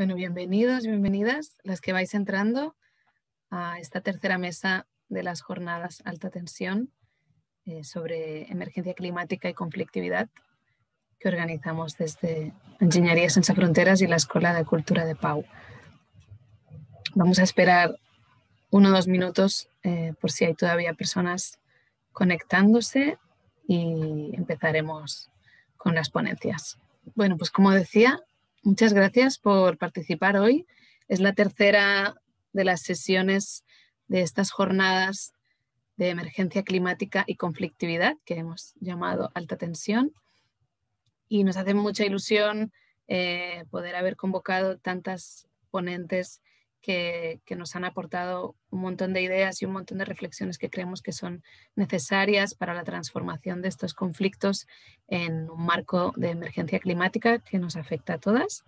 Bueno, bienvenidos, bienvenidas las que vais entrando a esta tercera mesa de las jornadas alta tensión eh, sobre emergencia climática y conflictividad que organizamos desde Ingeniería Sin Fronteras y la Escuela de Cultura de Pau. Vamos a esperar uno o dos minutos eh, por si hay todavía personas conectándose y empezaremos con las ponencias. Bueno, pues como decía, Muchas gracias por participar hoy. Es la tercera de las sesiones de estas jornadas de emergencia climática y conflictividad que hemos llamado alta tensión. Y nos hace mucha ilusión eh, poder haber convocado tantas ponentes que, nos han aportado un montón de ideas y un montón de reflexiones que creemos que son necesarias para la transformación de estos conflictos en un marco de emergencia climática que nos afecta a todas.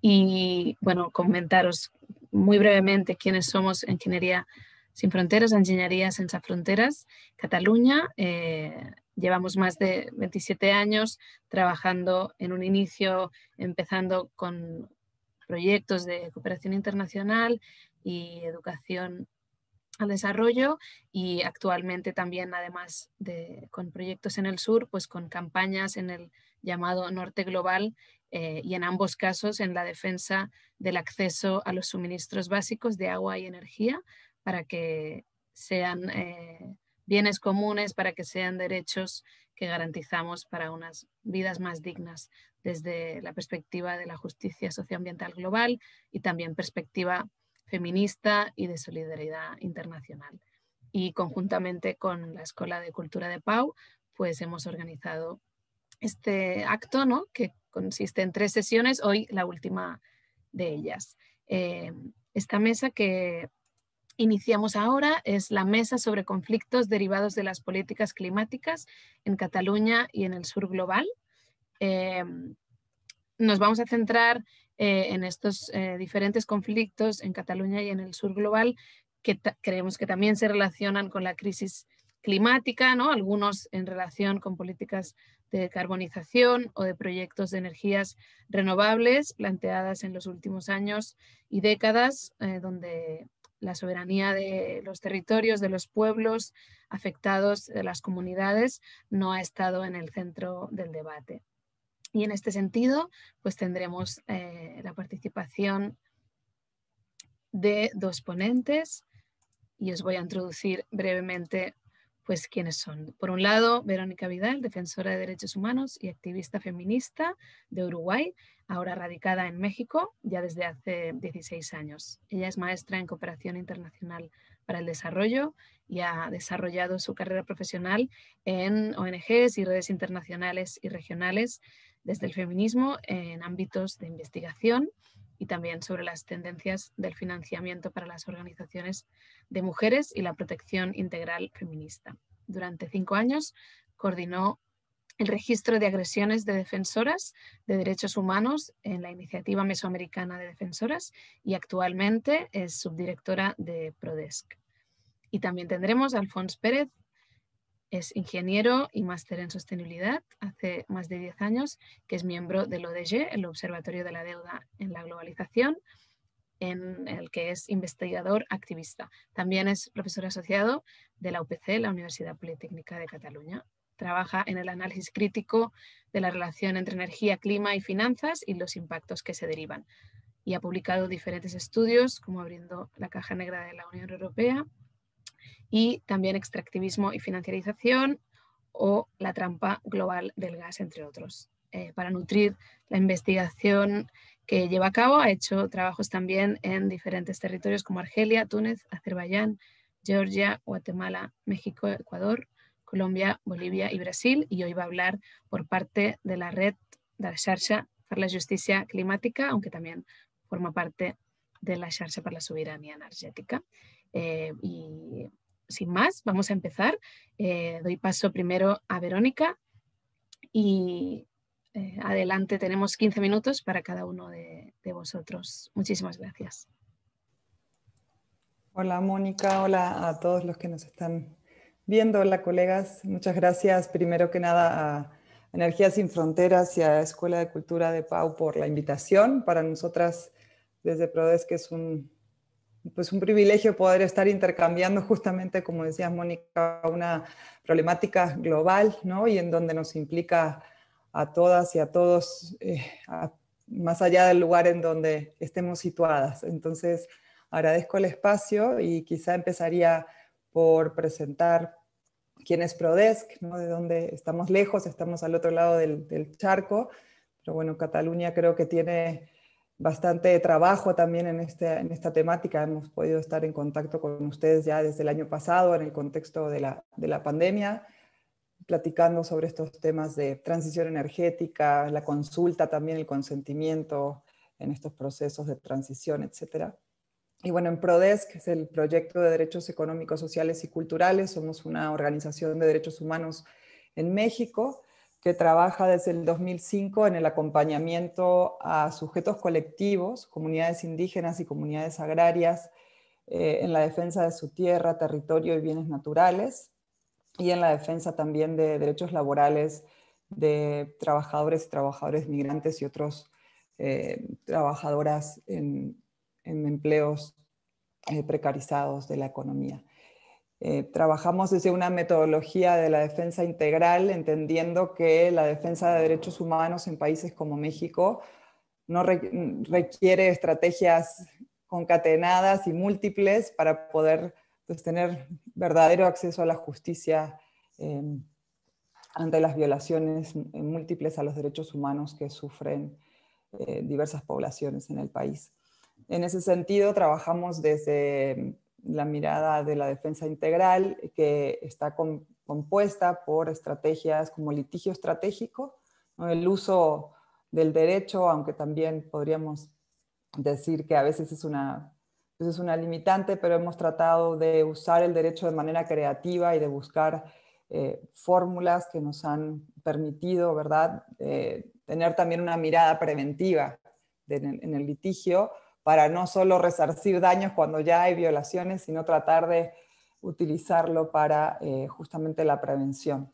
Y bueno, comentaros muy brevemente quiénes somos Ingeniería Sin Fronteras, Ingeniería Sin Fronteras, Cataluña. Eh, llevamos más de 27 años trabajando en un inicio, empezando con proyectos de cooperación internacional y educación al desarrollo y actualmente también además de con proyectos en el sur pues con campañas en el llamado norte global eh, y en ambos casos en la defensa del acceso a los suministros básicos de agua y energía para que sean eh, bienes comunes para que sean derechos que garantizamos para unas vidas más dignas desde la perspectiva de la justicia socioambiental global y también perspectiva feminista y de solidaridad internacional. Y conjuntamente con la Escuela de Cultura de Pau, pues hemos organizado este acto, ¿no? que consiste en tres sesiones, hoy la última de ellas. Eh, esta mesa que iniciamos ahora es la mesa sobre conflictos derivados de las políticas climáticas en Cataluña y en el sur global. Em, nos vamos a centrar eh, en estos eh, diferentes conflictos en Cataluña y en el sur global que creemos que también se relacionan con la crisis climática, ¿no? algunos en relación con políticas de carbonización o de proyectos de energías renovables planteadas en los últimos años y décadas, eh, donde la soberanía de los territorios, de los pueblos afectados, de las comunidades, no ha estado en el centro del debate. Y en este sentido, pues tendremos eh, la participación de dos ponentes y os voy a introducir brevemente pues quiénes son. Por un lado, Verónica Vidal, defensora de derechos humanos y activista feminista de Uruguay, ahora radicada en México ya desde hace 16 años. Ella es maestra en cooperación internacional para el desarrollo y ha desarrollado su carrera profesional en ONGs y redes internacionales y regionales desde el feminismo en ámbitos de investigación y también sobre las tendencias del financiamiento para las organizaciones de mujeres y la protección integral feminista. Durante cinco años coordinó el registro de agresiones de defensoras de derechos humanos en la Iniciativa Mesoamericana de Defensoras y actualmente es subdirectora de Prodesc. Y también tendremos a Alfonso Pérez, es ingeniero y máster en sostenibilidad hace más de 10 años, que es miembro del ODG, el Observatorio de la Deuda en la Globalización, en el que es investigador activista. También es profesor asociado de la UPC, la Universidad Politécnica de Cataluña. Trabaja en el análisis crítico de la relación entre energía, clima y finanzas y los impactos que se derivan. Y ha publicado diferentes estudios, como abriendo la caja negra de la Unión Europea, y también extractivismo y financiarización o la trampa global del gas, entre otros. Eh, para nutrir la investigación que lleva a cabo, ha hecho trabajos también en diferentes territorios como Argelia, Túnez, Azerbaiyán, Georgia, Guatemala, México, Ecuador, Colombia, Bolivia y Brasil. Y hoy va a hablar por parte de la red de la Xarxa para la Justicia Climática, aunque también forma parte de la Xarxa para la Soberanía Energética. Eh, y sin más, vamos a empezar. Eh, doy paso primero a Verónica y eh, adelante tenemos 15 minutos para cada uno de, vosotros. Muchísimas gracias. Hola Mónica, hola a todos los que nos están viendo, hola colegas. Muchas gracias primero que nada a Energías Sin Fronteras y a Escuela de Cultura de Pau por la invitación. Para nosotras desde PRODES, que es un, pues un privilegio poder estar intercambiando justamente, como decías Mónica, una problemática global, ¿no? Y en donde nos implica a todas y a todos, eh, más allá del lugar en donde estemos situadas. Entonces, agradezco el espacio y quizá empezaría por presentar quién es Prodesc, ¿no? de dónde estamos lejos, estamos al otro lado del, del charco, pero bueno, Cataluña creo que tiene bastante trabajo también en, este, en esta temática. Hemos podido estar en contacto con ustedes ya desde el año pasado en el contexto de la, de la pandemia, platicando sobre estos temas de transición energética, la consulta también, el consentimiento en estos procesos de transición, etc. Y bueno, en PRODES, que es el Proyecto de Derechos Económicos, Sociales y Culturales, somos una organización de derechos humanos en México que trabaja desde el 2005 en el acompañamiento a sujetos colectivos, comunidades indígenas y comunidades agrarias, eh, en la defensa de su tierra, territorio y bienes naturales, y en la defensa también de derechos laborales de trabajadores y trabajadores migrantes y otros eh, trabajadoras en, empleos eh, precarizados de la economía. Eh, trabajamos desde una metodología de la defensa integral, entendiendo que la defensa de derechos humanos en países como México no requiere estrategias concatenadas y múltiples para poder pues, tener verdadero acceso a la justicia em, ante las violaciones múltiples a los derechos humanos que sufren eh, diversas poblaciones en el país. En ese sentido, trabajamos desde la mirada de la defensa integral, que está compuesta por estrategias como litigio estratégico, el uso del derecho, aunque también podríamos decir que a veces es una, es una limitante, pero hemos tratado de usar el derecho de manera creativa y de buscar eh, fórmulas que nos han permitido, ¿verdad?, eh, tener también una mirada preventiva en el litigio, para no solo resarcir daños cuando ya hay violaciones, sino tratar de utilizarlo para eh, justamente la prevención.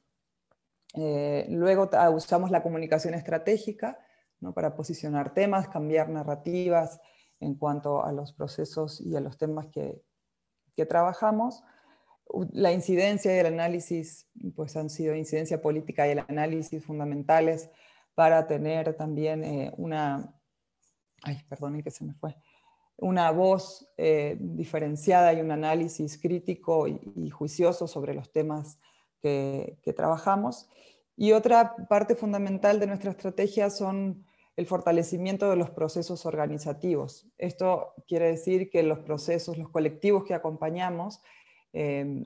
Luego usamos la comunicación estratégica ¿no? para posicionar temas, cambiar narrativas en cuanto a los procesos y a los temas que, que trabajamos. La incidencia y el análisis, pues han sido incidencia política y el análisis fundamentales para tener también eh, una, ay, que se me fue, una voz eh, diferenciada y un análisis crítico y, juicioso sobre los temas que, trabajamos. Y otra parte fundamental de nuestra estrategia son el fortalecimiento de los procesos organizativos. Esto quiere decir que los procesos, los colectivos que acompañamos, eh,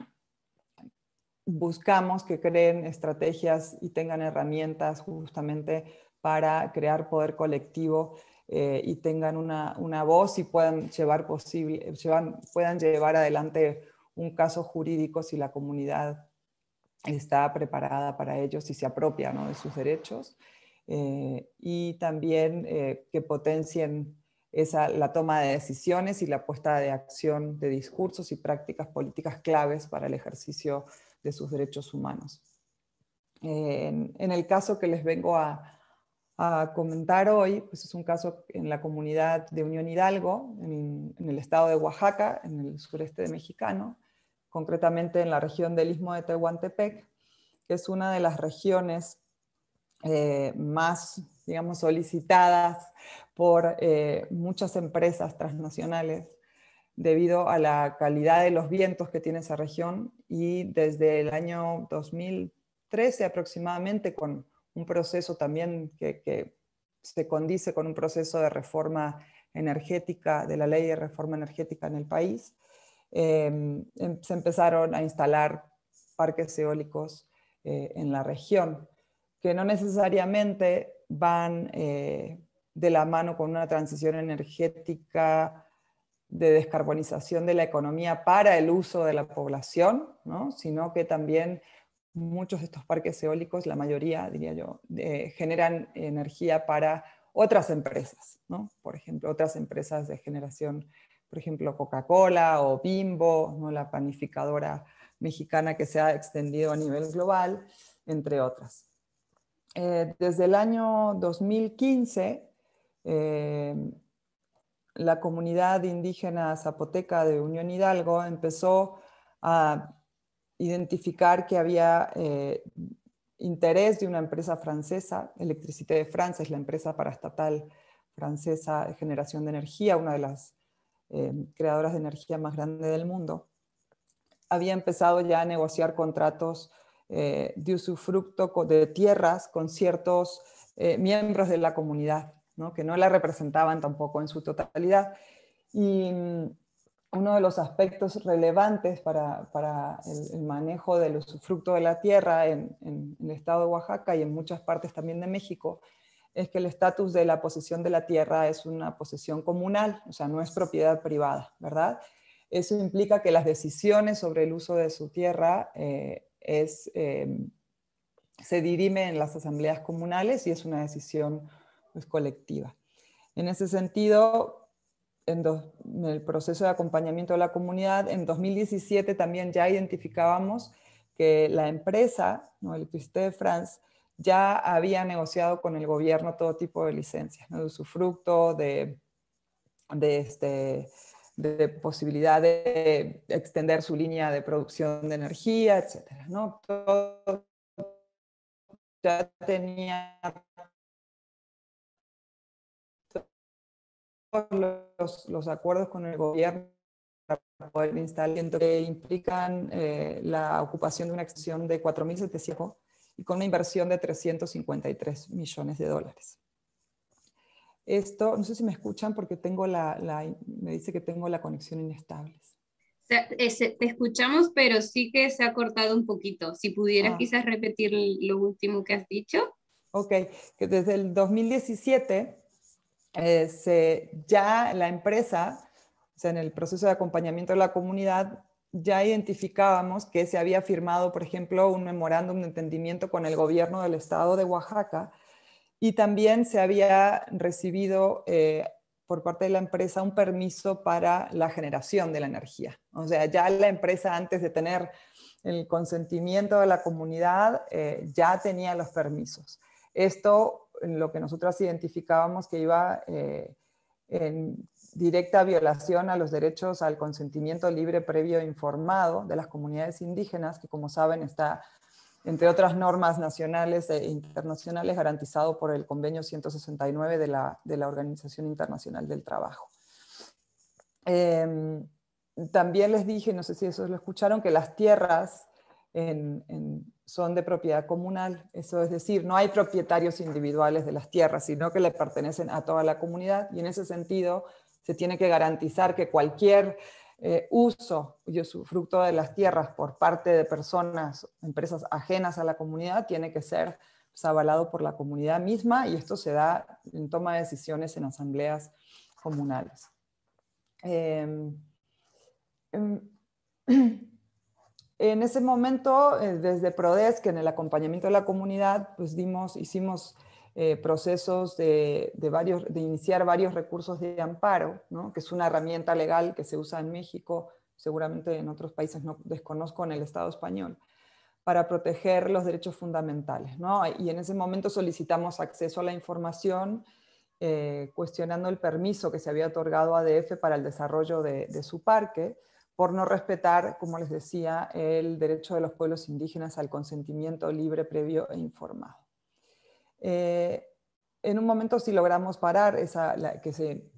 buscamos que creen estrategias y tengan herramientas justamente para crear poder colectivo eh, y tengan una, una, voz y puedan llevar, posible, llevan, puedan llevar adelante un caso jurídico si la comunidad está preparada para ellos y se apropia ¿no? de sus derechos. Eh, y también eh, que potencien esa, la toma de decisiones y la puesta de acción de discursos y prácticas políticas claves para el ejercicio de sus derechos humanos. en, en, el caso que les vengo a, a comentar hoy, pues es un caso en la comunidad de Unión Hidalgo, en, el estado de Oaxaca, en el sureste de mexicano, concretamente en la región del Istmo de Tehuantepec, que es una de las regiones eh, más, digamos, solicitadas por eh, muchas empresas transnacionales debido a la calidad de los vientos que tiene esa región y desde el año 2013 aproximadamente con un proceso también que, se condice con un proceso de reforma energética, de la ley de reforma energética en el país. Em, se empezaron a instalar parques eólicos eh, en la región, que no necesariamente van eh, de la mano con una transición energética de descarbonización de la economía para el uso de la población, sino que también muchos de estos parques eólicos, la mayoría, diría yo, generan energía para otras empresas, ¿no? Por ejemplo, otras empresas de generación, por ejemplo, Coca-Cola o Bimbo, ¿no? la panificadora mexicana que se ha extendido a nivel global, entre otras. Eh, desde el año 2015, eh, la comunidad indígena zapoteca de Unión Hidalgo empezó a identificar que había eh, interés de una empresa francesa, Electricité de France es la empresa paraestatal francesa de generación de energía, una de las creadoras de energía más grandes del mundo, había empezado ya a negociar contratos eh, de usufructo de tierras con ciertos miembros de la comunidad, que no la representaban tampoco en su totalidad. Y mm, uno de los aspectos relevantes para, el, manejo del usufructo de la tierra en, el estado de Oaxaca y en muchas partes también de México es que el estatus de la posesión de la tierra es una posesión comunal, o sea, no es propiedad privada, ¿verdad? Eso implica que las decisiones sobre el uso de su tierra eh, eh, se dirime en las asambleas comunales y es una decisión pues, colectiva. En ese sentido, en, el proceso de acompañamiento de la comunidad, en 2017 también ya identificábamos que la empresa, ¿no? Electricité de France, ya había negociado con el gobierno todo tipo de licencias, ¿no? de usufructo, de, este, de posibilidad de extender su línea de producción de energía, etc. ¿no? Todo ya tenía los, acuerdos con el gobierno para poder instalar que implican eh, la ocupación de una extensión de 4.700 y con una inversión de 353 millones de dólares. Esto, no sé si me escuchan porque tengo la, me dice que tengo la conexión inestable. te escuchamos, pero sí que se ha cortado un poquito. Si pudieras ah. quizás repetir lo último que has dicho. Ok, que desde el 2017 eh, ya la empresa, o sea, en el proceso de acompañamiento de la comunidad, ya identificábamos que se había firmado, por ejemplo, un memorándum de entendimiento con el gobierno del estado de Oaxaca y también se había recibido eh, por parte de la empresa un permiso para la generación de la energía. O sea, ya la empresa antes de tener el consentimiento de la comunidad eh, ya tenía los permisos. Esto lo que nosotros identificábamos que iba eh, en directa violación a los derechos al consentimiento libre, previo e informado de las comunidades indígenas, que como saben está, entre otras normas nacionales e internacionales, garantizado por el convenio 169 de la, de la Organización Internacional del Trabajo. Em, también les dije, no sé si eso lo escucharon, que las tierras son de propiedad comunal. Eso es decir, no hay propietarios individuales de las tierras, sino que le pertenecen a toda la comunidad y en ese sentido se tiene que garantizar que cualquier eh, uso y usufructo de las tierras por parte de personas, empresas ajenas a la comunidad, tiene que ser pues, avalado por la comunidad misma y esto se da en toma de decisiones en asambleas comunales. Em, em, En ese momento, eh, desde PRODES, que en el acompañamiento de la comunidad, pues dimos, hicimos eh, procesos de, iniciar varios recursos de amparo, que es una herramienta legal que se usa en México, seguramente en otros países no desconozco, en el Estado español, para proteger los derechos fundamentales. Y en ese momento solicitamos acceso a la información, eh, cuestionando el permiso que se había otorgado a ADF para el desarrollo de, de su parque, por no respetar, como les decía, el derecho de los pueblos indígenas al consentimiento libre, previo e informado. Eh, en un momento sí logramos parar esa, que se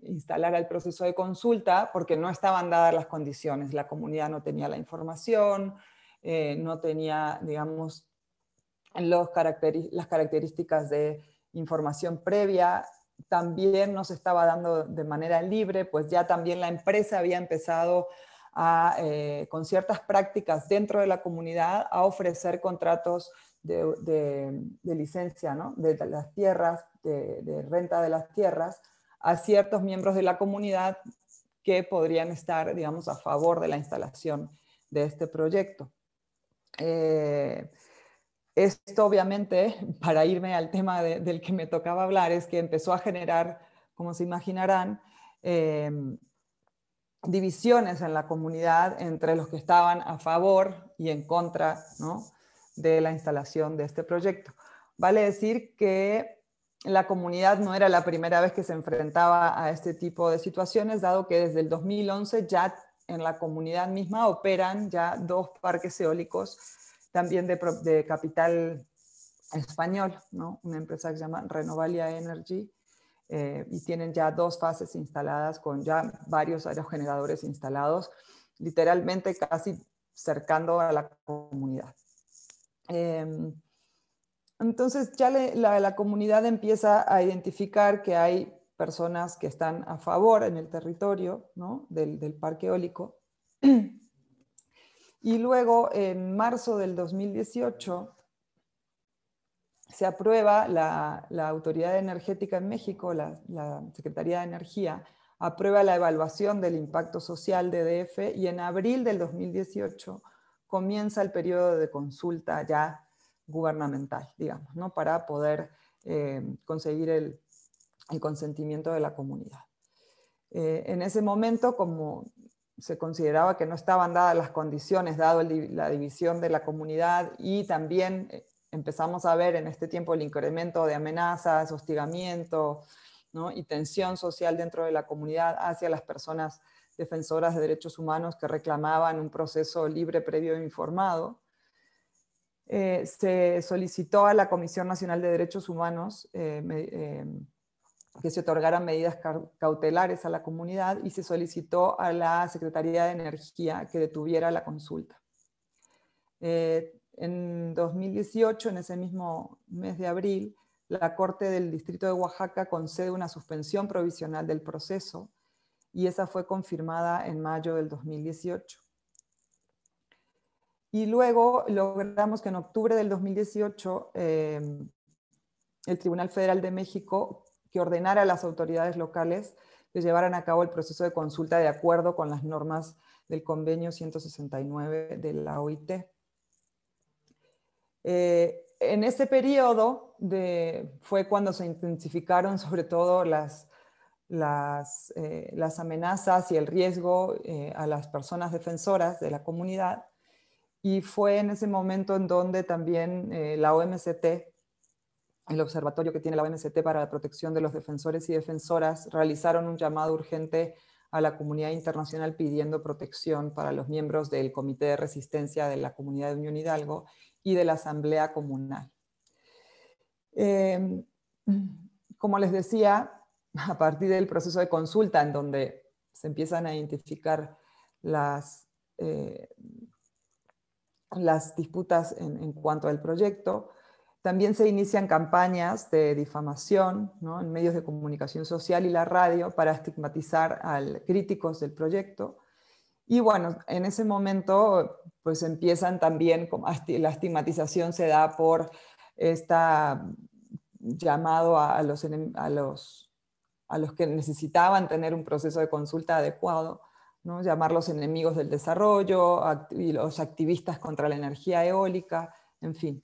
instalara el proceso de consulta porque no estaban dadas las condiciones. La comunidad no tenía la información, eh, no tenía, digamos, las características de información previa también nos estaba dando de manera libre, pues ya también la empresa había empezado eh, con ciertas prácticas dentro de la comunidad a ofrecer contratos de, licencia, ¿no? de, las tierras, de, renta de las tierras, a ciertos miembros de la comunidad que podrían estar, digamos, a favor de la instalación de este proyecto. Eh, esto obviamente, para irme al tema del que me tocaba hablar, es que empezó a generar, como se imaginarán, em, divisiones en la comunidad entre los que estaban a favor y en contra de la instalación de este proyecto. Vale decir que la comunidad no era la primera vez que se enfrentaba a este tipo de situaciones, dado que desde el 2011 ya en la comunidad misma operan ya dos parques eólicos también de, capital español, ¿no? una empresa que se llama Renovalia Energy, eh, y tienen ya dos fases instaladas con ya varios aerogeneradores instalados, literalmente casi cercando a la comunidad. Em, entonces ya la, comunidad empieza a identificar que hay personas que están a favor en el territorio del, parque eólico. Y luego, en marzo del 2018, se aprueba la, Autoridad Energética en México, la, la, Secretaría de Energía, aprueba la evaluación del impacto social de EDF y en abril del 2018 comienza el periodo de consulta ya gubernamental, digamos, ¿no? para poder eh, conseguir el, consentimiento de la comunidad. Eh, en ese momento, como se consideraba que no estaban dadas las condiciones, dado la división de la comunidad y también eh, empezamos a ver en este tiempo el incremento de amenazas, hostigamiento y tensión social dentro de la comunidad hacia las personas defensoras de derechos humanos que reclamaban un proceso libre, previo e informado. Eh, se solicitó a la Comisión Nacional de Derechos Humanos eh, eh, que se otorgaran medidas cautelares a la comunidad y se solicitó a la Secretaría de Energía que detuviera la consulta. en 2018, en ese mismo mes de abril, la Corte del Distrito de Oaxaca concede una suspensión provisional del proceso y esa fue confirmada en mayo del 2018. Y luego logramos que en octubre del 2018 em, el Tribunal Federal de México que ordenara a las autoridades locales que llevaran a cabo el proceso de consulta de acuerdo con las normas del convenio 169 de la OIT. Eh, en ese periodo fue cuando se intensificaron sobre todo las, las, eh, las amenazas y el riesgo eh, a las personas defensoras de la comunidad y fue en ese momento en donde también eh, la OMCT, el observatorio que tiene la OMCT para la protección de los defensores y defensoras, realizaron un llamado urgente a la comunidad internacional pidiendo protección para los miembros del Comité de Resistencia de la Comunidad de Unión Hidalgo y de la Asamblea Comunal. Como les decía, a partir del proceso de consulta en donde se empiezan a identificar las eh, las disputas en, cuanto al proyecto. También se inician campañas de difamación en medios de comunicación social y la radio para estigmatizar a críticos del proyecto. Y bueno, en ese momento pues empiezan también, la estigmatización se da por esta llamado a los, a los, a los que necesitaban tener un proceso de consulta adecuado ¿no? llamarlos enemigos del desarrollo, y los activistas contra la energía eólica, en fin.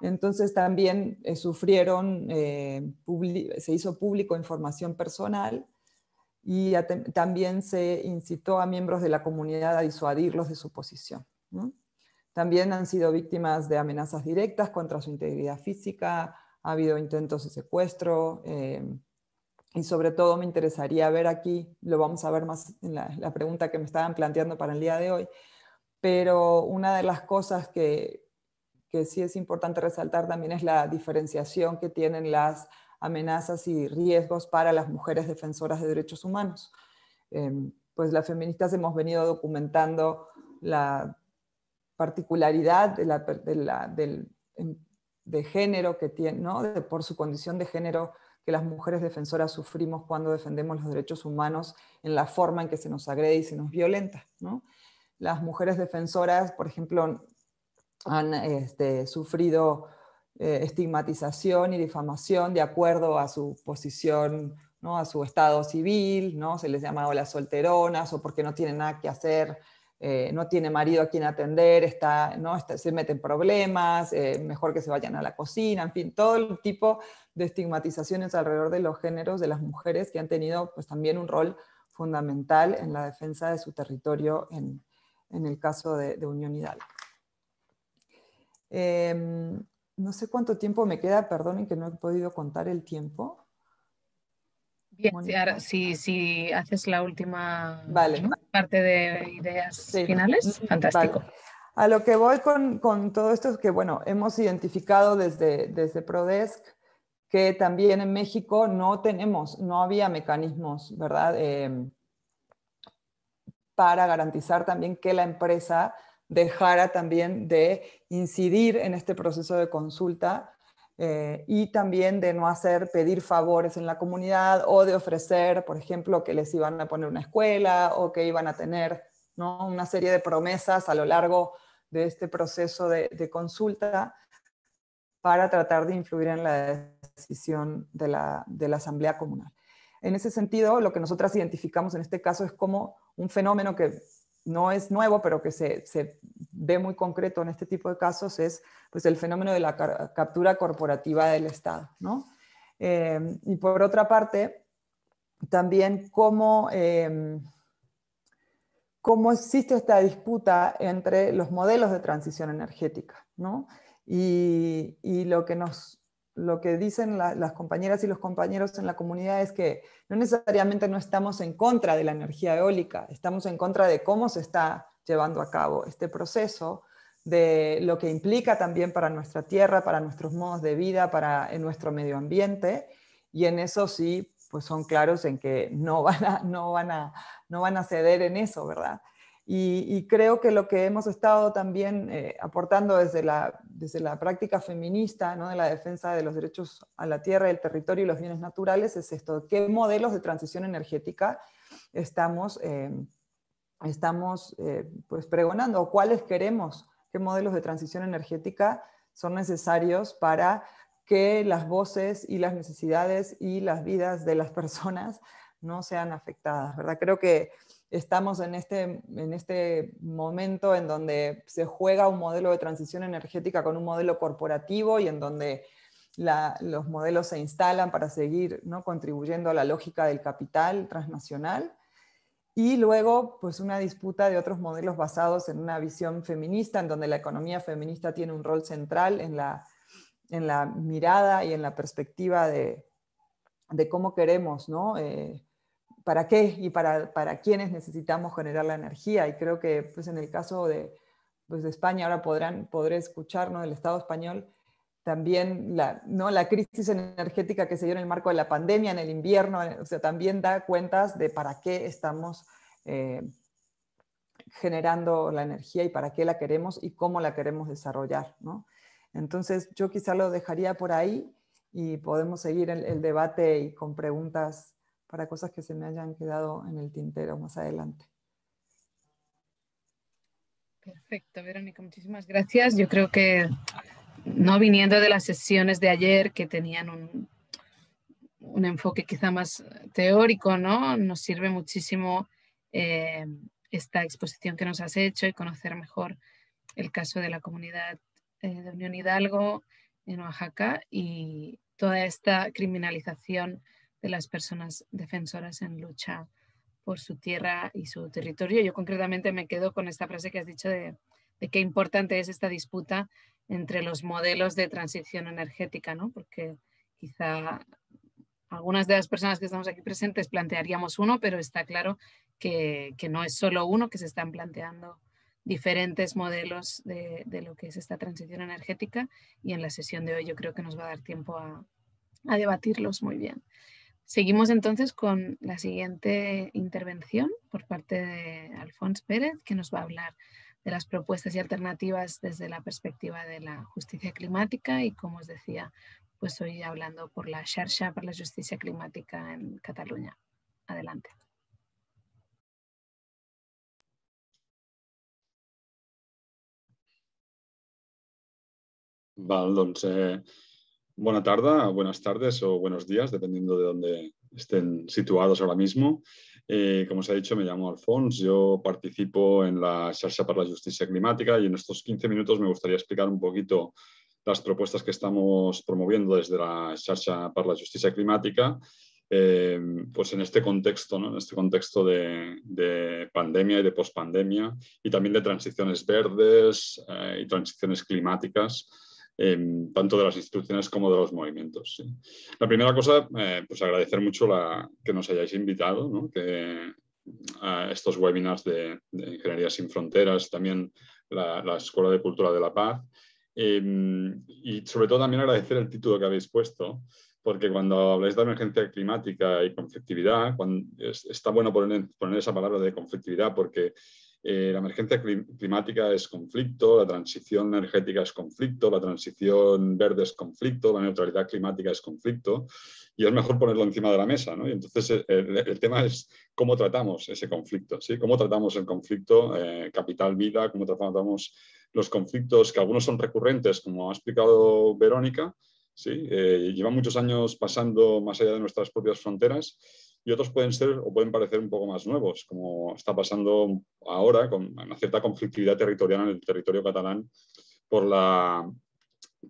Entonces también eh, sufrieron, eh, se hizo público información personal y también se incitó a miembros de la comunidad a disuadirlos de su posición. También han sido víctimas de amenazas directas contra su integridad física, ha habido intentos de secuestro, eh, y sobre todo me interesaría ver aquí, lo vamos a ver más en la, pregunta que me estaban planteando para el día de hoy, pero una de las cosas que, que sí es importante resaltar también es la diferenciación que tienen las amenazas y riesgos para las mujeres defensoras de derechos humanos. Em, pues las feministas hemos venido documentando la particularidad de, la, em, de género que tiene, ¿no? por su condición de género que las mujeres defensoras sufrimos cuando defendemos los derechos humanos en la forma en que se nos agrede y se nos violenta. Las mujeres defensoras, por ejemplo, han este, sufrido eh, estigmatización y difamación de acuerdo a su posición, ¿no? a su estado civil, ¿no? se les llama las solteronas o porque no tienen nada que hacer eh, no tiene marido a quien atender, está, ¿no? se mete en problemas, eh, mejor que se vayan a la cocina, en fin, todo el tipo de estigmatizaciones alrededor de los géneros de las mujeres que han tenido pues, también un rol fundamental en la defensa de su territorio en, el caso de, Unión Hidalgo. Em, no sé cuánto tiempo me queda, perdonen que no he podido contar el tiempo. Bien, si, si, haces la última vale. parte de ideas finales, fantástico. A lo que voy con, con, todo esto es que, bueno, hemos identificado desde, desde Prodesk que también en México no tenemos, no había mecanismos, ¿verdad? Eh, para garantizar también que la empresa dejara también de incidir en este proceso de consulta eh, y también de no hacer pedir favores en la comunidad o de ofrecer, por ejemplo, que les iban a poner una escuela o que iban a tener ¿no? una serie de promesas a lo largo de este proceso de, consulta para tratar de influir en la decisión de la, de la Asamblea Comunal. En ese sentido, lo que nosotras identificamos en este caso es como un fenómeno que no es nuevo, pero que se, se, ve muy concreto en este tipo de casos, es pues, el fenómeno de la captura corporativa del Estado. ¿no? Eh, y por otra parte, también cómo, eh, cómo existe esta disputa entre los modelos de transición energética. ¿no? Y, y lo que nos lo que dicen las compañeras y los compañeros en la comunidad es que no necesariamente no estamos en contra de la energía eólica, estamos en contra de cómo se está llevando a cabo este proceso, de lo que implica también para nuestra tierra, para nuestros modos de vida, para en nuestro medio ambiente, y en eso sí, pues son claros en que no van a, no van a, no van a ceder en eso, ¿verdad? Y, creo que lo que hemos estado también eh, aportando desde la, desde la práctica feminista, ¿no? de la defensa de los derechos a la tierra, el territorio y los bienes naturales, es esto, qué modelos de transición energética estamos, eh, estamos eh, pues pregonando, o cuáles queremos, qué modelos de transición energética son necesarios para que las voces y las necesidades y las vidas de las personas no sean afectadas, ¿verdad? Creo que estamos en este, en este momento en donde se juega un modelo de transición energética con un modelo corporativo y en donde los modelos se instalan para seguir ¿no? contribuyendo a la lógica del capital transnacional. Y luego, pues una disputa de otros modelos basados en una visión feminista, en donde la economía feminista tiene un rol central en la, en la mirada y en la perspectiva de, de cómo queremos ¿no? Eh, para qué y para, para quiénes necesitamos generar la energía. Y creo que pues, en el caso de, pues, de España, ahora podrán, podré escuchar ¿no? del Estado español, también la, ¿no? la crisis energética que se dio en el marco de la pandemia, en el invierno, eh, o sea, también da cuentas de para qué estamos eh, generando la energía y para qué la queremos y cómo la queremos desarrollar. ¿no? Entonces, yo quizá lo dejaría por ahí y podemos seguir el, el debate y con preguntas para cosas que se me hayan quedado en el tintero más adelante. Perfecto, Verónica, muchísimas gracias. Yo creo que no viniendo de las sesiones de ayer que tenían un, un enfoque quizá más teórico, ¿no? Nos sirve muchísimo eh, esta exposición que nos has hecho y conocer mejor el caso de la comunidad eh, de Unión Hidalgo en Oaxaca y toda esta criminalización de las personas defensoras en lucha por su tierra y su territorio. Yo concretamente me quedo con esta frase que has dicho de, qué importante es esta disputa entre los modelos de transición energética, ¿no? porque quizá algunas de las personas que estamos aquí presentes plantearíamos uno, pero está claro que, no es solo uno, que se están planteando diferentes modelos de, lo que es esta transición energética y en la sesión de hoy yo creo que nos va a dar tiempo a, a debatirlos muy bien. Seguimos entonces con la siguiente intervención por parte de Alfonso Pérez, que nos va a hablar de las propuestas y alternativas desde la perspectiva de la justicia climática y, como os decía, pues hoy hablando por la Xarxa para la Justicia Climática en Cataluña. Adelante. Buena tarde, buenas tardes o buenos días, dependiendo de dónde estén situados ahora mismo. Eh, como os ha dicho, me llamo Alfons, yo participo en la Xarxa para la Justicia Climática y en estos 15 minutos me gustaría explicar un poquito las propuestas que estamos promoviendo desde la Xarxa para la Justicia Climática, eh, pues en este contexto, ¿no? en este contexto de, de pandemia y de pospandemia y también de transiciones verdes eh, y transiciones climáticas em, tanto de las instituciones como de los movimientos. La primera cosa, eh, pues agradecer mucho la, que nos hayáis invitado, que, a estos webinars de, Ingeniería sin Fronteras, también la, la, Escuela de Cultura de la Paz. Em, y sobre todo también agradecer el título que habéis puesto, porque cuando habláis de emergencia climática y conflictividad, está bueno poner, esa palabra de conflictividad porque eh, la emergencia climática es conflicto, la transición energética es conflicto, la transición verde es conflicto, la neutralidad climática es conflicto, y es mejor ponerlo encima de la mesa. ¿no? Y entonces eh, el, tema es cómo tratamos ese conflicto, ¿sí? cómo tratamos el conflicto eh, capital-vida, cómo tratamos los conflictos que algunos son recurrentes, como ha explicado Verónica, ¿sí? llevan muchos años pasando más allá de nuestras propias fronteras y otros pueden ser o pueden parecer un poco más nuevos, como está pasando ahora con una cierta conflictividad territorial en el territorio catalán por la,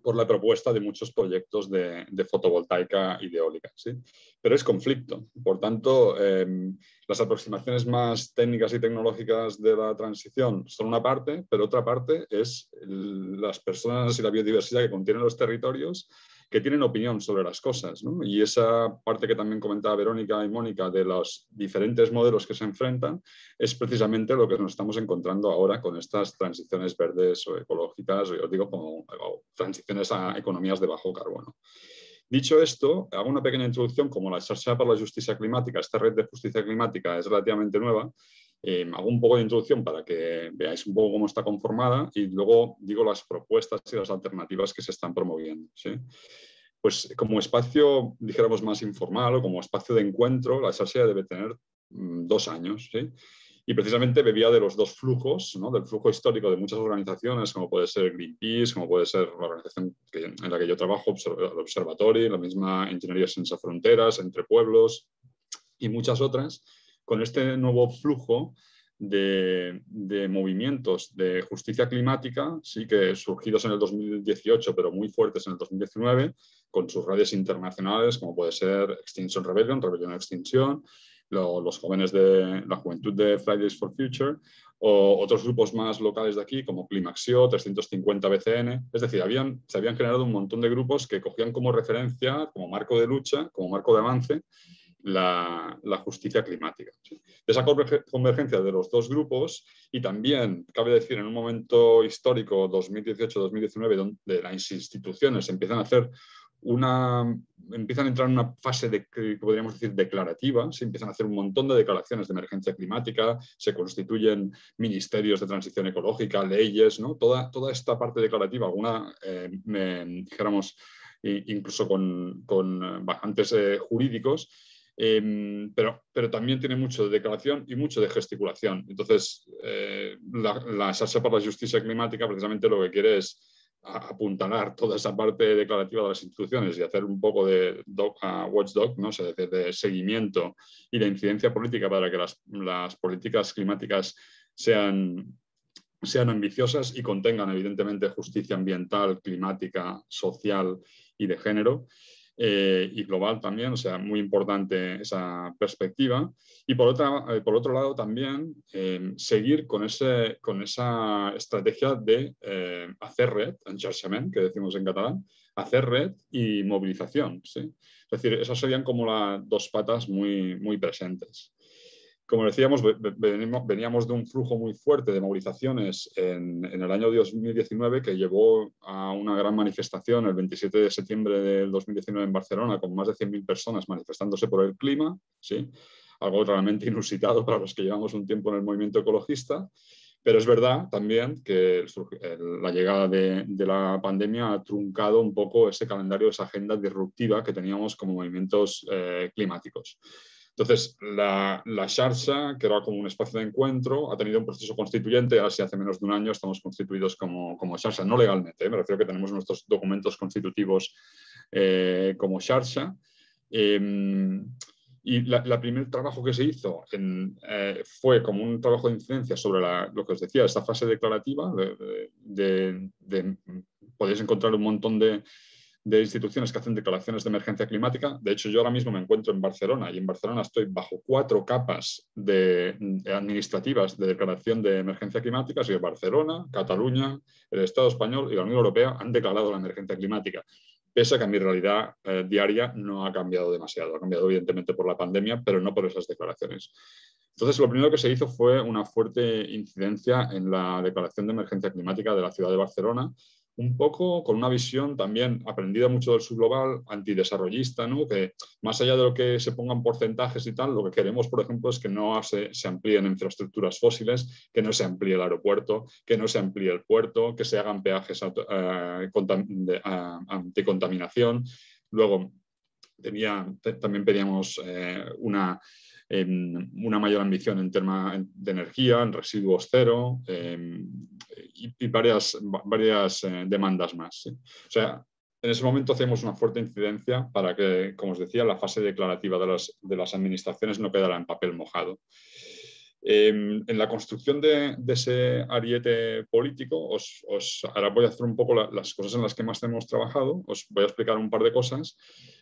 por la propuesta de muchos proyectos de, fotovoltaica y de eólica. ¿sí? Pero es conflicto. Por tanto, em, las aproximaciones más técnicas y tecnológicas de la transición son una parte, pero otra parte es las personas y la biodiversidad que contienen los territorios que tienen opinión sobre las cosas. Y esa parte que también comentaba Verónica y Mónica de los diferentes modelos que se enfrentan es precisamente lo que nos estamos encontrando ahora con estas transiciones verdes o ecológicas, o yo digo como transiciones a economías de bajo carbono. Dicho esto, hago una pequeña introducción, como la Xarxa para la Justicia Climática, esta red de justicia climática es relativamente nueva, eh, hago un poco de introducción para que veáis un poco cómo está conformada y luego digo las propuestas y las alternativas que se están promoviendo. Pues como espacio, dijéramos, más informal o como espacio de encuentro, la SASIA debe tener mm, dos años. Y precisamente bebía de los dos flujos, del flujo histórico de muchas organizaciones, como puede ser Greenpeace, como puede ser la organización en la que yo trabajo, el Observatorio, la misma Ingeniería Sin Fronteras, Entre Pueblos y muchas otras, con este nuevo flujo de, movimientos de justicia climática, sí que surgidos en el 2018, pero muy fuertes en el 2019, con sus redes internacionales, como puede ser Extinction Rebellion, Rebelión a Extinción, los jóvenes de la juventud de Fridays for Future, o otros grupos más locales de aquí, como Climaxio, 350 BCN. Es decir, habían, se habían generado un montón de grupos que cogían como referencia, como marco de lucha, como marco de avance, la, justicia climática. Esa convergencia de los dos grupos y también, cabe decir, en un momento histórico, 2018-2019, donde las instituciones empiezan a hacer una, empiezan a entrar en una fase de, podríamos decir declarativa, se empiezan a hacer un montón de declaraciones de emergencia climática, se constituyen ministerios de transición ecológica, leyes, ¿no? toda, toda esta parte declarativa, alguna, eh, dijéramos, incluso con, con bajantes eh, jurídicos, Em, pero, pero también tiene mucho de declaración y mucho de gesticulación. Entonces, eh, la, la para la Justicia Climática precisamente lo que quiere es apuntalar toda esa parte declarativa de las instituciones y hacer un poco de watchdog, ¿no? de, seguimiento y de incidencia política para que las, las políticas climáticas sean, sean ambiciosas y contengan evidentemente justicia ambiental, climática, social y de género. Eh, y global también, o sea, muy importante esa perspectiva. Y por, otra, eh, por otro lado también eh, seguir con, ese, con esa estrategia de hacer red, enchachament, que decimos en catalán, hacer red y movilización. ¿sí? Es decir, esas serían como las dos patas muy, muy presentes. Como decíamos, veníamos de un flujo muy fuerte de movilizaciones en, el año 2019 que llevó a una gran manifestación el 27 de septiembre del 2019 en Barcelona con más de 100.000 personas manifestándose por el clima, ¿sí? algo realmente inusitado para los que llevamos un tiempo en el movimiento ecologista. Pero es verdad también que la llegada de, la pandemia ha truncado un poco ese calendario, esa agenda disruptiva que teníamos como movimientos eh, climáticos. Entonces, la, la que era como un espacio de encuentro, ha tenido un proceso constituyente. Ahora, si hace menos de un año estamos constituidos como, como no legalmente, ¿eh? me refiero a que tenemos nuestros documentos constitutivos eh, como Xarxa. Em, y el primer trabajo que se hizo eh, fue como un trabajo de incidencia sobre lo que os decía, esta fase declarativa. De, de, podéis encontrar un montón de, de instituciones que hacen declaraciones de emergencia climática. De hecho, yo ahora mismo me encuentro en Barcelona y en Barcelona estoy bajo cuatro capas de, administrativas de declaración de emergencia climática. Así que Barcelona, Cataluña, el Estado español y la Unión Europea han declarado la emergencia climática pese a que mi realidad eh, diaria no ha cambiado demasiado. Ha cambiado evidentemente por la pandemia, pero no por esas declaraciones. Entonces, lo primero que se hizo fue una fuerte incidencia en la declaración de emergencia climática de la ciudad de Barcelona, un poco con una visión también aprendida mucho del subglobal, antidesarrollista, ¿no? que más allá de lo que se pongan porcentajes y tal, lo que queremos, por ejemplo, es que no se, amplíen infraestructuras fósiles, que no se amplíe el aeropuerto, que no se amplíe el puerto, que se hagan peajes uh, anticontaminación. Luego, tenía, también pedíamos eh, una una mayor ambición en tema de energía, en residuos cero em, y, varias, varias eh, demandas más. O sea, en ese momento hacemos una fuerte incidencia para que, como os decía, la fase declarativa de las, de las administraciones no quedara en papel mojado. Em, en la construcción de, ese ariete político, os, ahora voy a hacer un poco las cosas en las que más hemos trabajado, os voy a explicar un par de cosas,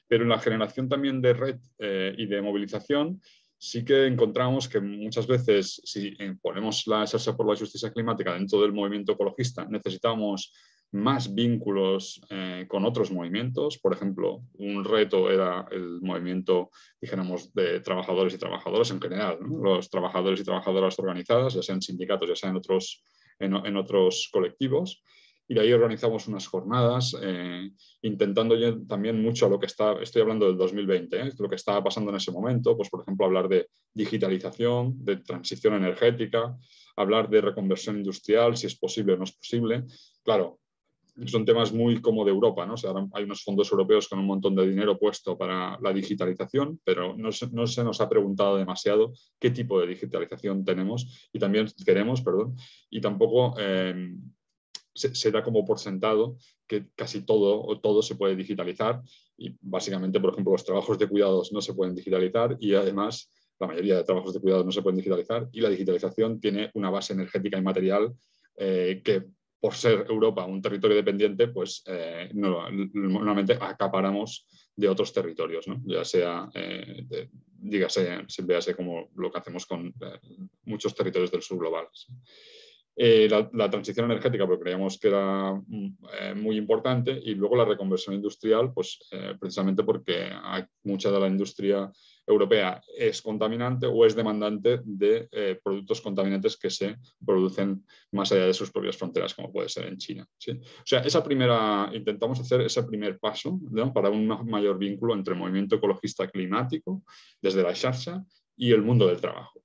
pero en la generación también de red eh, y de movilización, sí que encontramos que muchas veces, si ponemos la Xarxa por la Justicia Climática dentro del movimiento ecologista, necesitamos más vínculos eh, con otros movimientos. Por ejemplo, un reto era el movimiento, dijéramos, de trabajadores y trabajadoras en general, los trabajadores y trabajadoras organizadas, ya sean sindicatos, ya sean otros, en otros colectivos y de ahí organizamos unas jornadas eh, intentando también mucho a lo que está, estoy hablando del 2020, ¿eh? lo que estaba pasando en ese momento, pues por ejemplo hablar de digitalización, de transición energética, hablar de reconversión industrial, si es posible o no es posible. Claro, son temas muy como de Europa, ¿no? O sea, hay unos fondos europeos con un montón de dinero puesto para la digitalización, pero no se, no se, nos ha preguntado demasiado qué tipo de digitalización tenemos y también queremos, perdón, y tampoco eh, se, da como por sentado que casi todo o todo se puede digitalizar y básicamente, por ejemplo, los trabajos de cuidados no se pueden digitalizar y además la mayoría de trabajos de cuidados no se pueden digitalizar y la digitalización tiene una base energética y material eh, que por ser Europa un territorio dependiente, pues eh, normalmente acaparamos de otros territorios, ¿no? ya sea, eh, dígase, véase como lo que hacemos con eh, muchos territorios del sur global. Eh, la, transición energética, porque creíamos que era mm, eh, muy importante, y luego la reconversión industrial, pues eh, precisamente porque mucha de la industria europea es contaminante o es demandante de productos contaminantes que se producen más allá de sus propias fronteras, como puede ser en China. O sea, esa primera, intentamos hacer ese primer paso para un mayor vínculo entre el movimiento ecologista climático desde la Xarxa y el mundo del trabajo.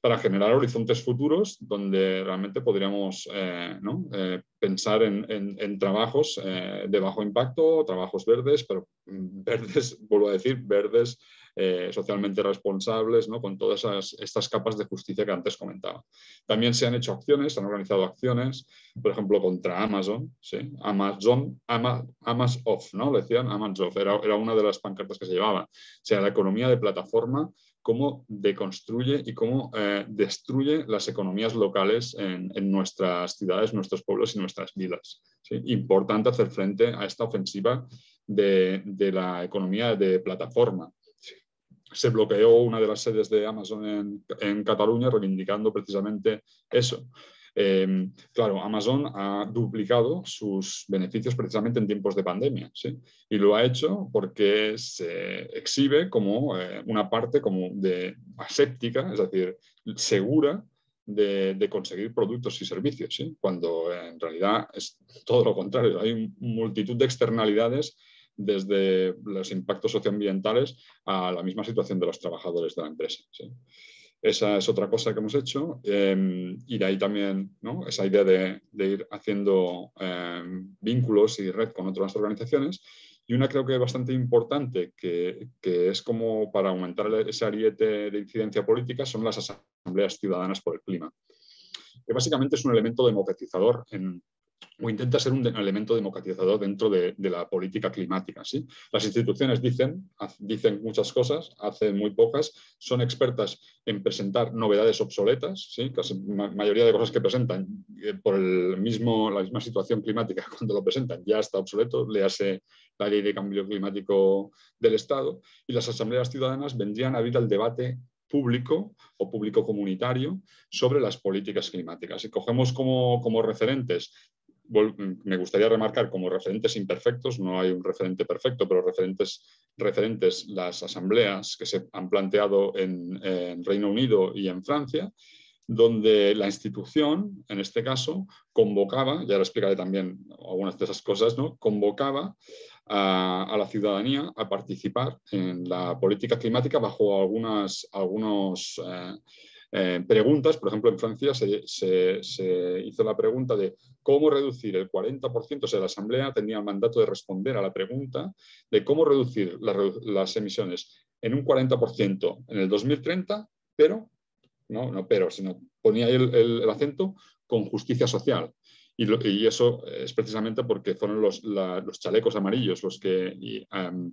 Para generar horizontes futuros donde realmente podríamos eh, eh, pensar en, trabajos eh, de bajo impacto, trabajos verdes, pero mm, verdes, vuelvo a decir, verdes, socialmente responsables, ¿no? con todas estas capas de justicia que antes comentaba. También se han hecho acciones, se han organizado acciones, por ejemplo, contra Amazon. ¿sí? Amazon, Ama, Amazon off, ¿no? Le decían Amazon era, era una de las pancartas que se llevaba. O sea, la economía de plataforma cómo deconstruye y cómo eh, destruye las economías locales en, nuestras ciudades, nuestros pueblos y nuestras vidas. Importante hacer frente a esta ofensiva de, la economía de plataforma. Se bloqueó una de las sedes de Amazon en, en Cataluña reivindicando precisamente eso. Em, claro, Amazon ha duplicado sus beneficios precisamente en tiempos de pandemia, ¿sí? Y lo ha hecho porque se exhibe como eh, una parte como de aséptica, es decir, segura de, conseguir productos y servicios, ¿sí? cuando en realidad es todo lo contrario. Hay multitud de externalidades desde los impactos socioambientales a la misma situación de los trabajadores de la empresa. ¿sí? Esa es otra cosa que hemos hecho. Em, y de ahí también esa idea de, ir haciendo em, vínculos y red con otras organizaciones. Y una creo que bastante importante, que, que, es como para aumentar ese ariete de incidencia política, son las asambleas ciudadanas por el clima, que básicamente es un elemento democratizador en, o intenta ser un elemento democratizador dentro de, la política climática. ¿sí? Las instituciones dicen, dicen muchas cosas, hacen muy pocas, son expertas en presentar novedades obsoletas, ¿sí? la mayoría de cosas que presentan eh, por el mismo, la misma situación climática cuando lo presentan ya está obsoleto, le la ley de cambio climático del Estado, y las asambleas ciudadanas vendrían a abrir el debate público o público comunitario sobre las políticas climáticas. Y cogemos como, como referentes me gustaría remarcar como referentes imperfectos, no hay un referente perfecto, pero referentes, referentes las asambleas que se han planteado en, Reino Unido y en Francia, donde la institución, en este caso, convocaba, ya lo explicaré también algunas de esas cosas, ¿no? convocaba a, la ciudadanía a participar en la política climática bajo algunas, algunos... Eh, eh, preguntas, por ejemplo, en Francia se, hizo la pregunta de cómo reducir el 40%, o sea, la Asamblea tenía el mandato de responder a la pregunta de cómo reducir las emisiones en un 40% en el 2030, pero, no, no pero, sino ponía ahí el, acento con justicia social. Y, eso es precisamente porque fueron los, chalecos amarillos los que em,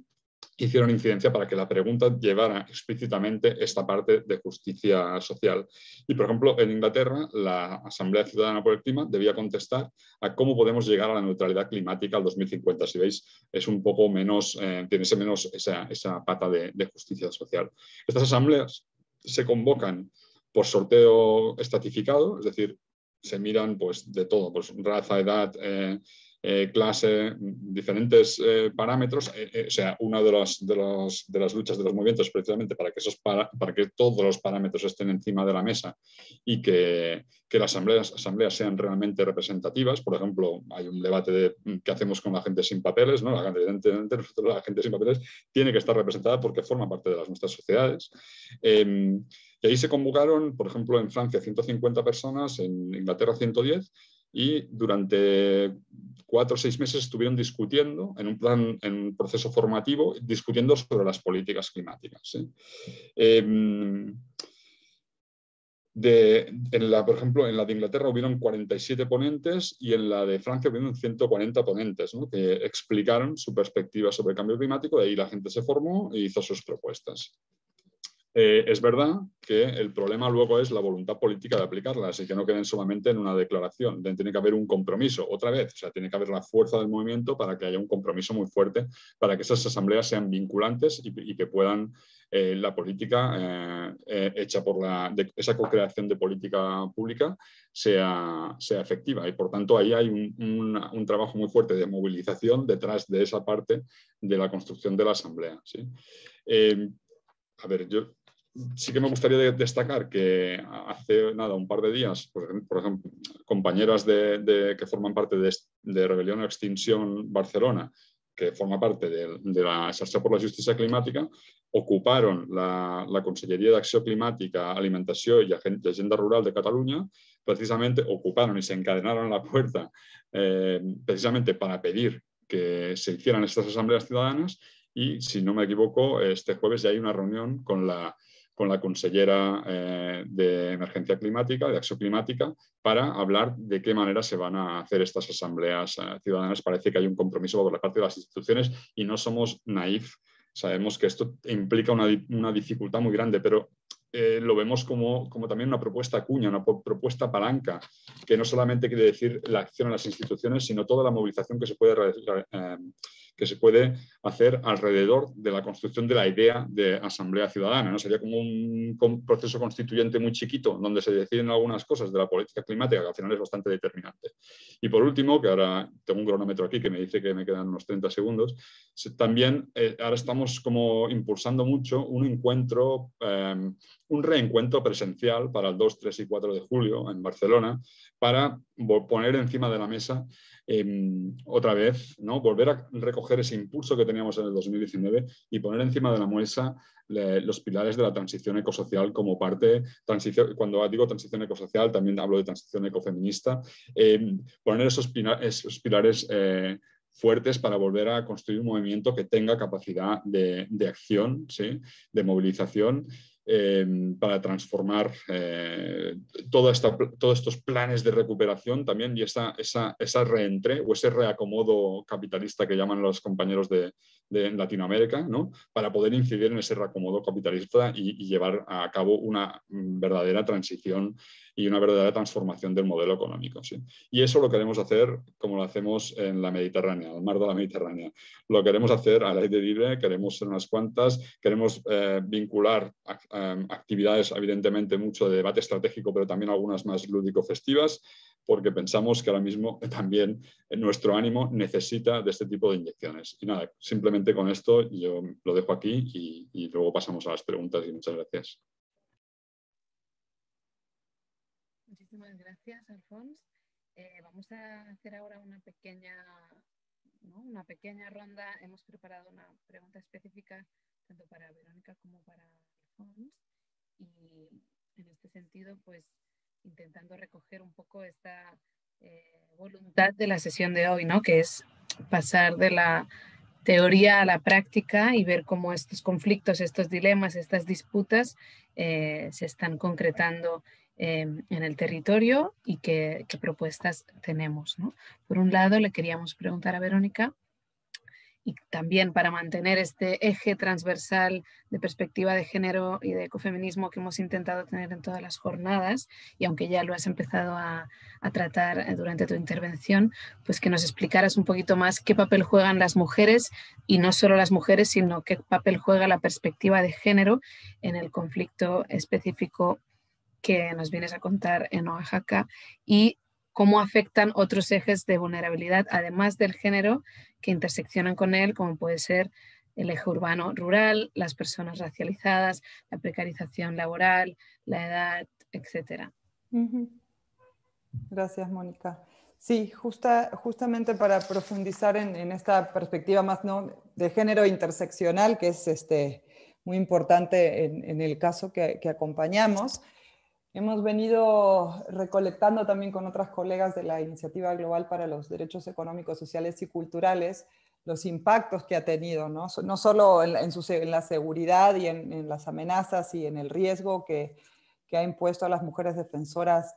hicieron incidencia para que la pregunta llevara explícitamente esta parte de justicia social. Y, por ejemplo, en Inglaterra, la Asamblea Ciudadana por el Clima debía contestar a cómo podemos llegar a la neutralidad climática al 2050. Si veis, es un poco menos, eh, tiene menos esa, pata de, justicia social. Estas asambleas se convocan por sorteo estratificado, es decir, se miran pues, de todo, pues, raza, edad, eh, eh, clase, diferentes eh, parámetros. Eh, o sea, una de, de, de, las luchas de los movimientos precisamente para que, esos para, que todos los parámetros estén encima de la mesa y que, que las asambleas, asambleas, sean realmente representativas. Por ejemplo, hay un debate de qué hacemos con la gente sin papeles. ¿no? La, evidentemente, la gente sin papeles tiene que estar representada porque forma parte de las nuestras sociedades. Em, y ahí se convocaron, por ejemplo, en Francia 150 personas, en Inglaterra 110, y durante cuatro o seis meses estuvieron discutiendo en un, plan, en un proceso formativo, discutiendo sobre las políticas climáticas. Em, en la, por ejemplo, en la de Inglaterra hubieron 47 ponentes y en la de Francia hubieron 140 ponentes que explicaron su perspectiva sobre el cambio climático. De ahí la gente se formó e hizo sus propuestas. Eh, es verdad que el problema luego es la voluntad política de aplicarlas y que no queden solamente en una declaración. Tiene que haber un compromiso, otra vez, o sea, tiene que haber la fuerza del movimiento para que haya un compromiso muy fuerte, para que esas asambleas sean vinculantes y, que puedan eh, la política eh, hecha por la, esa co-creación de política pública sea, sea efectiva. Y por tanto ahí hay un, trabajo muy fuerte de movilización detrás de esa parte de la construcción de la asamblea. a ver, yo sí que me gustaría destacar que hace nada, un par de días, por, ejemplo, compañeras de, que forman parte de, Rebelión o Extinción Barcelona, que forma parte de, la Xarxa por la Justicia Climática, ocuparon la, la Conselleria d'Acció Climàtica, Alimentació y Agenda Rural de Cataluña, precisamente ocuparon y se encadenaron la puerta eh, precisamente para pedir que se hicieran estas asambleas ciudadanas y, si no me equivoco, este jueves ya hay una reunión con la con la consellera eh, de emergencia climática, de acción climática, para hablar de qué manera se van a hacer estas asambleas eh, ciudadanas. Parece que hay un compromiso por la parte de las instituciones y no somos naif. Sabemos que esto implica una, una dificultad muy grande, pero eh, lo vemos como, como, también una propuesta cuña, una propuesta palanca, que no solamente quiere decir la acción en las instituciones, sino toda la movilización que se puede que se puede hacer alrededor de la construcción de la idea de asamblea ciudadana. ¿no? Sería como un, proceso constituyente muy chiquito donde se deciden algunas cosas de la política climática que al final es bastante determinante. Y por último, que ahora tengo un cronómetro aquí que me dice que me quedan unos 30 segundos, también eh, ahora estamos como impulsando mucho un encuentro, em, un reencuentro presencial para el 2, 3 y 4 de julio en Barcelona para poner encima de la mesa Em, otra vez, ¿no? volver a recoger ese impulso que teníamos en el 2019 y poner encima de la mesa los pilares de la transición ecosocial como parte, transición, cuando digo transición ecosocial también hablo de transición ecofeminista, em, poner esos, esos pilares eh, fuertes para volver a construir un movimiento que tenga capacidad de, acción, ¿sí? de movilización Em, para transformar eh, todos estos planes de recuperación también y esa, esa, esa, o ese reacomodo capitalista que llaman los compañeros de, Latinoamérica, ¿no? para poder incidir en ese reacomodo capitalista y, y, llevar a cabo una verdadera transición y una verdadera transformación del modelo económico. ¿sí? Y eso lo queremos hacer como lo hacemos en la Mediterránea, al mar de la Mediterránea. Lo queremos hacer al aire libre, queremos ser unas cuantas, queremos eh, vincular Em, actividades, evidentemente, mucho de debate estratégico, pero también algunas más lúdico-festivas, porque pensamos que ahora mismo también nuestro ánimo necesita de este tipo de inyecciones. Y nada, simplemente con esto yo lo dejo aquí y, luego pasamos a las preguntas y muchas gracias. Muchísimas gracias, Alfons. Eh, vamos a hacer ahora una pequeña, una pequeña ronda. Hemos preparado una pregunta específica tanto para Verónica como para y en este sentido, pues intentando recoger un poco esta eh, voluntad de la sesión de hoy, ¿no? Que es pasar de la teoría a la práctica y ver cómo estos conflictos, estos dilemas, estas disputas eh, se están concretando em, en el territorio y qué, propuestas tenemos. Por un lado, le queríamos preguntar a Verónica y también para mantener este eje transversal de perspectiva de género y de ecofeminismo que hemos intentado tener en todas las jornadas, y aunque ya lo has empezado a, tratar eh, durante tu intervención, pues que nos explicaras un poquito más qué papel juegan las mujeres, y no solo las mujeres, sino qué papel juega la perspectiva de género en el conflicto específico que nos vienes a contar en Oaxaca y cómo afectan otros ejes de vulnerabilidad, además del género, que interseccionan con él, como puede ser el eje urbano-rural, las personas racializadas, la precarización laboral, la edad, etc. Gracias, Mónica. Sí, justa, justamente para profundizar en, esta perspectiva más ¿no? de género interseccional, que es este, muy importante en, el caso que, que acompañamos, Hemos venido recolectando también con otras colegas de la Iniciativa Global para los Derechos Económicos, Sociales y Culturales los impactos que ha tenido, no, solo en, la seguridad y en, las amenazas y en el riesgo que, que, ha impuesto a las mujeres defensoras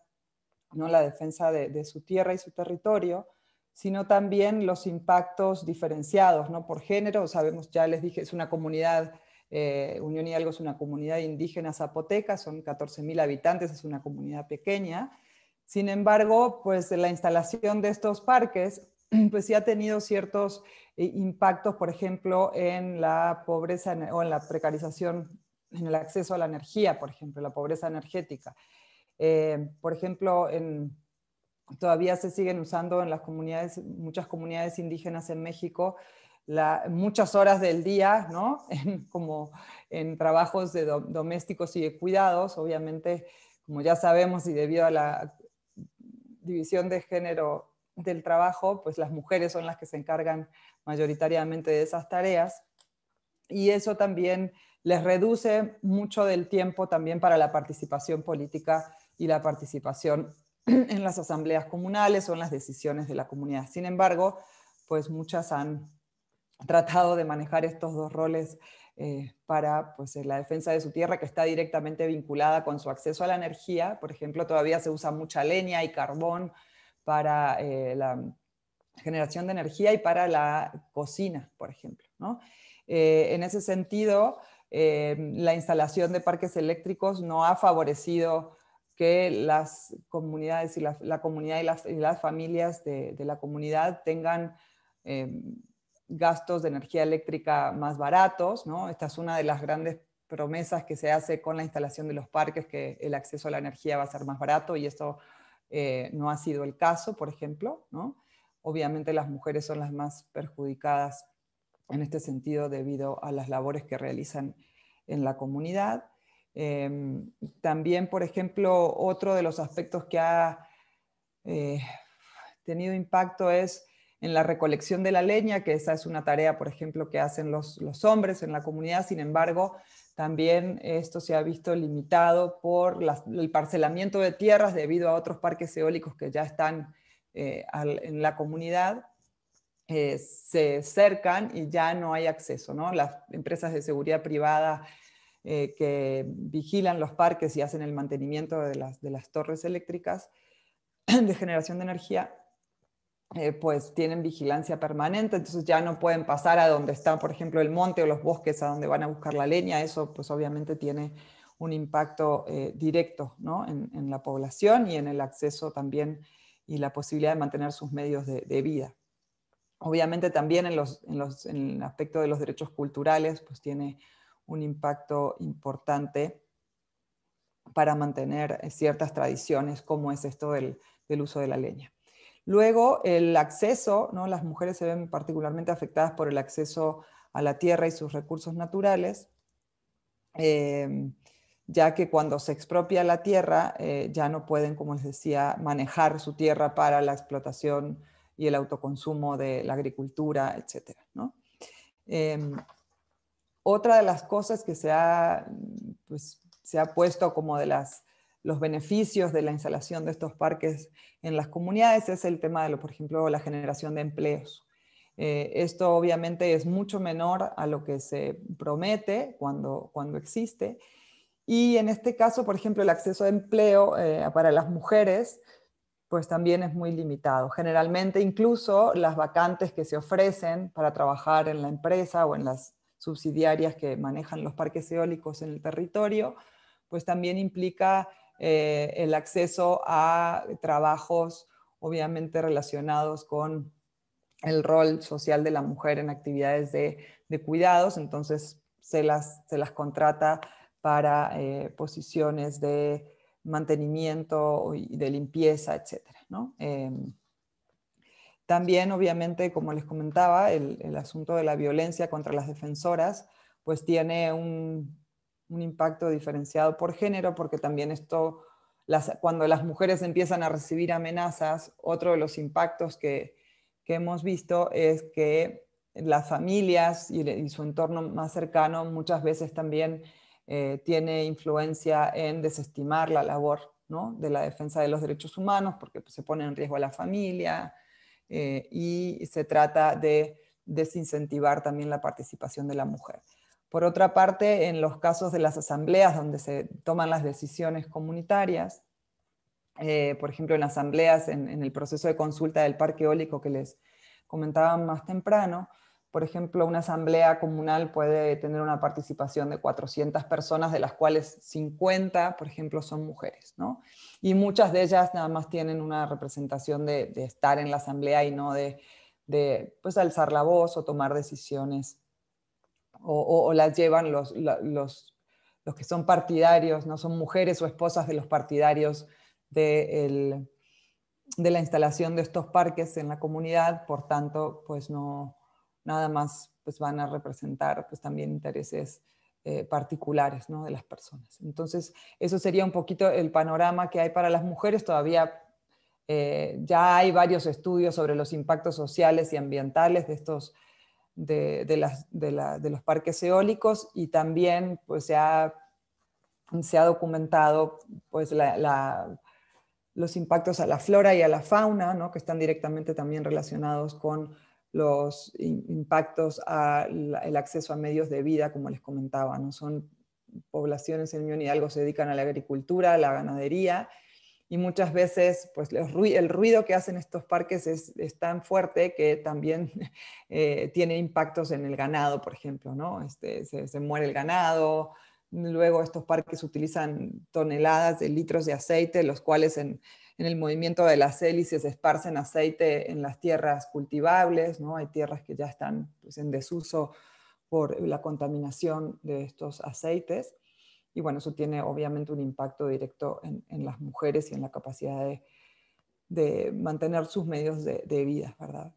¿no? la defensa de, de, su tierra y su territorio, sino también los impactos diferenciados ¿no? por género. Sabemos, ya les dije, es una comunidad eh, Unión Hidalgo es una comunidad indígena zapoteca, son 14.000 habitantes, es una comunidad pequeña. Sin embargo, pues la instalación de estos parques pues sí ha tenido ciertos eh, impactos, por ejemplo, en la pobreza o en la precarización, en el acceso a la energía, por ejemplo, la pobreza energética. Eh, por ejemplo, todavía se siguen usando en las comunidades, muchas comunidades indígenas en México, muchas horas del día, ¿no? En, como en trabajos de domésticos y de cuidados, obviamente, como ya sabemos y debido a la división de género del trabajo, pues las mujeres son las que se encargan mayoritariamente de esas tareas y eso también les reduce mucho del tiempo también para la participación política y la participación en las asambleas comunales o en las decisiones de la comunidad. Sin embargo, pues muchas han tratado de manejar estos dos roles eh, para pues, la defensa de su tierra, que está directamente vinculada con su acceso a la energía. Por ejemplo, todavía se usa mucha leña y carbón para eh, la generación de energía y para la cocina, por ejemplo. Eh, en ese sentido, la instalación de parques eléctricos no ha favorecido que las comunidades y la, comunidad y las, familias de, la comunidad tengan gastos de energía eléctrica más baratos, ¿no? Esta es una de las grandes promesas que se hace con la instalación de los parques, que el acceso a la energía va a ser más barato y esto eh, no ha sido el caso, por ejemplo. Obviamente las mujeres son las más perjudicadas en este sentido debido a las labores que realizan en la comunidad. Em, también, por ejemplo, otro de los aspectos que ha eh, tenido impacto es en la recolección de la leña, que esa es una tarea, por ejemplo, que hacen los, hombres en la comunidad. Sin embargo, también esto se ha visto limitado por el parcelamiento de tierras debido a otros parques eólicos que ya están eh, en la comunidad. Eh, se cercan y ya no hay acceso. ¿no? Las empresas de seguridad privada eh, que vigilan los parques y hacen el mantenimiento de las, de las torres eléctricas de generación de energía, eh, pues tienen vigilancia permanente, entonces ya no pueden pasar a donde está, por ejemplo, el monte o los bosques, a donde van a buscar la leña, eso pues obviamente tiene un impacto eh, directo ¿no? en, la población y en el acceso también y la posibilidad de mantener sus medios de, vida. Obviamente también en, los, en, los, en, el aspecto de los derechos culturales, pues tiene un impacto importante para mantener eh, ciertas tradiciones, como es esto del, del uso de la leña. Luego, el acceso, ¿no? las mujeres se ven particularmente afectadas por el acceso a la tierra y sus recursos naturales, em, ya que cuando se expropia la tierra eh, ya no pueden, como les decía, manejar su tierra para la explotación y el autoconsumo de la agricultura, etc. Em, otra de las cosas que se ha, pues, se ha puesto como de las los beneficios de la instalación de estos parques en las comunidades es el tema de, lo, por ejemplo, la generación de empleos. Eh, esto obviamente es mucho menor a lo que se promete cuando, cuando existe. Y en este caso, por ejemplo, el acceso a empleo eh, para las mujeres, pues también es muy limitado. Generalmente incluso las vacantes que se ofrecen para trabajar en la empresa o en las subsidiarias que manejan los parques eólicos en el territorio, pues también implica eh, el acceso a trabajos obviamente relacionados con el rol social de la mujer en actividades de, cuidados, entonces se las, se las contrata para eh, posiciones de mantenimiento y de limpieza, etc. Em, también, obviamente, como les comentaba, el, el, asunto de la violencia contra las defensoras, pues tiene un, un impacto diferenciado por género, porque también esto, cuando las mujeres empiezan a recibir amenazas, otro de los impactos que, hemos visto es que las familias y, su entorno más cercano muchas veces también eh, tiene influencia en desestimar la labor de la defensa de los derechos humanos, porque pues, se pone en riesgo a la familia eh, y se trata de desincentivar también la participación de la mujer. Por otra parte, en los casos de las asambleas donde se toman las decisiones comunitarias, eh, por ejemplo, en asambleas, en, el proceso de consulta del parque eólico que les comentaba más temprano, por ejemplo, una asamblea comunal puede tener una participación de 400 personas, de las cuales 50, por ejemplo, son mujeres, ¿no? Y muchas de ellas nada más tienen una representación de, estar en la asamblea y no de, de pues, alzar la voz o tomar decisiones o, las llevan los, los, que son partidarios, no son mujeres o esposas de los partidarios de, de, la instalación de estos parques en la comunidad, por tanto, pues no, nada más pues van a representar pues también intereses eh, particulares ¿no? de las personas. Entonces, eso sería un poquito el panorama que hay para las mujeres. Todavía eh, ya hay varios estudios sobre los impactos sociales y ambientales de estos de, los parques eólicos y también pues, se, ha, se ha documentado pues, los impactos a la flora y a la fauna, ¿no? que están directamente también relacionados con los impactos al acceso a medios de vida, como les comentaba. ¿no? Son poblaciones en Unión Hidalgo se dedican a la agricultura, a la ganadería, y muchas veces pues, el ruido que hacen estos parques es, tan fuerte que también eh, tiene impactos en el ganado, por ejemplo, ¿no? Este, se, muere el ganado, luego estos parques utilizan toneladas de litros de aceite, los cuales en, el movimiento de las hélices esparcen aceite en las tierras cultivables, ¿no? Hay tierras que ya están pues, en desuso por la contaminación de estos aceites. Y bueno, eso tiene obviamente un impacto directo en, las mujeres y en la capacidad de, mantener sus medios de, vida, ¿verdad?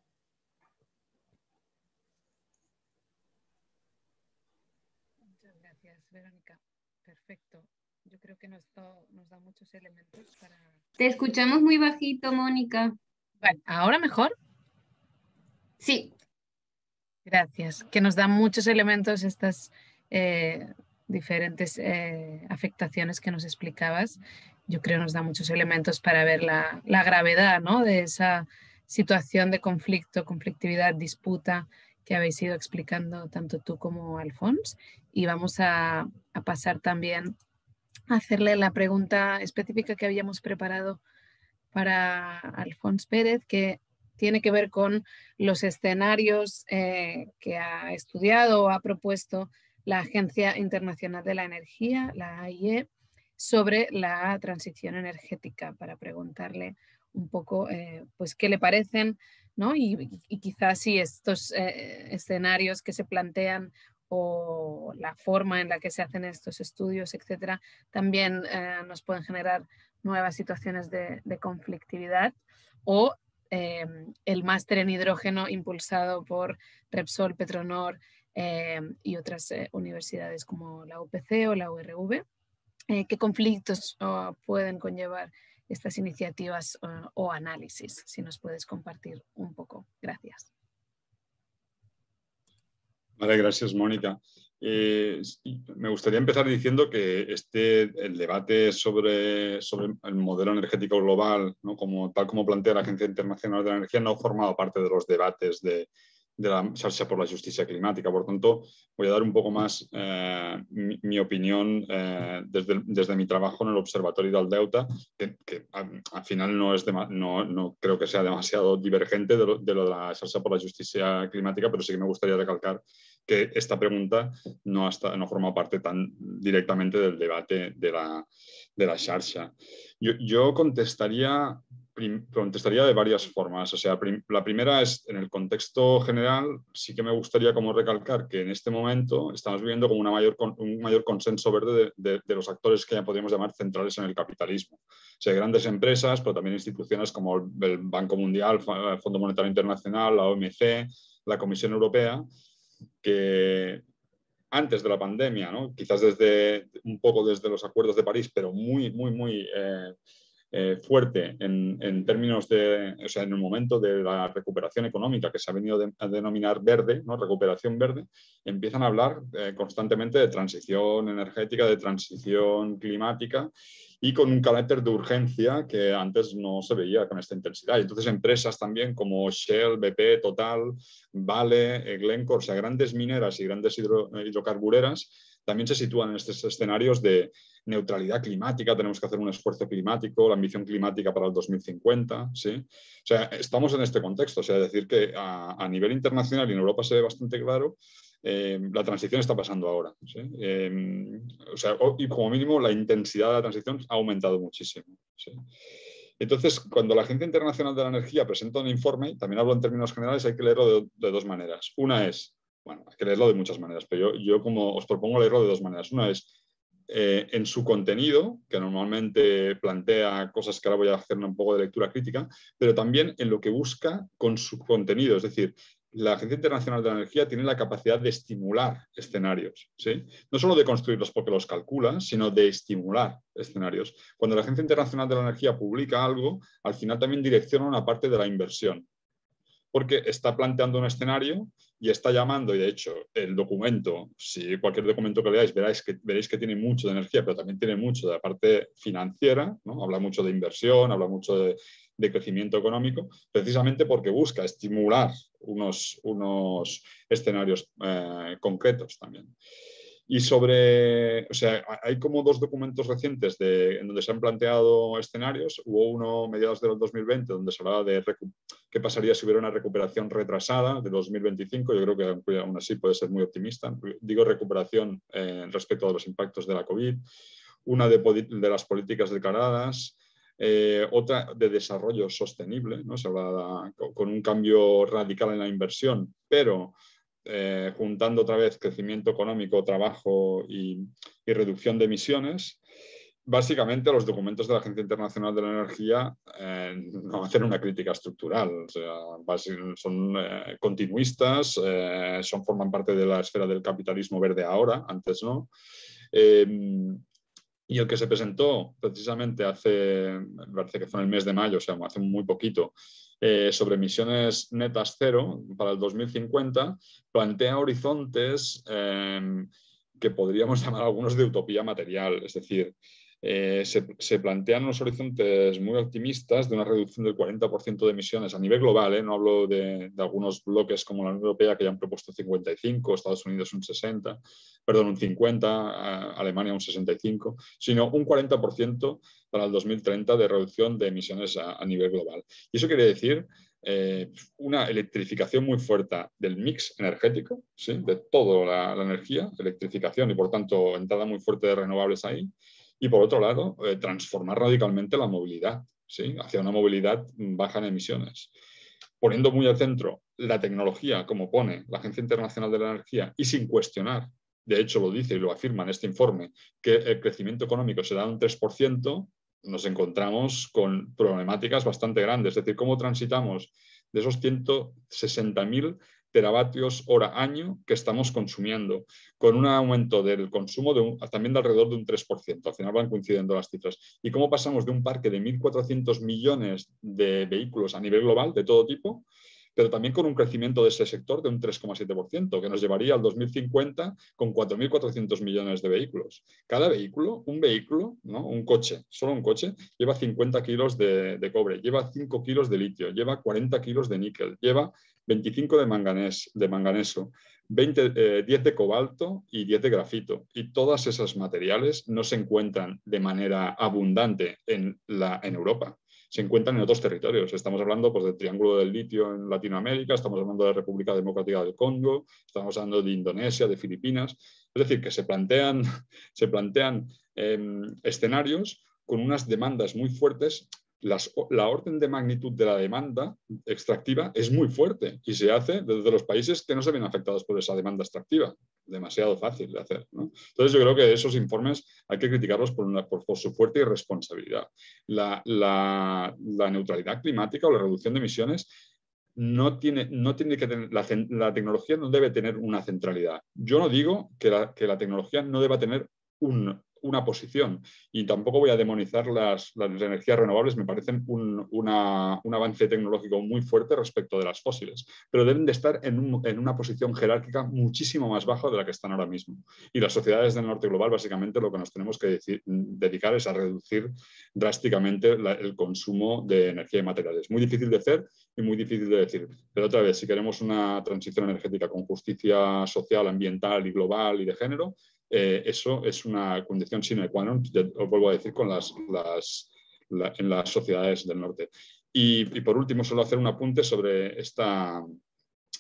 Muchas gracias, Verónica. Perfecto. Yo creo que nos, nos da muchos elementos para... Te escuchamos muy bajito, Mónica. Bueno, ¿ahora mejor? Sí. Gracias. Que nos dan muchos elementos estas eh, diferentes eh, afectaciones que nos explicabas, yo creo nos da muchos elementos para ver la, gravedad ¿no? de esa situación de conflicto, conflictividad, disputa que habéis ido explicando tanto tú como Alfons. Y vamos a, pasar también a hacerle la pregunta específica que habíamos preparado para Alfons Pérez, que tiene que ver con los escenarios eh, que ha estudiado o ha propuesto la Agencia Internacional de la Energía, la AIE, sobre la transición energética, para preguntarle un poco eh, pues, qué le parecen ¿no? y, quizás si estos eh, escenarios que se plantean o la forma en la que se hacen estos estudios, etcétera, también eh, nos pueden generar nuevas situaciones de, conflictividad o el máster en hidrógeno impulsado por Repsol, Petronor y otras universidades como la UPC o la URV. ¿Qué conflictos oh, pueden conllevar estas iniciativas uh, o análisis, si nos puedes compartir un poco. Gracias. Vale, gracias, Mónica. Eh, me gustaría empezar diciendo que este, el debate sobre, sobre el modelo energético global, ¿no? como, tal como plantea la Agencia Internacional de la Energía, no ha formado parte de los debates de, de la Xarxa por la Justicia Climática. Por tanto, voy a dar un poco más eh, mi, opinión eh, desde, desde, mi trabajo en el Observatorio del Deuta, que, al final no, es no, no, creo que sea demasiado divergente de lo, de la Xarxa por la Justicia Climática, pero sí que me gustaría recalcar que esta pregunta no, hasta, no forma parte tan directamente del debate de la, de la Xarxa. Yo, yo contestaría contestaría de varias formas. O sea, la primera es, en el contexto general, sí que me gustaría como recalcar que en este momento estamos viviendo como una mayor, un mayor consenso verde de, los actores que ya podríamos llamar centrales en el capitalismo. O sea, grandes empresas, pero también instituciones como el Banco Mundial, el Fondo Monetario Internacional, la OMC, la Comisión Europea, que antes de la pandemia, ¿no? quizás desde un poco desde los acuerdos de París, pero muy, muy, muy... Eh, eh, fuerte en, términos de, o sea, en el momento de la recuperación económica que se ha venido a denominar verde, ¿no? recuperación verde, empiezan a hablar eh, constantemente de transición energética, de transición climática y con un carácter de urgencia que antes no se veía con esta intensidad. Y entonces empresas también como Shell, BP, Total, Vale, Glencore, o sea, grandes mineras y grandes hidrocarbureras, también se sitúan en estos escenarios de neutralidad climática, tenemos que hacer un esfuerzo climático, la ambición climática para el 2050. ¿sí? O sea, estamos en este contexto, o sea, decir que a, nivel internacional y en Europa se ve bastante claro, eh, la transición está pasando ahora. ¿sí? Em, o sea, y como mínimo la intensidad de la transición ha aumentado muchísimo. Entonces, cuando la Agencia Internacional de la Energía presenta un informe, también hablo en términos generales, hay que leerlo de, dos maneras. Una es, bueno, hay que leerlo de muchas maneras, pero yo, yo como os propongo leerlo de dos maneras. Una es eh, en su contenido, que normalmente plantea cosas que ahora voy a hacer un poco de lectura crítica, pero también en lo que busca con su contenido. Es decir, la Agencia Internacional de la Energía tiene la capacidad de estimular escenarios, ¿sí? no solo de construirlos porque los calcula, sino de estimular escenarios. Cuando la Agencia Internacional de la Energía publica algo, al final también direcciona una parte de la inversión porque está planteando un escenario y está llamando, y de hecho el documento, si cualquier documento que leáis, veréis que, tiene mucho de energía, pero también tiene mucho de la parte financiera, habla mucho de inversión, habla mucho de, crecimiento económico, precisamente porque busca estimular unos, unos escenarios eh, concretos también. Y sobre, o sea, hay como dos documentos recientes de, en donde se han planteado escenarios. Hubo uno mediados del 2020 donde se hablaba de qué pasaría si hubiera una recuperación retrasada de 2025. Yo creo que aún así puede ser muy optimista. Digo recuperación eh, respecto a los impactos de la COVID. Una de, de las políticas declaradas. Eh, otra de desarrollo sostenible, ¿no? se habla con un cambio radical en la inversión, pero eh, juntando otra vez crecimiento económico, trabajo y, reducción de emisiones, básicamente los documentos de la Agencia Internacional de la Energía eh, no hacen una crítica estructural, o sea, son eh, continuistas, son, forman parte de la esfera del capitalismo verde ahora, antes no. y el que se presentó precisamente hace, parece que fue en el mes de mayo, o sea, hace muy poquito, eh, sobre emisiones netas cero para el 2050 plantea horizontes em, que podríamos llamar algunos de utopía material, es decir, eh, se, plantean unos horizontes muy optimistas de una reducción del 40% de emisiones a nivel global. ¿eh? No hablo de, algunos bloques como la Unión Europea que ya han propuesto 55, Estados Unidos un 60, perdón, un 50, Alemania un 65, sino un 40% para el 2030 de reducción de emisiones a, nivel global. Y eso quiere decir eh, una electrificación muy fuerte del mix energético, ¿sí? de toda la, energía, electrificación y por tanto entrada muy fuerte de renovables ahí, y por otro lado, eh, transformar radicalmente la movilidad ¿sí? hacia una movilidad baja en emisiones, poniendo muy al centro la tecnología, como pone la Agencia Internacional de la Energía, y sin cuestionar, de hecho lo dice y lo afirma en este informe, que el crecimiento económico será un 3%, nos encontramos con problemáticas bastante grandes. Es decir, cómo transitamos de esos 160.000 teravatios hora año que estamos consumiendo, con un aumento del consumo de también de alrededor de un 3%. Al final van coincidiendo las cifras. Y cómo pasamos de un parque de 1.400 millones de vehículos a nivel global de todo tipo pero también con un crecimiento de ese sector de un 3,7%, que nos llevaría al 2050 con 4.400 millones de vehículos. Cada vehículo, un vehículo, ¿no? un coche, solo un coche, lleva 50 kilos de, cobre, lleva 5 kilos de litio, lleva 40 kilos de níquel, lleva 25 de, manganés, de manganeso, 20, 10 eh, de cobalto y 10 de grafito. Y todos esos materiales no se encuentran de manera abundante en, la, en Europa se encuentran en otros territorios. Estamos hablando pues, del Triángulo del Litio en Latinoamérica, estamos hablando de la República Democrática del Congo, estamos hablando de Indonesia, de Filipinas. Es decir, que se plantean, se plantean em, escenarios con unas demandas muy fuertes la orden de magnitud de la demanda extractiva es muy fuerte y se hace desde los países que no se ven afectados por esa demanda extractiva. Demasiado fácil de hacer. Entonces yo creo que esos informes hay que criticarlos por, por, su fuerte irresponsabilidad. La, la, neutralidad climática o la reducción de emisiones no tiene, no tiene que tener, la, la, tecnología no debe tener una centralidad. Yo no digo que la, que la tecnología no deba tener un, una posición. Y tampoco voy a demonizar las, energías renovables, me parecen un, avance tecnológico muy fuerte respecto de las fósiles, pero deben de estar en, una posición jerárquica muchísimo más baja de la que están ahora mismo. Y las sociedades del norte global, básicamente, lo que nos tenemos que dedicar es a reducir drásticamente el consumo de energía y materiales. Muy difícil de hacer y muy difícil de decir. Pero otra vez, si queremos una transición energética con justicia social, ambiental y global y de género, eh, eso es una condición sine qua non, os vuelvo a decir, con las, en las sociedades del norte. Y, por último, solo hacer un apunte sobre esta,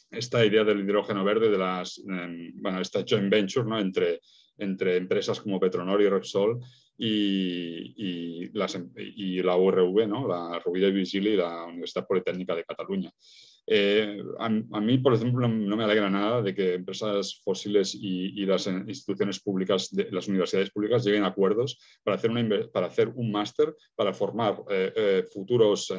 esta idea del hidrógeno verde, de las, em, bueno, esta joint venture ¿no? entre, entre empresas como Petronor y Repsol y, y, las, y la URV, ¿no? la Rovira i Vigili y la Universidad Politécnica de Cataluña. Eh, a, mí, por ejemplo, no, me alegra nada de que empresas fósiles y, las instituciones públicas, las universidades públicas, lleguen a acuerdos para hacer, para hacer un máster para formar eh, eh, futuros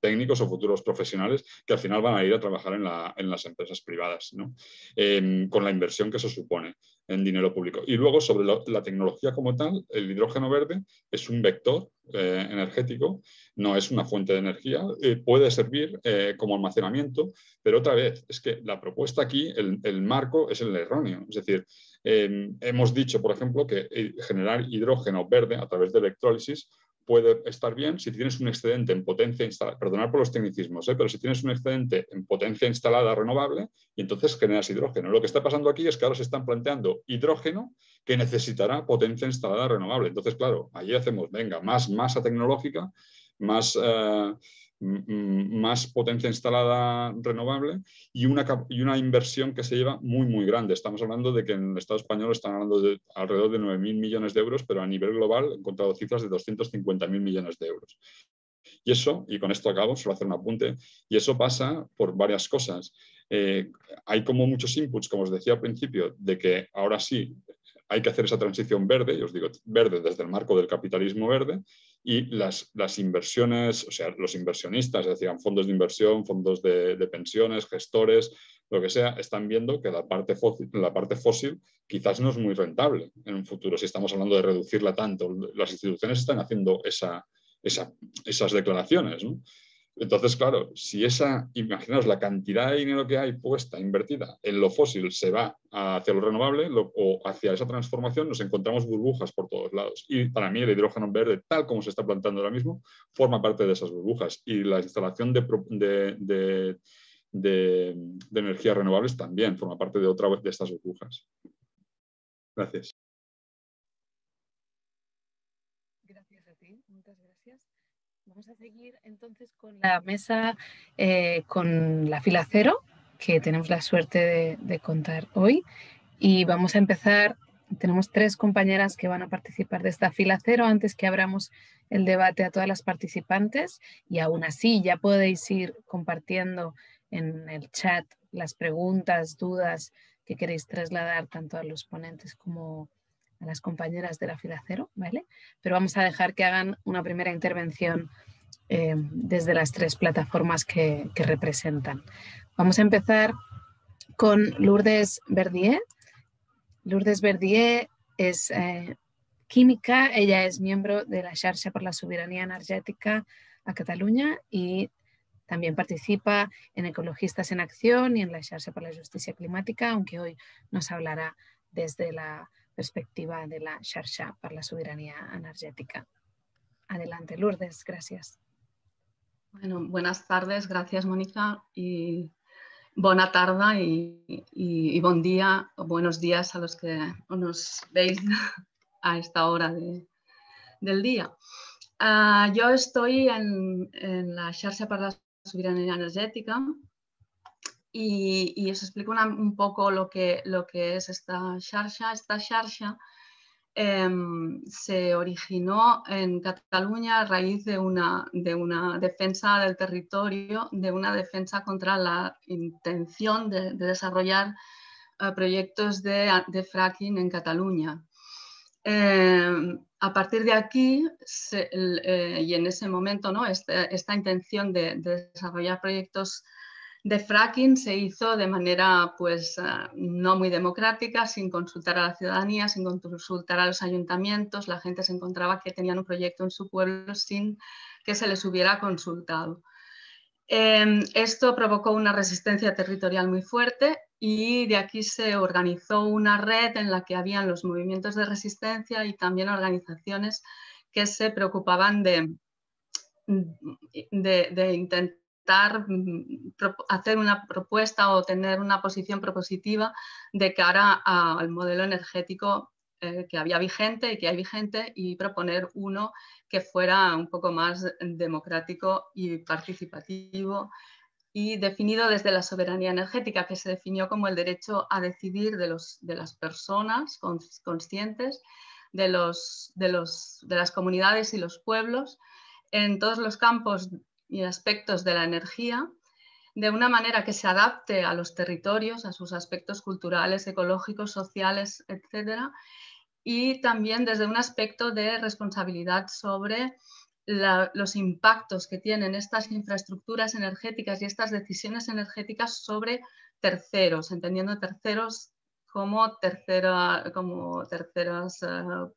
técnicos o futuros profesionales que al final van a ir a trabajar en, en las empresas privadas, ¿no? Em, con la inversión que eso supone en dinero público. Y luego, sobre la tecnología como tal, el hidrógeno verde es un vector eh, energético, no es una fuente de energía, eh, puede servir eh, como almacenamiento, pero otra vez, es que la propuesta aquí, el, marco es el erróneo. Es decir, hemos dicho, por ejemplo, que generar hidrógeno verde a través de electrólisis puede estar bien si tienes un excedente en potencia instalada, perdonar por los tecnicismos, pero si tienes un excedente en potencia instalada renovable y entonces generas hidrógeno. Lo que está pasando aquí es que ahora se están planteando hidrógeno que necesitará potencia instalada renovable. Entonces, claro, allí hacemos, venga, más masa tecnológica, más... Eh, más potencia instalada renovable y una, y una inversión que se lleva muy, muy grande. Estamos hablando de que en el Estado español están hablando de alrededor de 9.000 millones de euros, pero a nivel global he encontrado cifras de 250.000 millones de euros. Y eso, y con esto acabo, solo hacer un apunte, y eso pasa por varias cosas. Eh, hay como muchos inputs, como os decía al principio, de que ahora sí hay que hacer esa transición verde, y os digo verde desde el marco del capitalismo verde, y las, las inversiones, o sea, los inversionistas, es decir, fondos de inversión, fondos de, pensiones, gestores, lo que sea, están viendo que la parte, fósil, la parte fósil quizás no es muy rentable en un futuro, si estamos hablando de reducirla tanto. Las instituciones están haciendo esa, esas declaraciones. Entonces, claro, si esa, imaginaos la cantidad de dinero que hay puesta, invertida en lo fósil, se va hacia lo renovable o hacia esa transformación, nos encontramos burbujas por todos lados. Y para mí el hidrógeno verde, tal como se está plantando ahora mismo, forma parte de esas burbujas. Y la instalación de, de, energías renovables también forma parte de otra de estas burbujas. Gracias a ti, muchas gracias. Vamos a seguir entonces con la mesa eh, con la fila cero, que tenemos la suerte de, contar hoy. Y vamos a empezar, tenemos tres compañeras que van a participar de esta fila cero antes que abramos el debate a todas las participantes. Y aún así ya podéis ir compartiendo en el chat las preguntas, dudas que queréis trasladar tanto a los ponentes como a las compañeras de la fila cero, ¿vale? Pero vamos a dejar que hagan una primera intervención eh, desde las tres plataformas que, representan. Vamos a empezar con Lourdes Verdier. Lourdes Verdier es eh, química, ella es miembro de la Xarxa por la Soberanía Energética a Cataluña y también participa en Ecologistas en Acción y en la Xarxa por la Justicia Climática, aunque hoy nos hablará desde la perspectiva de la Xarxa por la Soberanía Energética. Adelante, Lourdes, gracias. Bueno, buenas tardes, gracias Mónica y buena tarde y, y, buen día o buenos días a los que nos veis a esta hora del día. Ah, yo estoy en, la Xarxa para la Soberanía Energética y, os explico un poco lo que, lo que es esta Xarxa. Esta Xarxa Em, se originó en Cataluña a raíz de una, de una, defensa del territorio, de una defensa contra la intención de, desarrollar eh, proyectos de, fracking en Cataluña. Em, a partir de aquí, eh, y en ese momento, ¿no? Este, esta, intención de desarrollar proyectos de fracking se hizo de manera pues ah, no muy democrática, sin consultar a la ciudadanía, sin consultar a los ayuntamientos. La gente se encontraba que tenían un proyecto en su pueblo sin que se les hubiera consultado. Em, esto provocó una resistencia territorial muy fuerte y de aquí se organizó una red en la que habían los movimientos de resistencia y también organizaciones que se preocupaban de, de, de intentar Mm, hacer una propuesta o tener una posición propositiva de cara al modelo energético eh, que había vigente y que hay vigente y proponer uno que fuera un poco más democrático y participativo y definido desde la soberanía energética, que se definió como el derecho a decidir de, los, de las personas conscientes, de, los, de, los, de las comunidades y los pueblos en todos los campos y aspectos de la energía de una manera que se adapte a los territorios, a sus aspectos culturales, ecológicos, sociales, etc. Y también desde un aspecto de responsabilidad sobre los impactos que tienen estas infraestructuras energéticas y estas decisiones energéticas sobre terceros, entendiendo terceros como, tercera, como terceros eh,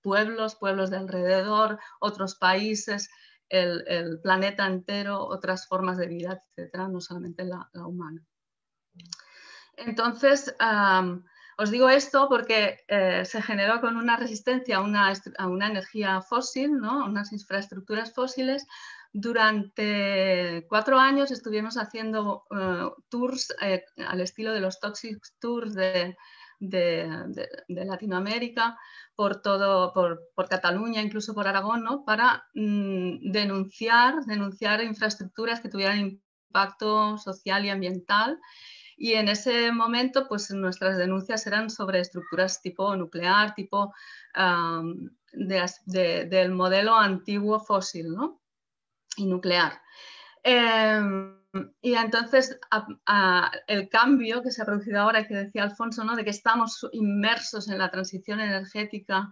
pueblos, pueblos de alrededor, otros países, el, planeta entero, otras formas de vida, etcétera, no solamente la, humana. Entonces, os digo esto porque eh, se generó con una resistencia a una, a energía fósil, ¿no? unas infraestructuras fósiles. Durante cuatro años estuvimos haciendo eh, tours eh, al estilo de los Toxic Tours de, de, Latinoamérica, por, todo, por, Cataluña, incluso por Aragón, ¿no? para mm, denunciar, denunciar infraestructuras que tuvieran impacto social y ambiental. Y en ese momento, pues nuestras denuncias eran sobre estructuras tipo nuclear, tipo del modelo antiguo fósil ¿no? y nuclear. Em, y entonces el cambio que se ha producido ahora, que decía Alfonso, ¿no? de que estamos inmersos en la transición energética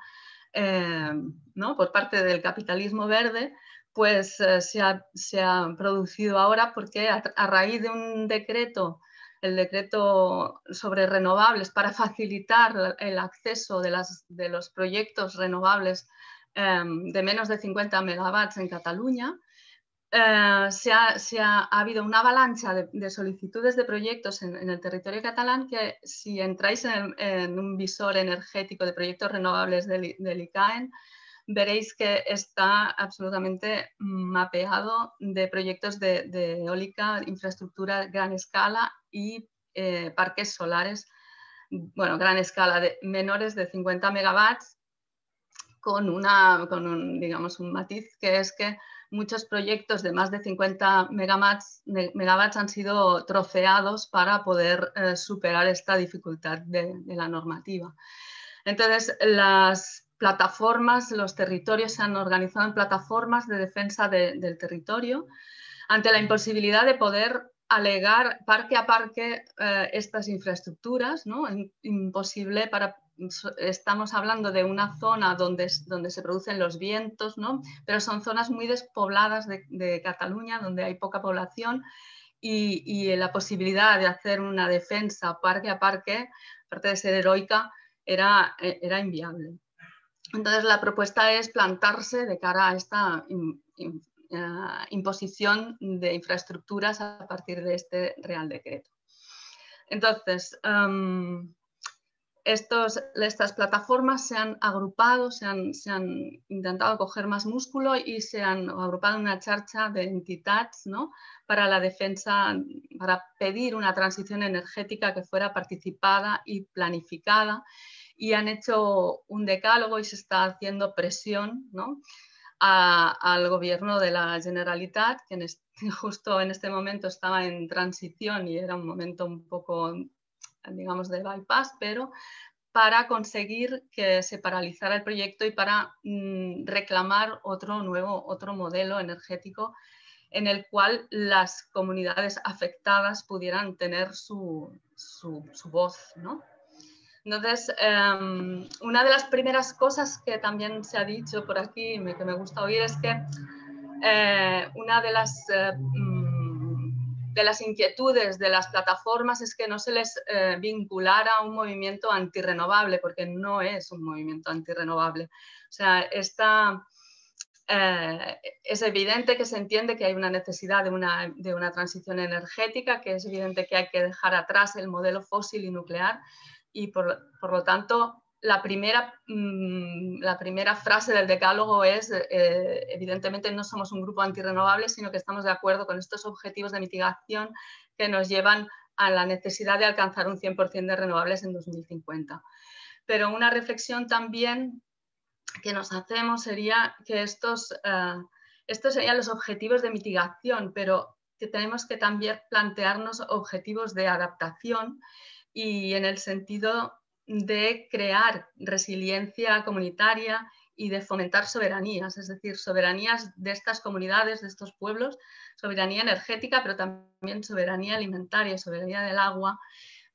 eh, ¿no? por parte del capitalismo verde, pues eh, se, ha, se, ha, producido ahora porque a, raíz de un decreto, el decreto sobre renovables para facilitar el acceso de, las, de los proyectos renovables eh, de menos de 50 megawatts en Cataluña, eh, se, ha, habido una avalancha de, solicitudes de proyectos en, el territorio catalán que si entráis en, un visor energético de proyectos renovables del, ICAEN, veréis que está absolutamente mapeado de proyectos de, eólica, infraestructura gran escala y eh, parques solares, bueno, gran escala, de menores de 50 megawatts, con, una, con un, digamos, un matiz que es que muchos proyectos de más de 50 megawatts, han sido troceados para poder eh, superar esta dificultad de, la normativa. Entonces, las plataformas, los territorios se han organizado en plataformas de defensa del territorio ante la imposibilidad de poder alegar parque a parque eh, estas infraestructuras, imposible para estamos hablando de una zona donde, donde se producen los vientos, ¿no? pero son zonas muy despobladas de, Cataluña, donde hay poca población y, la posibilidad de hacer una defensa parque a parque, aparte de ser heroica, era, era inviable. Entonces la propuesta es plantarse de cara a esta eh, imposición de infraestructuras a partir de este Real Decreto. Entonces, em, estas plataformas se han agrupado, se han, intentado coger más músculo y se han agrupado en una charcha de entidades ¿no? para la defensa, para pedir una transición energética que fuera participada y planificada. Y han hecho un decálogo y se está haciendo presión ¿no? al gobierno de la Generalitat, que justo en este momento estaba en transición y era un momento un poco digamos, de bypass, pero para conseguir que se paralizara el proyecto y para mm, reclamar otro nuevo, otro modelo energético en el cual las comunidades afectadas pudieran tener su, voz. Entonces, em, una de las primeras cosas que también se ha dicho por aquí, que me gusta oír, es que eh, una de las eh, mm, de las inquietudes de las plataformas es que no se les eh, vinculara a un movimiento antirrenovable, porque no es un movimiento antirrenovable. O sea, está, eh, es evidente que se entiende que hay una necesidad de una, de una transición energética, que es evidente que hay que dejar atrás el modelo fósil y nuclear y por, por lo tanto la primera, mm, la primera frase del decálogo es, eh, evidentemente no somos un grupo antirrenovable, sino que estamos de acuerdo con estos objetivos de mitigación que nos llevan a la necesidad de alcanzar un 100% de renovables en 2050. Pero una reflexión también que nos hacemos sería que estos, eh, estos serían los objetivos de mitigación, pero que tenemos que también plantearnos objetivos de adaptación y en el sentido de crear resiliencia comunitaria y de fomentar soberanías, es decir, soberanías de estas comunidades, de estos pueblos, soberanía energética, pero también soberanía alimentaria, soberanía del agua,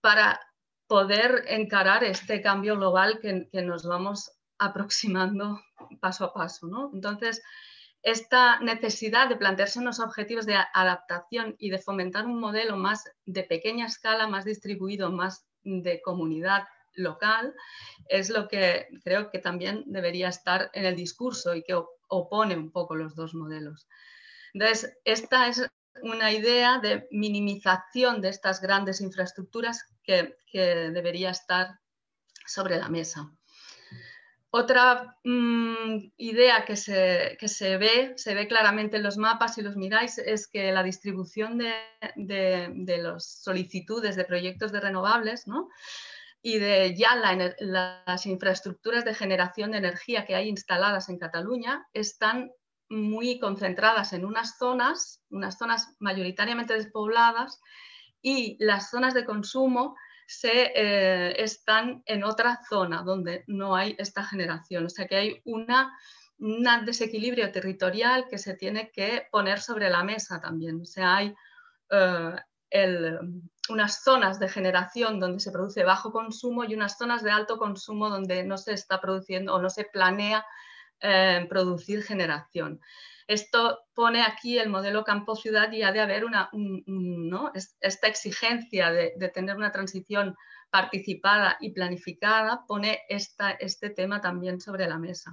para poder encarar este cambio global que, nos vamos aproximando paso a paso. Entonces, esta necesidad de plantearse unos objetivos de adaptación y de fomentar un modelo más de pequeña escala, más distribuido, más de comunidad local, es lo que creo que también debería estar en el discurso y que opone un poco los dos modelos. Entonces, esta es una idea de minimización de estas grandes infraestructuras que, debería estar sobre la mesa. Otra mm, idea que se, ve claramente en los mapas, si los miráis, es que la distribución de, de, de las solicitudes de proyectos de renovables ¿no? Y de ya las infraestructuras de generación de energía que hay instaladas en Cataluña están muy concentradas en unas zonas, unas zonas mayoritariamente despobladas, y las zonas de consumo se, eh, están en otra zona donde no hay esta generación. O sea que hay una, un desequilibrio territorial que se tiene que poner sobre la mesa también. O sea, hay eh, unas zonas de generación donde se produce bajo consumo y unas zonas de alto consumo donde no se está produciendo o no se planea eh, producir generación. Esto pone aquí el modelo campo-ciudad y ha de haber una, esta exigencia de, tener una transición participada y planificada, pone esta, este tema también sobre la mesa.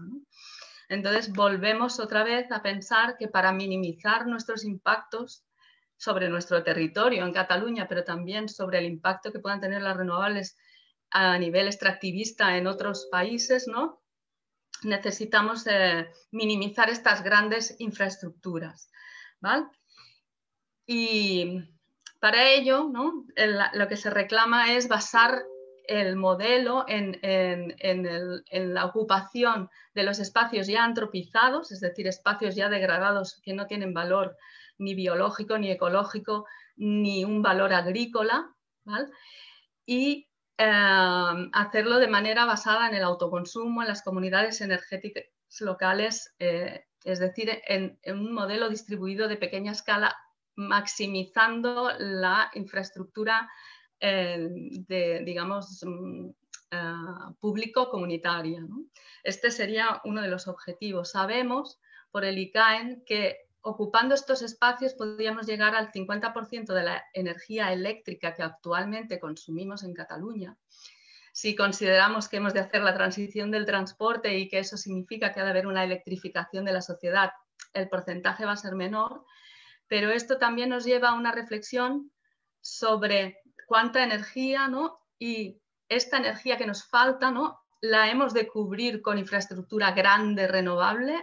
Entonces volvemos otra vez a pensar que para minimizar nuestros impactos sobre nuestro territorio en Cataluña, pero también sobre el impacto que puedan tener las renovables a nivel extractivista en otros países, ¿no? necesitamos eh, minimizar estas grandes infraestructuras. Y para ello, ¿no? lo que se reclama es basar el modelo en, la ocupación de los espacios ya antropizados, es decir, espacios ya degradados que no tienen valor ni biológico, ni ecológico, ni un valor agrícola, y em, hacerlo de manera basada en el autoconsumo, en las comunidades energéticas locales, eh, es decir, en, un modelo distribuido de pequeña escala, maximizando la infraestructura eh, de, digamos, mm, público-comunitaria. Este sería uno de los objetivos. Sabemos por el ICAEN que ocupando estos espacios podríamos llegar al 50% de la energía eléctrica que actualmente consumimos en Cataluña. Si consideramos que hemos de hacer la transición del transporte y que eso significa que ha de haber una electrificación de la sociedad, el porcentaje va a ser menor, pero esto también nos lleva a una reflexión sobre cuánta energía, ¿no? Y esta energía que nos falta, ¿no? La hemos de cubrir con infraestructura grande, renovable,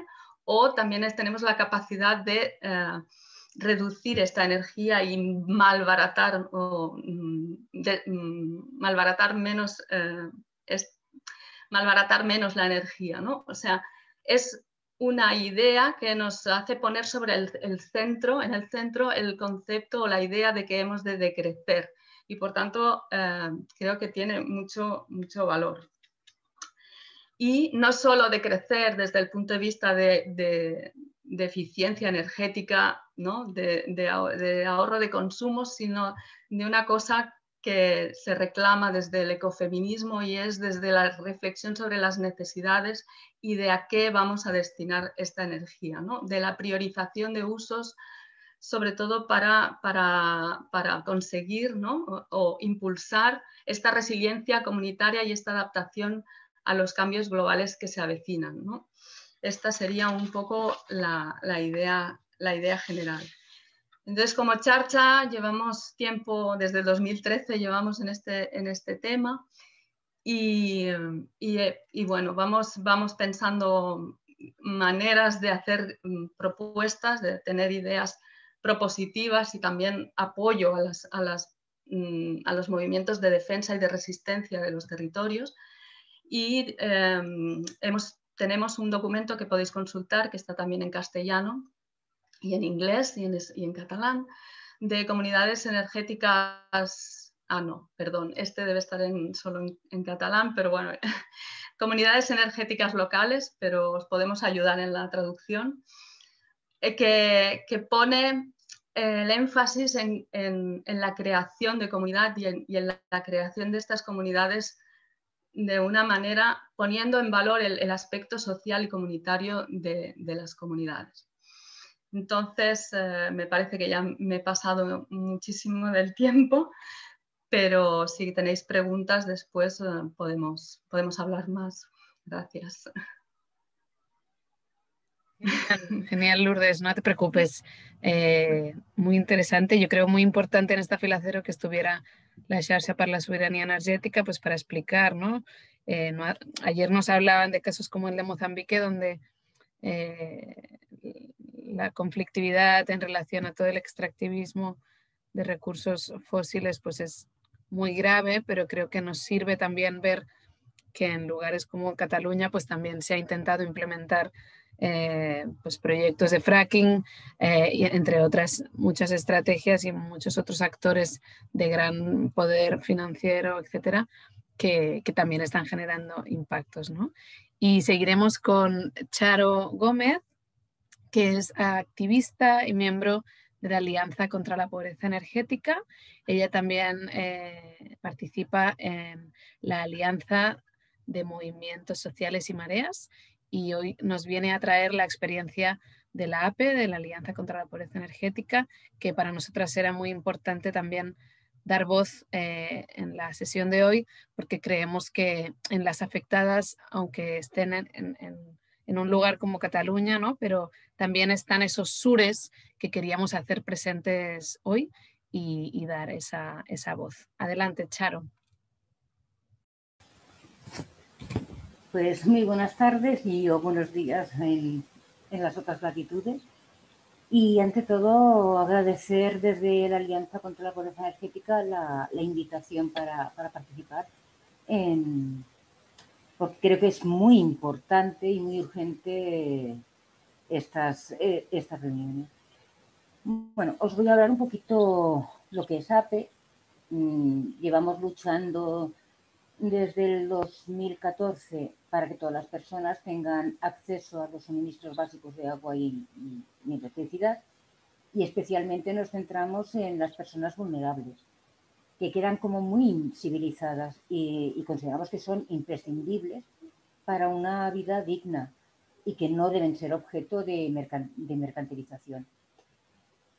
o también tenemos la capacidad de eh, reducir esta energía y malbaratar, o, mm, mm, menos, eh, malbaratar menos la energía, ¿no? O sea, es una idea que nos hace poner sobre el, el, centro, en el centro, el concepto o la idea de que hemos de decrecer y por tanto eh, creo que tiene mucho, mucho valor. Y no solo de crecer desde el punto de vista de, eficiencia energética, ¿no? de, ahorro de consumo, sino de una cosa que se reclama desde el ecofeminismo y es desde la reflexión sobre las necesidades y de a qué vamos a destinar esta energía, ¿no? de la priorización de usos sobre todo para, para, conseguir o, impulsar esta resiliencia comunitaria y esta adaptación a los cambios globales que se avecinan. Esta sería un poco la, idea, la idea general. Entonces, como charcha, llevamos tiempo, desde 2013 llevamos en este, en este tema y, y, bueno, vamos, vamos pensando maneras de hacer mm, propuestas, de tener ideas propositivas y también apoyo a, las, a, las, mm, a, los movimientos de defensa y de resistencia de los territorios. Y hemos, tenemos un documento que podéis consultar, que está también en castellano y en inglés y en, en catalán, de comunidades energéticas. Ah, no, perdón, este debe estar en, solo en, catalán, pero bueno, comunidades energéticas locales, pero os podemos ayudar en la traducción, eh, que, que, pone el énfasis en, la creación de comunidad y en, la, creación de estas comunidades de una manera poniendo en valor el, aspecto social y comunitario de, las comunidades. Entonces, eh, me parece que ya me he pasado muchísimo del tiempo, pero si tenéis preguntas después eh, podemos, podemos hablar más. Gracias. Genial, Lourdes, no te preocupes. Eh, muy interesante, yo creo muy importante en esta fila cero que estuviera la Xarxa para la Soberanía Energética, pues para explicar, ¿no? Eh, ayer nos hablaban de casos como el de Mozambique, donde eh, la conflictividad en relación a todo el extractivismo de recursos fósiles pues es muy grave, pero creo que nos sirve también ver que en lugares como Cataluña pues también se ha intentado implementar eh, pues proyectos de fracking, eh, entre otras muchas estrategias y muchos otros actores de gran poder financiero, etcétera, que, también están generando impactos. Y seguiremos con Charo Gómez, que es activista y miembro de la Alianza contra la Pobreza Energética. Ella también eh, participa en la Alianza de Movimientos Sociales y Mareas y hoy nos viene a traer la experiencia de la APE, de la Alianza contra la Pobreza Energética, que para nosotras era muy importante también dar voz eh, en la sesión de hoy, porque creemos que en las afectadas, aunque estén en, un lugar como Cataluña, ¿no? pero también están esos sures que queríamos hacer presentes hoy y, dar esa, voz. Adelante, Charo. Pues muy buenas tardes y buenos días en, las otras latitudes. Y ante todo agradecer desde la Alianza contra la Pobreza Energética la, invitación para, para participar en, porque creo que es muy importante y muy urgente estas, eh, estas reuniones. Bueno, os voy a hablar un poquito lo que es APE. Mm, llevamos luchando desde el 2014 para que todas las personas tengan acceso a los suministros básicos de agua y, electricidad y especialmente nos centramos en las personas vulnerables que quedan como muy invisibilizadas y, consideramos que son imprescindibles para una vida digna y que no deben ser objeto de, mercantilización.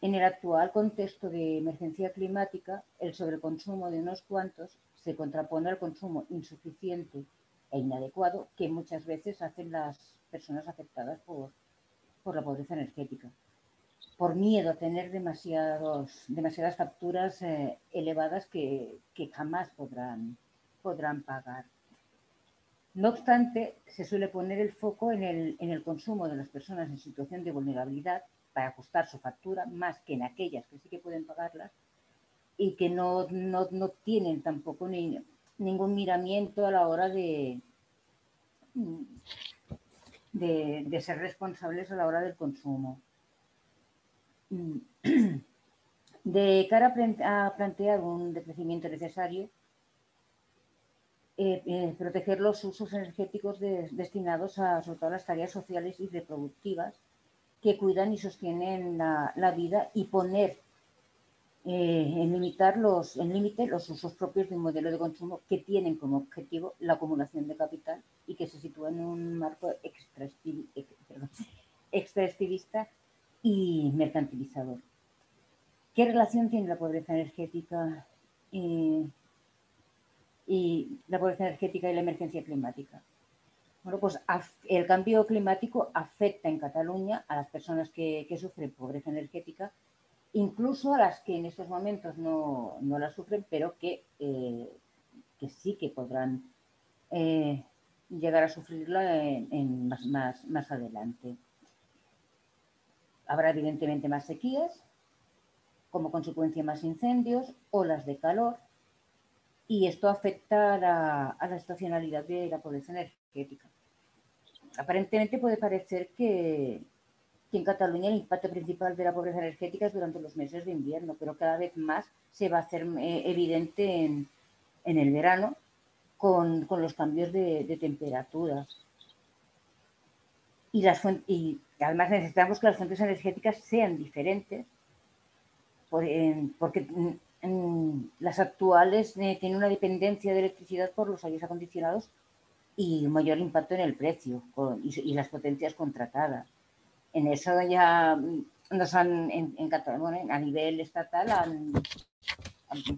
En el actual contexto de emergencia climática, el sobreconsumo de unos cuantos se contrapone al consumo insuficiente e inadecuado que muchas veces hacen las personas afectadas por la pobreza energética por miedo a tener demasiados, demasiadas facturas eh, elevadas que, jamás podrán, podrán pagar. No obstante, se suele poner el foco en el, en el, consumo de las personas en situación de vulnerabilidad para ajustar su factura, más que en aquellas que sí que pueden pagarlas y que no, no, no tienen tampoco ni, ningún miramiento a la hora de, de, ser responsables a la hora del consumo. De cara a plantear un decrecimiento necesario, eh, eh, proteger los usos energéticos destinados a sobre todo las tareas sociales y reproductivas que cuidan y sostienen la, vida y poner eh, en limitar los en límite los usos propios de un modelo de consumo que tienen como objetivo la acumulación de capital y que se sitúa en un marco extraestivista y mercantilizador. ¿Qué relación tiene la pobreza energética y, la pobreza energética y la emergencia climática? Bueno, pues el cambio climático afecta en Cataluña a las personas que, sufren pobreza energética, incluso a las que en estos momentos no, la sufren, pero que, eh, que, sí que podrán eh, llegar a sufrirla en, más, más, más adelante. Habrá evidentemente más sequías, como consecuencia más incendios, olas de calor, y esto afecta a la, estacionalidad de la pobreza energética. Aparentemente puede parecer que, en Cataluña el impacto principal de la pobreza energética es durante los meses de invierno, pero cada vez más se va a hacer eh, evidente en, el verano con, los cambios de, temperaturas. Y, y además necesitamos que las fuentes energéticas sean diferentes, porque las actuales eh, tienen una dependencia de electricidad por los aires acondicionados y un mayor impacto en el precio y, las potencias contratadas. En eso ya mm, nos han, en, a nivel estatal han,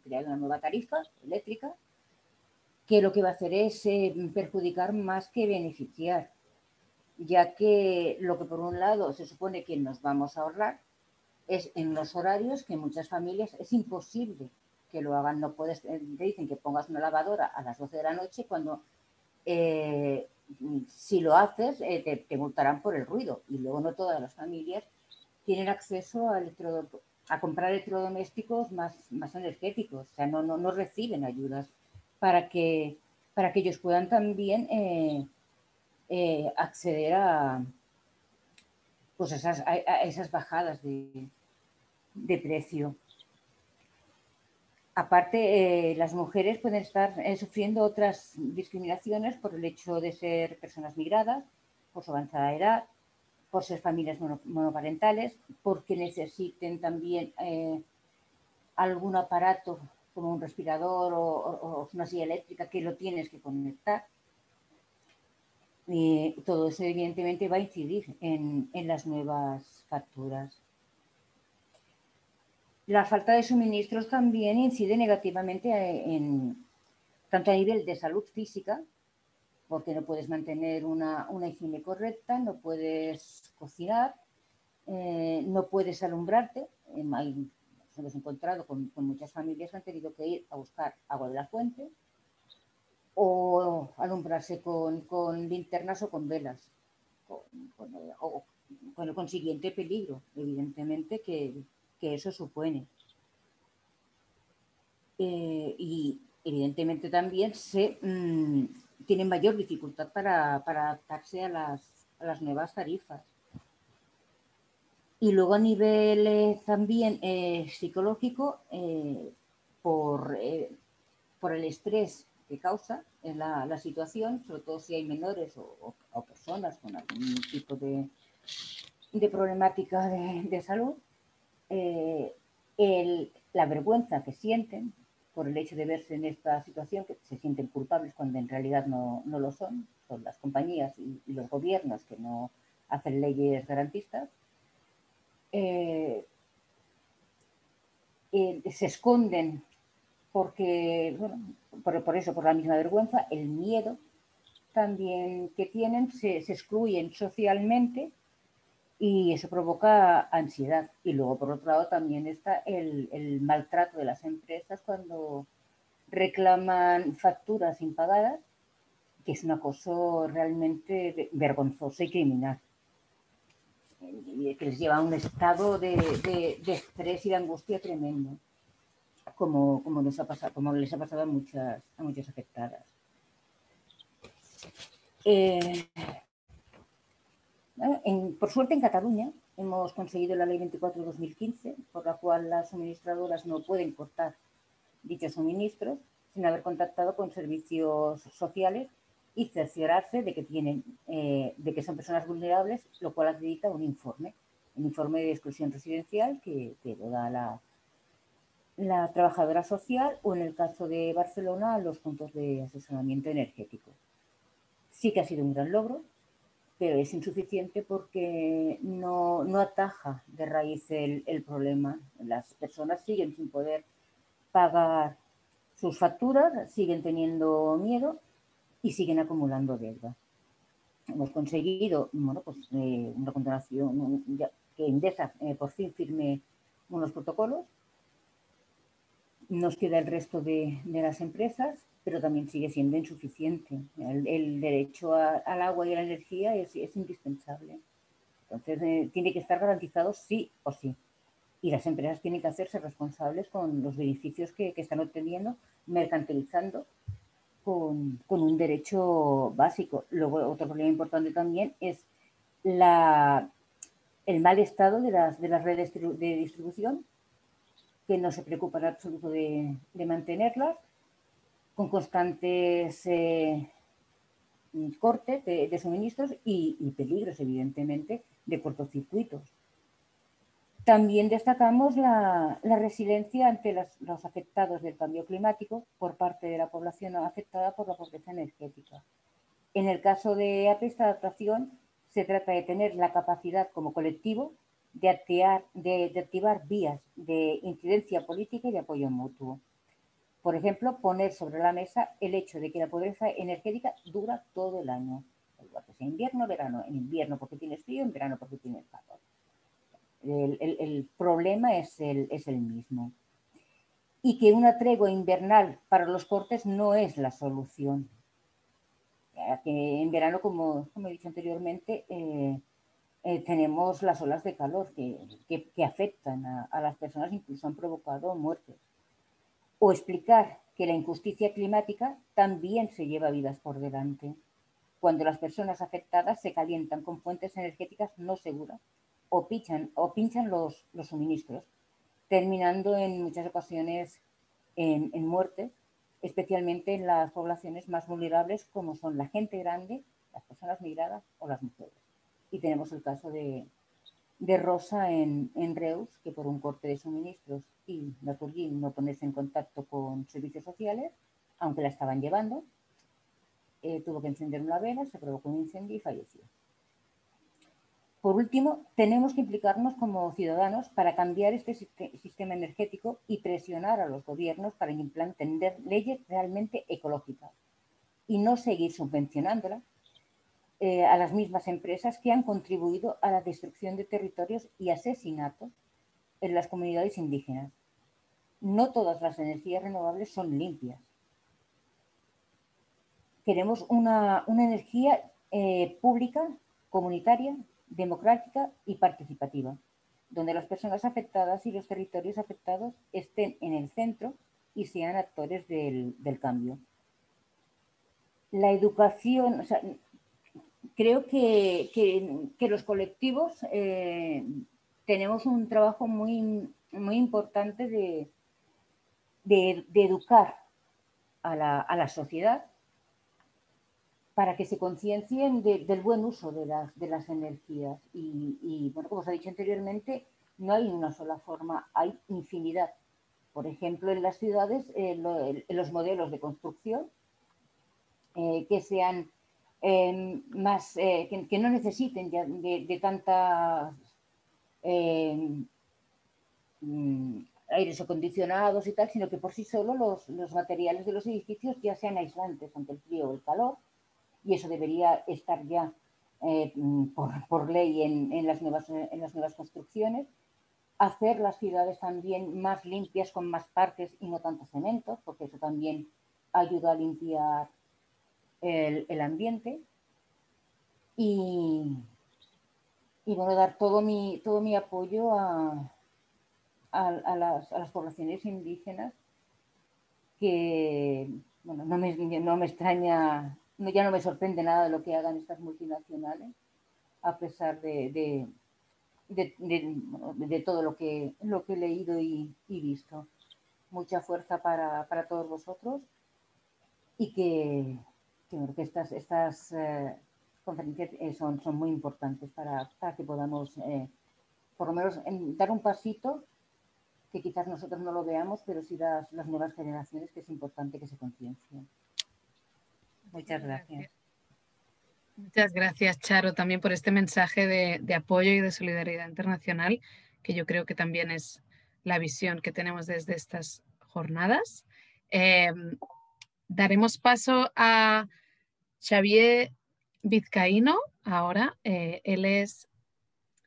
creado una nueva tarifa eléctrica que lo que va a hacer es eh, perjudicar más que beneficiar ya que lo que por un lado se supone que nos vamos a ahorrar es en los horarios que muchas familias es imposible que lo hagan. No puedes, eh, te dicen que pongas una lavadora a las 12 de la noche cuando eh, si lo haces eh, te, multarán por el ruido y luego no todas las familias tienen acceso a, a comprar electrodomésticos más, más energéticos, o sea, no, no, no reciben ayudas para que, para que ellos puedan también eh, acceder a, pues esas, a, esas bajadas de, precio. Aparte, eh, las mujeres pueden estar eh, sufriendo otras discriminaciones por el hecho de ser personas migradas, por su avanzada edad, por ser familias monoparentales, porque necesiten también algún aparato como un respirador o, una silla eléctrica que lo tienes que conectar todo eso evidentemente va a incidir en, las nuevas facturas. La falta de suministros también incide negativamente en, tanto a nivel de salud física porque no puedes mantener una, higiene correcta, no puedes cocinar, eh, no puedes alumbrarte. Em, hay, nos hemos encontrado con, muchas familias que han tenido que ir a buscar agua de la fuente o alumbrarse con, linternas o con velas, con, o, con el consiguiente peligro, evidentemente, que, eso supone. Eh, y evidentemente también se, mm, tienen mayor dificultad para, adaptarse a las, nuevas tarifas. Y luego a nivel también eh, psicológico, eh, por, por, el estrés que causa la, situación, sobre todo si hay menores o, personas con algún tipo de, de problemática de, salud, la vergüenza que sienten por el hecho de verse en esta situación, que se sienten culpables cuando en realidad no, lo son, son las compañías y, los gobiernos que no hacen leyes garantistas, eh, eh, se esconden porque, bueno, por, eso, por la misma vergüenza, el miedo también que tienen, se excluyen socialmente y eso provoca ansiedad. Y luego, por otro lado, también está el, maltrato de las empresas cuando reclaman facturas impagadas, que es un acoso realmente vergonzoso y criminal, que les lleva a un estado de, estrés y de angustia tremendo, como, como, les, ha pasado, como les ha pasado a muchas, a muchas afectadas. Eh, por suerte en Cataluña hemos conseguido la ley 24-2015, por la cual las suministradoras no pueden cortar dichos suministros sin haber contactado con servicios sociales y cerciorarse de que, tienen, eh, de que son personas vulnerables, lo cual acredita un informe, un informe de exclusión residencial que, que lo da la, la trabajadora social o en el caso de Barcelona los puntos de asesoramiento energético. Sí que ha sido un gran logro, pero es insuficiente porque no, ataja de raíz el, problema. Las personas siguen sin poder pagar sus facturas, siguen teniendo miedo y siguen acumulando deuda. Hemos conseguido bueno, pues, eh, una continuación, que Indesa eh, por fin firme unos protocolos. Nos queda el resto de las empresas pero también sigue siendo insuficiente. El, derecho al agua y a la energía es, indispensable. Entonces, eh, tiene que estar garantizado sí o sí. Y las empresas tienen que hacerse responsables con los beneficios que, están obteniendo, mercantilizando con, un derecho básico. Luego, otro problema importante también es la, el mal estado de las, de las redes de distribución, que no se preocupan en absoluto de, de mantenerlas con constantes eh, cortes de, suministros y, peligros, evidentemente, de cortocircuitos. También destacamos la, resiliencia ante los afectados del cambio climático por parte de la población afectada por la pobreza energética. En el caso de esta adaptación, se trata de tener la capacidad como colectivo de de activar vías de incidencia política y de apoyo mutuo por ejemplo, poner sobre la mesa el hecho de que la pobreza energética dura todo el año. Igual que sea invierno, verano, en invierno porque tienes frío, en verano porque tienes calor. El, problema es el, es el mismo. Y que una tregua invernal para los cortes no es la solución. Que en verano, como, como he dicho anteriormente, eh, eh, tenemos las olas de calor que, que, afectan a, a, las personas, incluso han provocado muertes o explicar que la injusticia climática también se lleva vidas por delante, cuando las personas afectadas se calientan con fuentes energéticas no seguras o pinchan, o pinchan los, suministros, terminando en muchas ocasiones en, en muerte, especialmente en las poblaciones más vulnerables como son la gente grande, las personas migradas o las mujeres. Y tenemos el caso de, de Rosa en, Reus, que por un corte de suministros y Naturgin no ponerse en contacto con servicios sociales, aunque la estaban llevando, eh, tuvo que encender una vela, se provocó un incendio y falleció. Por último, tenemos que implicarnos como ciudadanos para cambiar este sistema energético y presionar a los gobiernos para implantar leyes realmente ecológicas, y no seguir subvencionándola eh, a las mismas empresas que han contribuido a la destrucción de territorios y asesinatos en las comunidades indígenas. No todas las energías renovables son limpias. Queremos una, energía eh, pública, comunitaria, democrática y participativa, donde las personas afectadas y los territorios afectados estén en el centro y sean actores del, cambio. La educación, creo que, los colectivos eh, tenemos un trabajo muy, muy importante de, de, educar a la, a la sociedad para que se conciencien del buen uso de las, de las energías. Y, bueno, como os ha dicho anteriormente, no hay una sola forma, hay infinidad. Por ejemplo, en las ciudades, en los modelos de construcción eh, que sean eh, más, eh, que, no necesiten de, tantas mm, aires acondicionados y tal, sino que por sí solo los, los materiales de los edificios ya sean aislantes ante el frío o el calor y eso debería estar ya eh, por, ley en, las nuevas, en las nuevas construcciones. Hacer las ciudades también más limpias con más parques y no tanto cemento, porque eso también ayuda a limpiar el, ambiente. Y, y, bueno, dar todo mi, todo mi apoyo a, a, las, a las, poblaciones indígenas que, bueno, no me, no me extraña ya no me sorprende nada de lo que hagan estas multinacionales, a pesar de, de, todo lo que, lo que he leído y, visto. Mucha fuerza para, todos vosotros y que, que, estas, estas eh, conferencias eh, son, son muy importantes para, que podamos, eh, por lo menos, dar un pasito que quizás nosotros no lo veamos, pero sí las, las nuevas generaciones, que es importante que se conciencien. Muchas gracias. Muchas gracias, Charo, también por este mensaje de, apoyo y de solidaridad internacional, que yo creo que también es la visión que tenemos desde estas jornadas. Daremos paso a Xavier Vizcaíno ahora. Eh, él es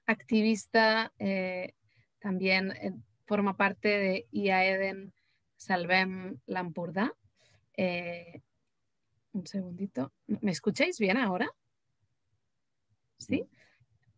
activista, eh, también eh, forma parte de IAEDEN Salvem Lampurda un segundito. ¿Me escucháis bien ahora? ¿Sí?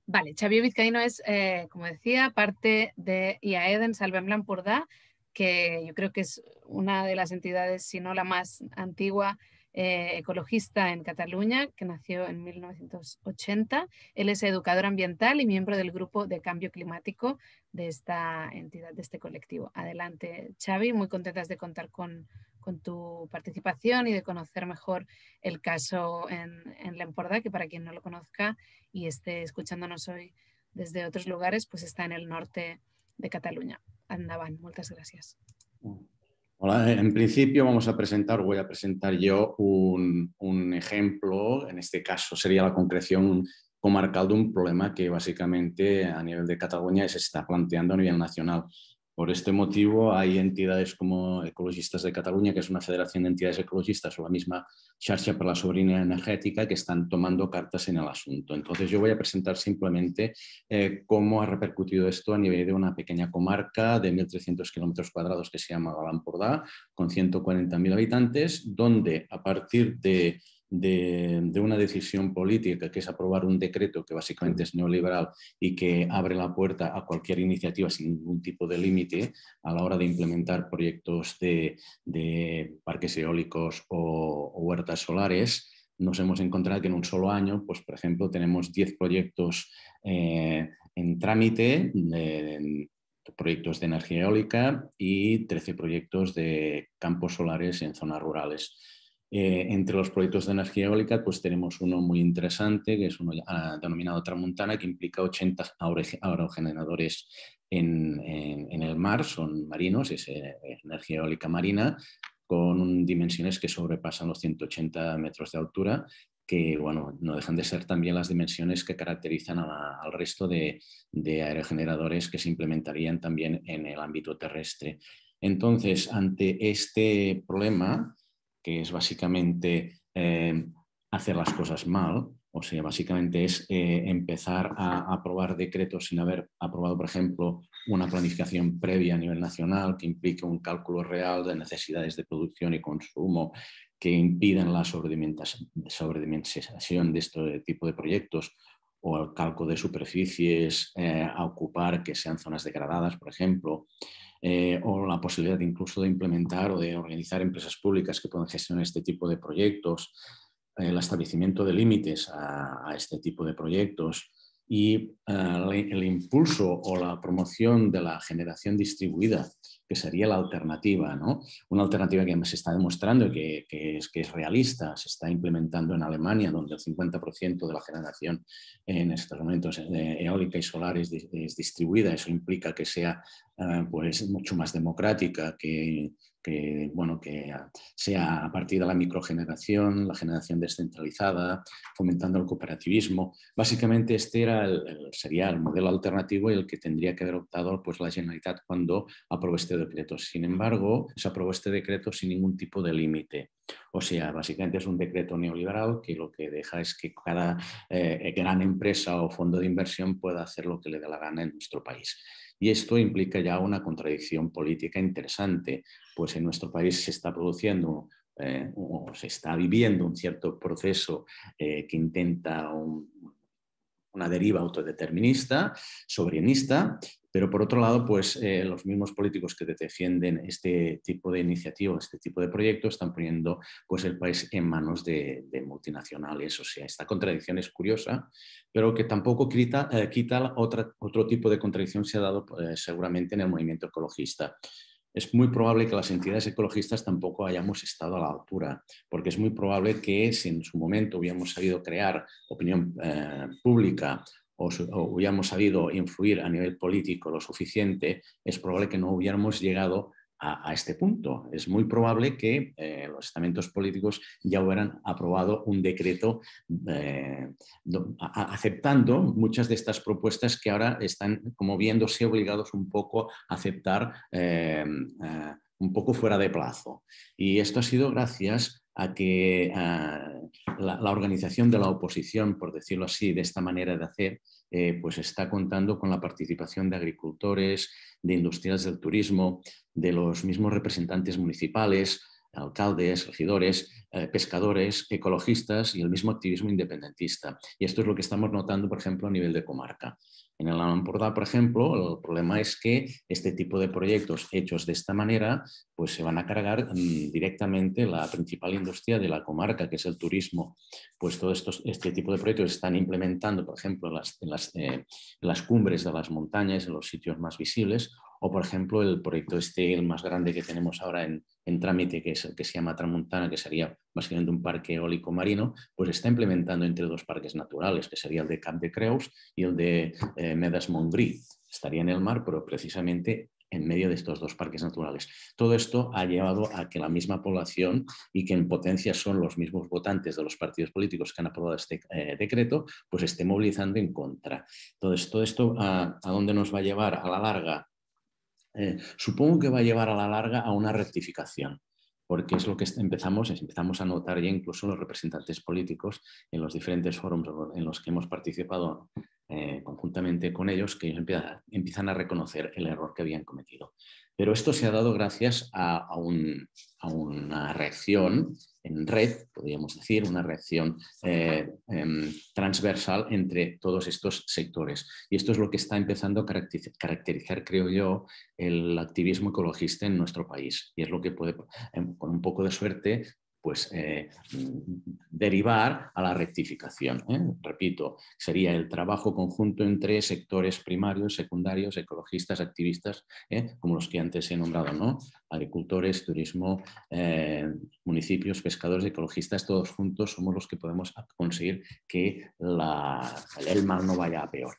Vale, Xavier Vizcaíno es, como decía, parte de IAEDEN Salvem Lampurdà, que yo creo que es una de las entidades, si no la más antigua, eh, ecologista en Cataluña, que nació en 1980. Él es educador ambiental y miembro del grupo de cambio climático de esta entidad, de este colectivo. Adelante, Xavi, muy contentas de contar con, con tu participación y de conocer mejor el caso en, en Lempordà, que para quien no lo conozca y esté escuchándonos hoy desde otros lugares, pues está en el norte de Cataluña. Andaban, muchas gracias. Hola, en principio vamos a presentar, voy a presentar yo un, un, ejemplo, en este caso sería la concreción comarcal de un problema que básicamente a nivel de Cataluña se está planteando a nivel nacional. Por este motivo hay entidades como Ecologistas de Cataluña, que es una federación de entidades ecologistas, o la misma Xarxa para la Soberanía Energética, que están tomando cartas en el asunto. Entonces yo voy a presentar simplemente eh, cómo ha repercutido esto a nivel de una pequeña comarca de 1.300 kilómetros cuadrados que se llama Galampordà, con 140.000 habitantes, donde a partir de de, una decisión política, que es aprobar un decreto que básicamente es neoliberal y que abre la puerta a cualquier iniciativa sin ningún tipo de límite a la hora de implementar proyectos de, parques eólicos o, huertas solares, nos hemos encontrado que en un solo año, pues por ejemplo, tenemos 10 proyectos eh, en trámite, proyectos de energía eólica y 13 proyectos de campos solares en zonas rurales. Eh, entre los proyectos de energía eólica, pues tenemos uno muy interesante, que es uno ah, denominado Tramontana, que implica 80 aerogeneradores en, en, el mar, son marinos, es eh, energía eólica marina, con dimensiones que sobrepasan los 180 metros de altura, que bueno, no dejan de ser también las dimensiones que caracterizan al resto de, de aerogeneradores que se implementarían también en el ámbito terrestre. Entonces, ante este problema, que es básicamente hacer las cosas mal, o sea, básicamente es empezar a aprobar decretos sin haber aprobado, por ejemplo, una planificación previa a nivel nacional que implique un cálculo real de necesidades de producción y consumo que impiden la sobredimensión de este tipo de proyectos o el cálculo de superficies eh, a ocupar que sean zonas degradadas, por ejemplo, eh, o la posibilidad incluso de implementar o de organizar empresas públicas que puedan gestionar este tipo de proyectos, eh, el establecimiento de límites a, este tipo de proyectos, y eh, el impulso o la promoción de la generación distribuida, que sería la alternativa, ¿no? una alternativa que se está demostrando que, que, es, que es realista, se está implementando en Alemania, donde el 50% de la generación en estos momentos eólica y solar es, distribuida, eso implica que sea eh, pues, mucho más democrática, que que, bueno, que sea a partir de la microgeneración, la generación descentralizada, fomentando el cooperativismo. Básicamente este era el, sería el modelo alternativo y el que tendría que haber optado pues, la Generalitat cuando aprobó este decreto. Sin embargo, se aprobó este decreto sin ningún tipo de límite. O sea, básicamente es un decreto neoliberal que lo que deja es que cada eh, gran empresa o fondo de inversión pueda hacer lo que le dé la gana en nuestro país. Y esto implica ya una contradicción política interesante, pues en nuestro país se está produciendo eh, o se está viviendo un cierto proceso eh, que intenta una deriva autodeterminista, soberanista, pero por otro lado, pues eh, los mismos políticos que defienden este tipo de iniciativas, este tipo de proyectos, están poniendo pues, el país en manos de, multinacionales. O sea, esta contradicción es curiosa, pero que tampoco quita, eh, otro tipo de contradicción se ha dado eh, seguramente en el movimiento ecologista es muy probable que las entidades ecologistas tampoco hayamos estado a la altura, porque es muy probable que si en su momento hubiéramos sabido crear opinión pública o, hubiéramos sabido influir a nivel político lo suficiente, es probable que no hubiéramos llegado a, este punto. Es muy probable que eh, los estamentos políticos ya hubieran aprobado un decreto eh, aceptando muchas de estas propuestas que ahora están como viéndose obligados un poco a aceptar eh, un poco fuera de plazo. Y esto ha sido gracias a que la, organización de la oposición, por decirlo así, de esta manera de hacer, eh, pues está contando con la participación de agricultores, de industriales del turismo, de los mismos representantes municipales, alcaldes, regidores, eh, pescadores, ecologistas y el mismo activismo independentista. Y esto es lo que estamos notando, por ejemplo, a nivel de comarca. En el Ampurdá, por ejemplo, el problema es que este tipo de proyectos hechos de esta manera, pues se van a cargar mm, directamente la principal industria de la comarca, que es el turismo. Pues todo este tipo de proyectos se están implementando, por ejemplo, en las, eh, las cumbres de las montañas, en los sitios más visibles, o por ejemplo el proyecto este, el más grande que tenemos ahora en, en trámite, que es el que se llama Tramontana, que sería básicamente un parque eólico marino, pues está implementando entre dos parques naturales, que sería el de Cap de Creus y el de eh, Medas Montgrí. Estaría en el mar, pero precisamente en medio de estos dos parques naturales. Todo esto ha llevado a que la misma población y que en potencia son los mismos votantes de los partidos políticos que han aprobado este eh, decreto, pues esté movilizando en contra. Entonces, todo esto a, a dónde nos va a llevar a la larga eh, supongo que va a llevar a la larga a una rectificación, porque es lo que empezamos, empezamos a notar ya incluso los representantes políticos en los diferentes foros en los que hemos participado eh, conjuntamente con ellos, que ellos empiezan, a reconocer el error que habían cometido. Pero esto se ha dado gracias a, una reacción en red, podríamos decir, una reacción eh, em, transversal entre todos estos sectores. Y esto es lo que está empezando a caracterizar, creo yo, el activismo ecologista en nuestro país. Y es lo que puede, em, con un poco de suerte, pues eh, derivar a la rectificación. ¿eh? Repito, sería el trabajo conjunto entre sectores primarios, secundarios, ecologistas, activistas, ¿eh? como los que antes he nombrado, ¿no? agricultores, turismo, municipios, pescadores, ecologistas, todos juntos somos los que podemos conseguir que el mal no vaya a peor.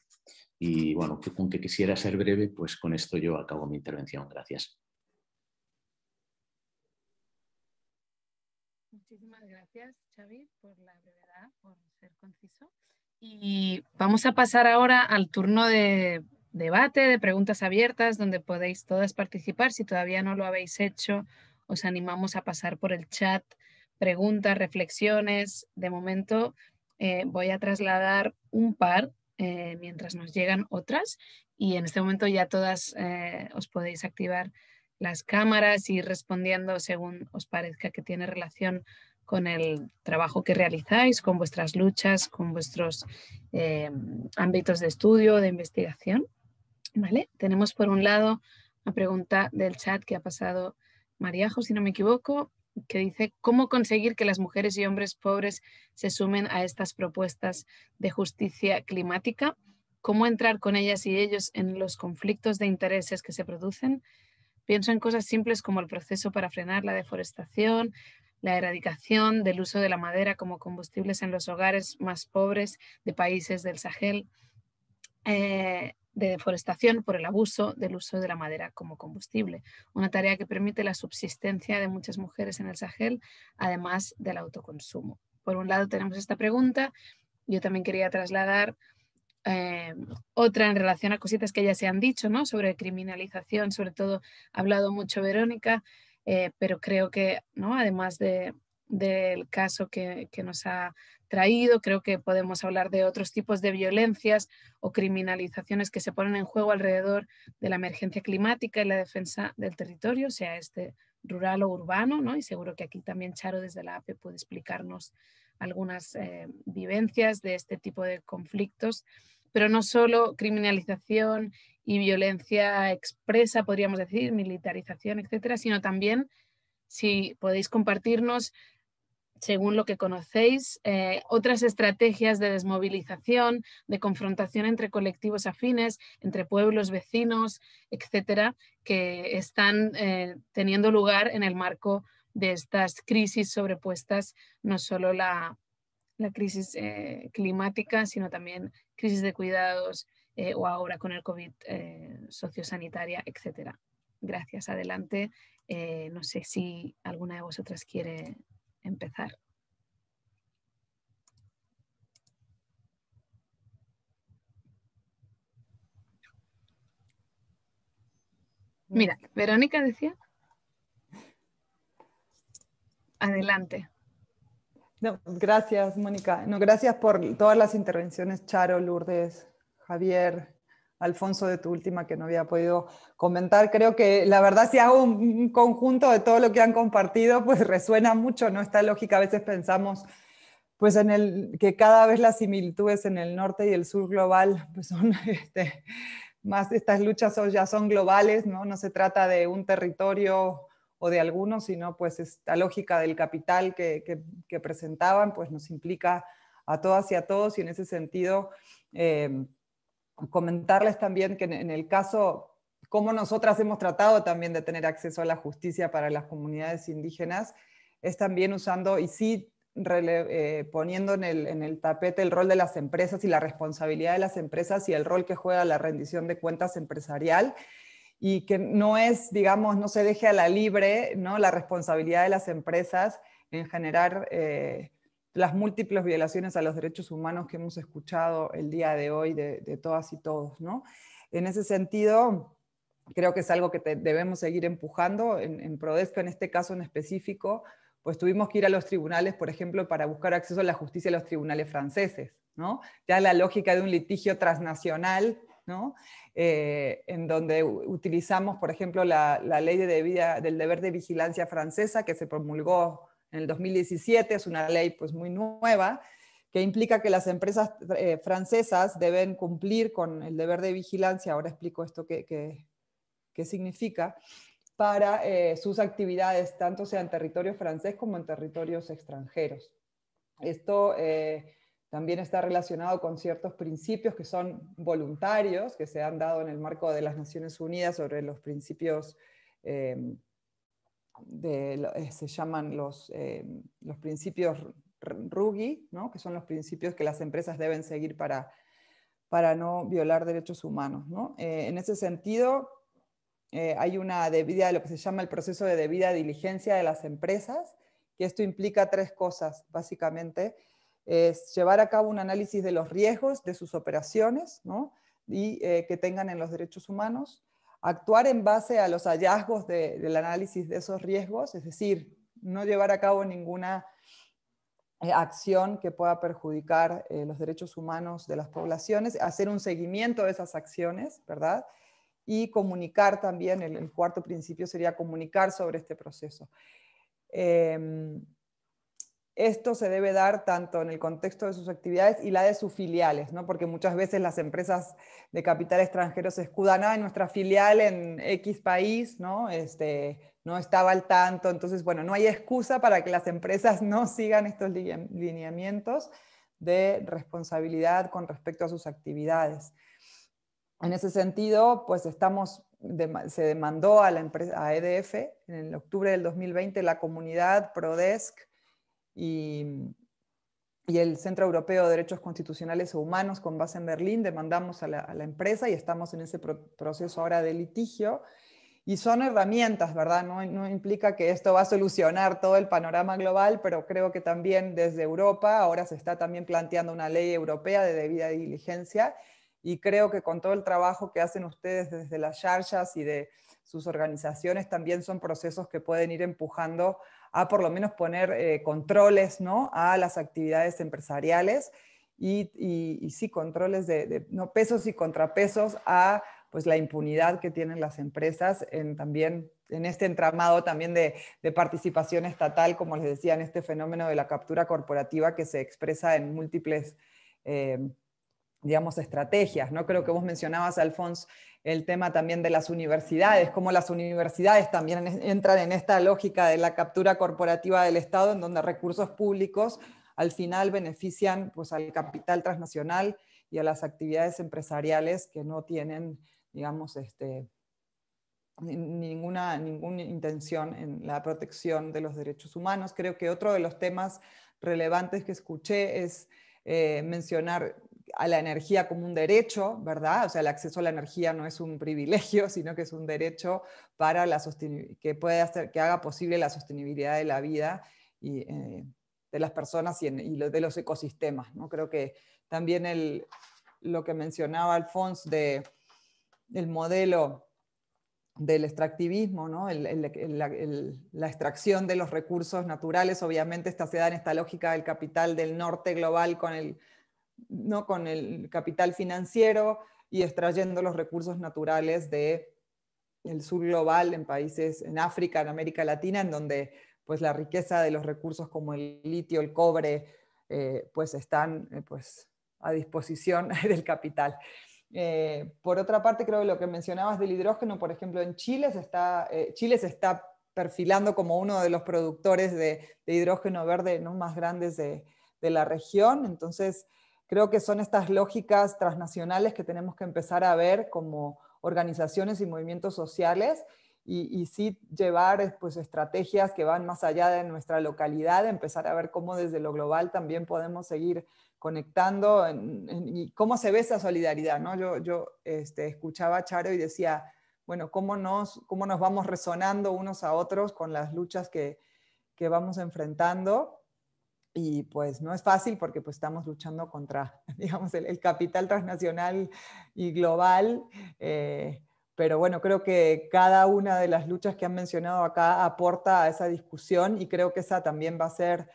Y bueno, aunque quisiera ser breve, pues con esto yo acabo mi intervención. Gracias. Gracias, Xavi, por la brevedad, por ser conciso. Y vamos a pasar ahora al turno de debate, de preguntas abiertas, donde podéis todas participar. Si todavía no lo habéis hecho, os animamos a pasar por el chat preguntas, reflexiones. De momento eh, voy a trasladar un par eh, mientras nos llegan otras y en este momento ya todas eh, os podéis activar las cámaras y respondiendo según os parezca que tiene relación con el trabajo que realizáis, con vuestras luchas, con vuestros ámbitos de estudio, de investigación. ¿Vale? Tenemos por un lado una pregunta del chat que ha pasado Maríajo, si no me equivoco, que dice cómo conseguir que las mujeres y hombres pobres se sumen a estas propuestas de justicia climática, cómo entrar con ellas y ellos en los conflictos de intereses que se producen. Pienso en cosas simples como el proceso para frenar la deforestación, la erradicación del uso de la madera como combustibles en los hogares más pobres de países del Sahel, eh, de deforestación por el abuso del uso de la madera como combustible, una tarea que permite la subsistencia de muchas mujeres en el Sahel, además del autoconsumo. Por un lado tenemos esta pregunta, yo también quería trasladar eh, otra en relación a cositas que ya se han dicho, ¿no? Sobre criminalización, sobre todo ha hablado mucho Verónica, eh, pero creo que, ¿no? Además de, del caso que, que, nos ha traído. Creo que podemos hablar de otros tipos de violencias o criminalizaciones que se ponen en juego alrededor de la emergencia climática y la defensa del territorio, sea este rural o urbano, ¿no? Y seguro que aquí también Charo desde la APE puede explicarnos algunas eh, vivencias de este tipo de conflictos, pero no solo criminalización y violencia expresa, podríamos decir, militarización, etcétera, sino también si podéis compartirnos según lo que conocéis, eh, otras estrategias de desmovilización, de confrontación entre colectivos afines, entre pueblos vecinos, etcétera, que están eh, teniendo lugar en el marco de estas crisis sobrepuestas, no solo la, crisis eh, climática, sino también crisis de cuidados o ahora con el COVID sociosanitaria, etcétera. Gracias. Adelante. no sé si alguna de vosotras quiere empezar. Mira, Verónica decía. Adelante. gracias, Mónica. No, gracias por todas las intervenciones, Charo, Lourdes, Javier, Alfonso, de tu última que no había podido comentar. Creo que la verdad, si hago un, conjunto de todo lo que han compartido, pues resuena mucho, ¿no? Esta lógica, a veces pensamos pues en el que cada vez las similitudes en el norte y el sur global pues son este, más estas luchas ya son globales, ¿no? No se trata de un territorio o de algunos, sino pues esta lógica del capital que, presentaban, pues nos implica a todas y a todos y en ese sentido eh, comentarles también que en el caso, como nosotras hemos tratado también de tener acceso a la justicia para las comunidades indígenas, es también usando, y sí eh, poniendo en el, en el, tapete el rol de las empresas y la responsabilidad de las empresas y el rol que juega la rendición de cuentas empresarial y que no es, digamos, no se deje a la libre ¿no? la responsabilidad de las empresas en generar eh, las múltiples violaciones a los derechos humanos que hemos escuchado el día de hoy de, todas y todos. ¿no? En ese sentido, creo que es algo que debemos seguir empujando. En, en, Prodesco, en este caso en específico, pues tuvimos que ir a los tribunales, por ejemplo, para buscar acceso a la justicia a los tribunales franceses. ¿no? Ya la lógica de un litigio transnacional, ¿no? Eh, en donde utilizamos, por ejemplo, la, ley de del deber de vigilancia francesa que se promulgó en el 2017, es una ley pues muy nueva, que implica que las empresas eh, francesas deben cumplir con el deber de vigilancia, ahora explico esto qué, significa, para eh, sus actividades, tanto sea en territorio francés como en territorios extranjeros. Esto eh, también está relacionado con ciertos principios que son voluntarios, que se han dado en el marco de las Naciones Unidas sobre los principios eh, se llaman los, eh, los principios RUGI, ¿no? que son los principios que las empresas deben seguir para, para no violar derechos humanos. ¿no? Eh, en ese sentido, hay una debida, lo que se llama el proceso de debida diligencia de las empresas, que esto implica tres cosas, básicamente. Es llevar a cabo un análisis de los riesgos de sus operaciones ¿no? y que tengan en los derechos humanos, actuar en base a los hallazgos del análisis de esos riesgos, es decir, no llevar a cabo ninguna eh, acción que pueda perjudicar eh, los derechos humanos de las poblaciones, hacer un seguimiento de esas acciones, ¿verdad? Y comunicar también, el, cuarto principio sería comunicar sobre este proceso. Em, esto se debe dar tanto en el contexto de sus actividades y la de sus filiales, ¿no? porque muchas veces las empresas de capital extranjero se escudan, ah, nuestra filial en X país ¿no? Este, no estaba al tanto, entonces, bueno, no hay excusa para que las empresas no sigan estos lineamientos de responsabilidad con respecto a sus actividades. En ese sentido, pues estamos, se demandó a la empresa, a EDF, en octubre del 2020, la comunidad ProDesk, y, el Centro Europeo de Derechos Constitucionales e Humanos con base en Berlín, demandamos a la, empresa y estamos en ese proceso ahora de litigio. Y son herramientas, ¿verdad? No, no, implica que esto va a solucionar todo el panorama global, pero creo que también desde Europa ahora se está también planteando una ley europea de debida diligencia y creo que con todo el trabajo que hacen ustedes desde las charlas y de sus organizaciones también son procesos que pueden ir empujando a por lo menos poner eh, controles ¿no? a las actividades empresariales y, y, sí, controles de, no, pesos y contrapesos a pues, la impunidad que tienen las empresas en, también en este entramado también de, participación estatal, como les decía, en este fenómeno de la captura corporativa que se expresa en múltiples, eh, digamos, estrategias. ¿no? Creo que vos mencionabas, Alfonso, el tema también de las universidades, cómo las universidades también entran en esta lógica de la captura corporativa del Estado, en donde recursos públicos al final benefician pues, al capital transnacional y a las actividades empresariales que no tienen, digamos, este, ninguna, ninguna intención en la protección de los derechos humanos. Creo que otro de los temas relevantes que escuché es eh, mencionar a la energía como un derecho, ¿verdad? O sea, el acceso a la energía no es un privilegio, sino que es un derecho para la que puede hacer, que haga posible la sostenibilidad de la vida y, eh, de las personas y, de los ecosistemas, ¿no? Creo que también el, lo que mencionaba Alfonso de el modelo del extractivismo, ¿no? la extracción de los recursos naturales, obviamente esta se da en esta lógica del capital del norte global con el ¿no? con el capital financiero y extrayendo los recursos naturales del el sur global en países, en África, en América Latina, en donde pues la riqueza de los recursos como el litio, el cobre, eh, pues están eh, pues, a disposición del capital. Eh, por otra parte, creo que lo que mencionabas del hidrógeno, por ejemplo, en Chile se está, Chile se está perfilando como uno de los productores de, hidrógeno verde ¿no? más grandes de, de la región. Entonces, Creo que son estas lógicas transnacionales que tenemos que empezar a ver como organizaciones y movimientos sociales y, sí llevar pues, estrategias que van más allá de nuestra localidad, empezar a ver cómo desde lo global también podemos seguir conectando y cómo se ve esa solidaridad. ¿no? Yo, yo este, escuchaba a Charo y decía, bueno, cómo nos, cómo nos vamos resonando unos a otros con las luchas que, que vamos enfrentando y pues no es fácil porque pues estamos luchando contra, digamos, el, capital transnacional y global, eh, pero bueno, creo que cada una de las luchas que han mencionado acá aporta a esa discusión y creo que esa también va a ser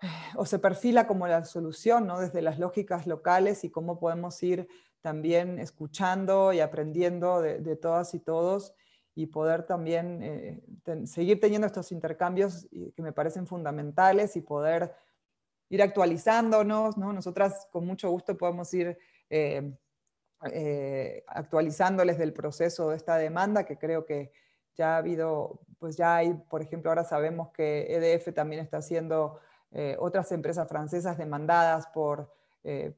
o se perfila como la solución, ¿no? Desde las lógicas locales y cómo podemos ir también escuchando y aprendiendo de, de todas y todos y poder también eh, seguir teniendo estos intercambios que me parecen fundamentales y poder ir actualizándonos, ¿no? Nosotras con mucho gusto podemos ir eh, eh, actualizándoles del proceso de esta demanda, que creo que ya ha habido, pues ya hay, por ejemplo, ahora sabemos que EDF también está haciendo otras empresas francesas demandadas por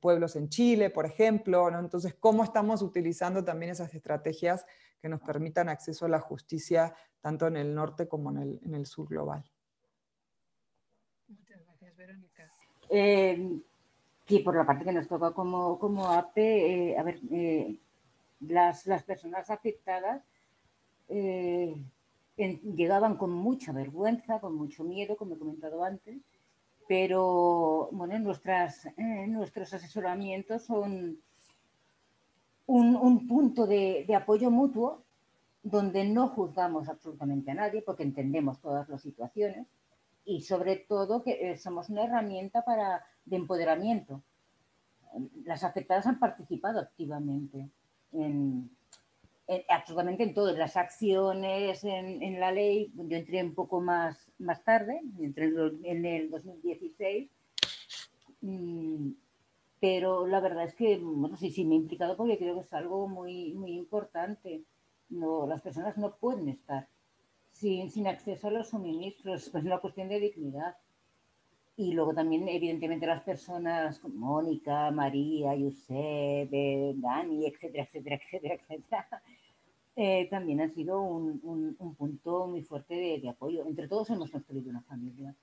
pueblos en Chile, por ejemplo, ¿no? Entonces, ¿cómo estamos utilizando también esas estrategias que nos permitan acceso a la justicia tanto en el norte como en el, sur global. Muchas gracias, Verónica. Eh, sí, por la parte que nos toca como, como APE, eh, a ver, eh, las, personas afectadas llegaban con mucha vergüenza, con mucho miedo, como he comentado antes, pero bueno, nuestras, nuestros asesoramientos son un, punto de, apoyo mutuo donde no juzgamos absolutamente a nadie porque entendemos todas las situaciones y sobre todo que eh, somos una herramienta para, de empoderamiento. Las afectadas han participado activamente en, absolutamente en todas las acciones, en, la ley. Yo entré un poco más, más tarde, entré en el 2016, mm, pero la verdad es que, bueno, sí, sí me he implicado porque creo que es algo muy, muy importante. No, las personas no pueden estar sin, sin acceso a los suministros, pues es una cuestión de dignidad. Y luego también, evidentemente, las personas como Mónica, María, Yusef, Dani, etcétera, etcétera, etcétera, etcétera, eh, también han sido un, un, punto muy fuerte de, apoyo. Entre todos hemos construido una familia.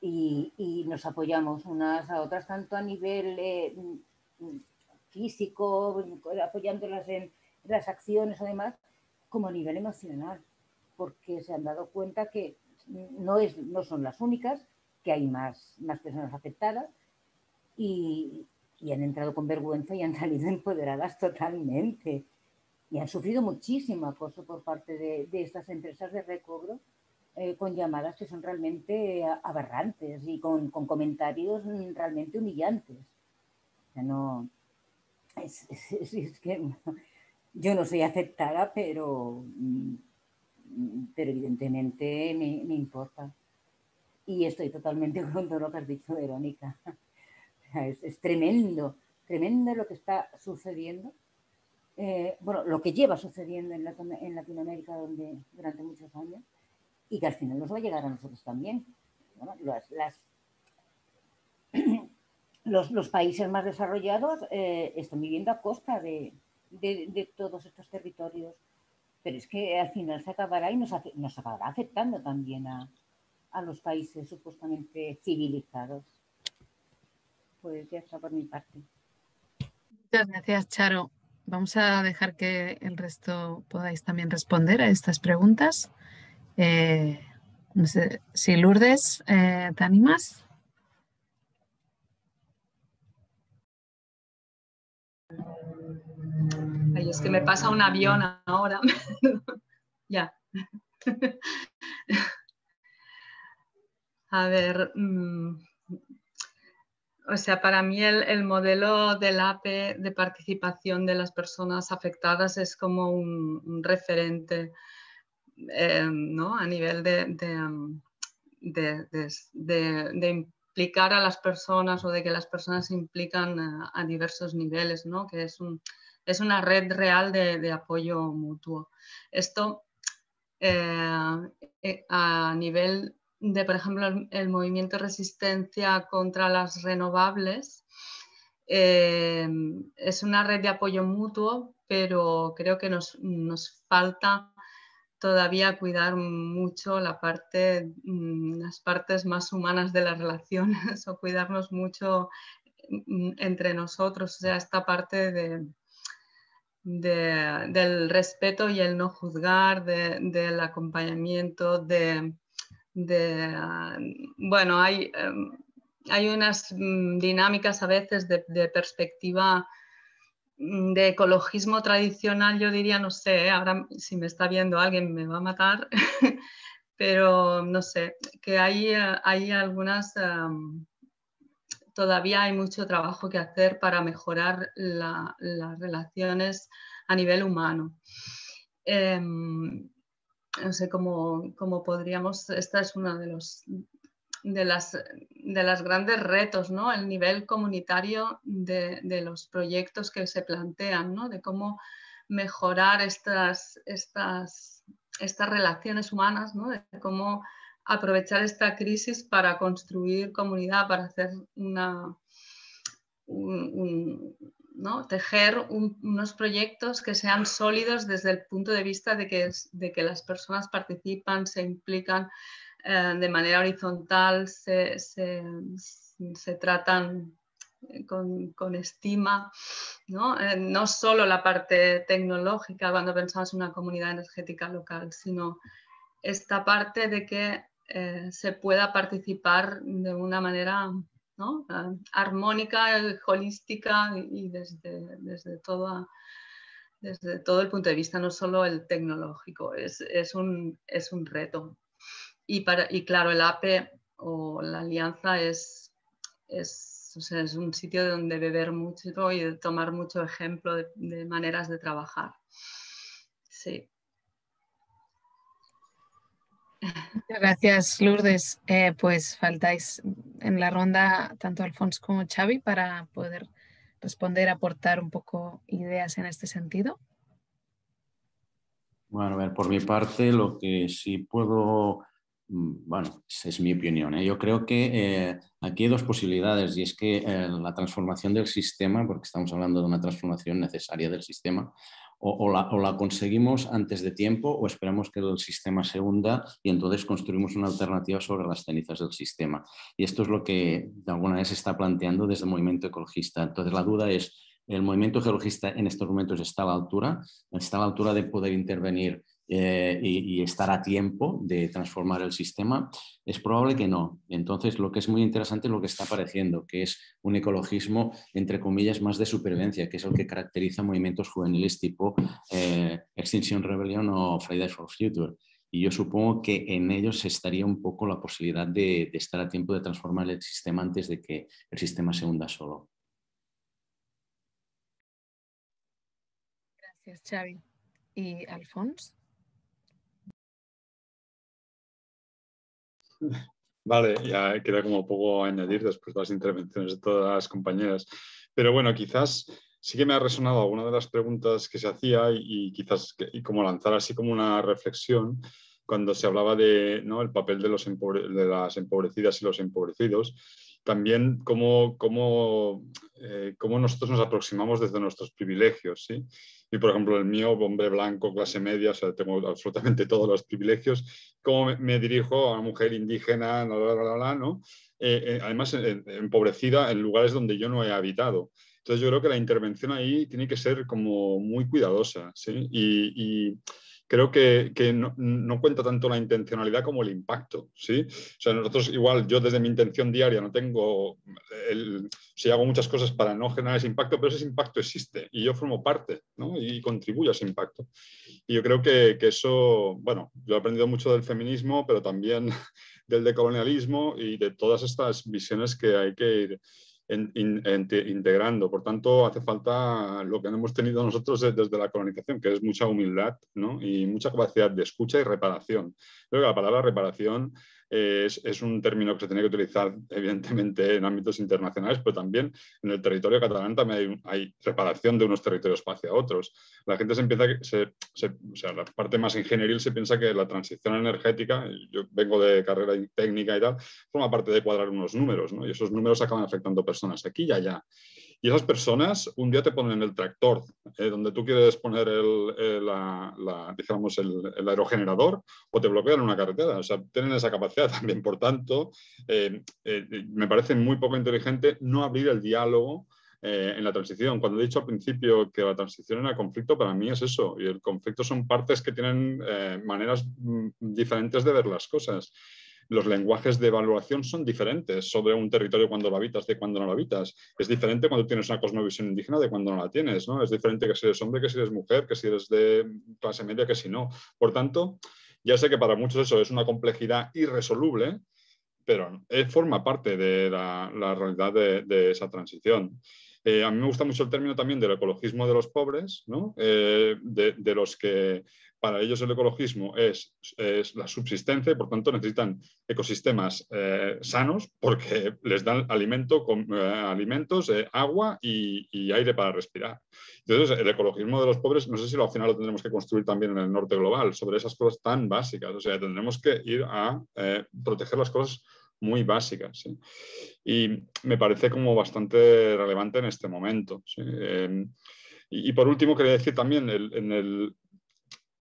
Y, y, nos apoyamos unas a otras, tanto a nivel eh, físico, apoyándolas en las acciones o demás, como a nivel emocional porque se han dado cuenta que no, es, no son las únicas, que hay más, más personas afectadas y, han entrado con vergüenza y han salido empoderadas totalmente. Y han sufrido muchísimo acoso por parte de, estas empresas de recobro eh, con llamadas que son realmente aberrantes y con, comentarios realmente humillantes. no, es, que yo no soy afectada, pero mm, pero evidentemente me, importa. Y estoy totalmente con todo lo que has dicho, Verónica. Es, tremendo, tremendo lo que está sucediendo. Eh, bueno, lo que lleva sucediendo en, en Latinoamérica donde, durante muchos años y que al final nos va a llegar a nosotros también. las, los, los, países más desarrollados eh, están viviendo a costa de, todos estos territorios pero es que al final se acabará y nos acabará afectando también a, los países supuestamente civilizados. Pues ya está por mi parte. Muchas gracias, Charo. Vamos a dejar que el resto podáis también responder a estas preguntas. Eh, no sé si Lourdes, eh, ¿te animas? es que me pasa un avión ahora. ya. A ver, mm, o sea, para mí el, modelo del APE de participación de las personas afectadas es como un, referente eh, ¿no? a nivel de, de, implicar a las personas o de que las personas se implican a, diversos niveles, ¿no? que es un, es una red real de, apoyo mutuo. Esto eh, eh, a nivel de, por ejemplo, el, movimiento de resistencia contra las renovables, es una red de apoyo mutuo, pero creo que nos, falta todavía cuidar mucho la parte, mm, las partes más humanas de las relaciones o cuidarnos mucho mm, entre nosotros, o sea, esta parte de, del respeto y el no juzgar, del acompañamiento, de, bueno, hay, em, hay unas mm, dinámicas a veces de, perspectiva de ecologismo tradicional, yo diría, no sé, ¿eh? ahora si me está viendo alguien me va a matar, pero no sé, que hay, eh, hay algunas todavía hay mucho trabajo que hacer para mejorar las relaciones a nivel humano. Em, no sé cómo, podríamos, esta es una de, los, de, las, de grandes retos, ¿no? el nivel comunitario de, los proyectos que se plantean, ¿no? de cómo mejorar estas, estas, estas relaciones humanas, ¿no? de cómo aprovechar esta crisis para construir comunidad, para hacer una, ¿no? tejer unos proyectos que sean sólidos desde el punto de vista de que, de que las personas participan, se implican eh, de manera horizontal, se, se, se tratan con, con, estima, ¿no? Eh, no solo la parte tecnológica cuando pensamos en una comunidad energética local, sino esta parte de que eh, se pueda participar de una manera ah, armónica, holística y desde, desde toda desde todo el punto de vista, no solo el tecnológico, es, un, es un, reto. Y, para, y claro, el APE o la alianza es, es, es un sitio donde beber mucho y tomar mucho ejemplo de, maneras de trabajar. Sí. gracias, Lourdes. Eh, pues faltáis en la ronda tanto Alfonso como Xavi para poder responder, aportar un poco ideas en este sentido. Bueno, a ver, por mi parte, lo que sí puedo, bueno, es mi opinión. ¿eh? Yo creo que eh, aquí hay dos posibilidades y es que eh, la transformación del sistema, porque estamos hablando de una transformación necesaria del sistema, o, la, conseguimos antes de tiempo o esperamos que el sistema se hunda y entonces construimos una alternativa sobre las cenizas del sistema. Y esto es lo que de alguna vez se está planteando desde el movimiento ecologista. Entonces la duda es, ¿el movimiento ecologista en estos momentos está a la altura? ¿Está a la altura de poder intervenir eh, y, estar a tiempo de transformar el sistema? Es probable que no. Entonces, lo que es muy interesante es lo que está apareciendo, que es un ecologismo, entre comillas, más de supervivencia, que es el que caracteriza movimientos juveniles tipo eh, Extinction Rebellion o Fridays for Future. Y yo supongo que en ellos estaría un poco la posibilidad de, estar a tiempo de transformar el sistema antes de que el sistema se hunda solo. Gracias, Xavi. ¿Y Alfonso? Vale, ya queda como poco añadir después de las intervenciones de todas las compañeras. Pero bueno, quizás sí que me ha resonado alguna de las preguntas que se hacía y, quizás y como lanzar así como una reflexión cuando se hablaba de ¿no? el papel de, los de las empobrecidas y los empobrecidos. También cómo, cómo, eh, cómo nosotros nos aproximamos desde nuestros privilegios. ¿sí? Y por ejemplo el mío, hombre blanco, clase media, o sea, tengo absolutamente todos los privilegios, cómo me, dirijo a una mujer indígena, ¿no? Eh, eh, además empobrecida en lugares donde yo no he habitado. Entonces yo creo que la intervención ahí tiene que ser como muy cuidadosa, ¿sí? y creo que, no, cuenta tanto la intencionalidad como el impacto, ¿sí? O sea, nosotros igual, yo desde mi intención diaria no tengo, el, si hago muchas cosas para no generar ese impacto, pero ese impacto existe y yo formo parte, ¿no? Y contribuyo a ese impacto. Y yo creo que, que eso, bueno, yo he aprendido mucho del feminismo, pero también del decolonialismo y de todas estas visiones que hay que ir integrando. Por tanto, hace falta lo que hemos tenido nosotros desde la colonización, que es mucha humildad y mucha capacidad de escucha y reparación. Creo que la palabra reparación es, un término que se tiene que utilizar evidentemente en ámbitos internacionales, pero también en el territorio catalán también hay, reparación de unos territorios hacia otros. La gente se empieza, se, o sea, la parte más ingenieril se piensa que la transición energética, yo vengo de carrera técnica y tal, forma parte de cuadrar unos números, ¿no? y esos números acaban afectando personas aquí y allá. Y esas personas un día te ponen en el tractor, eh, donde tú quieres poner el, la, digamos, el, aerogenerador, o te bloquean una carretera. O sea, tienen esa capacidad también. Por tanto, eh, eh, me parece muy poco inteligente no abrir el diálogo en la transición. Cuando he dicho al principio que la transición era conflicto, para mí es eso. Y el conflicto son partes que tienen maneras mm, diferentes de ver las cosas los lenguajes de evaluación son diferentes sobre un territorio cuando lo habitas de cuando no lo habitas. Es diferente cuando tienes una cosmovisión indígena de cuando no la tienes, ¿no? Es diferente que si eres hombre, que si eres mujer, que si eres de clase media, que si no. Por tanto, ya sé que para muchos eso es una complejidad irresoluble, pero forma parte de la, realidad de, esa transición. Eh, a mí me gusta mucho el término también del ecologismo de los pobres, ¿no? Eh, de, los que para ellos el ecologismo es, la subsistencia y por tanto necesitan ecosistemas eh, sanos porque les dan alimento, eh, alimentos, eh, agua y, aire para respirar. Entonces, el ecologismo de los pobres, no sé si al final lo tendremos que construir también en el norte global, sobre esas cosas tan básicas. O sea, tendremos que ir a proteger las cosas muy básicas. Y me parece como bastante relevante en este momento. y, por último, quería decir también, en el,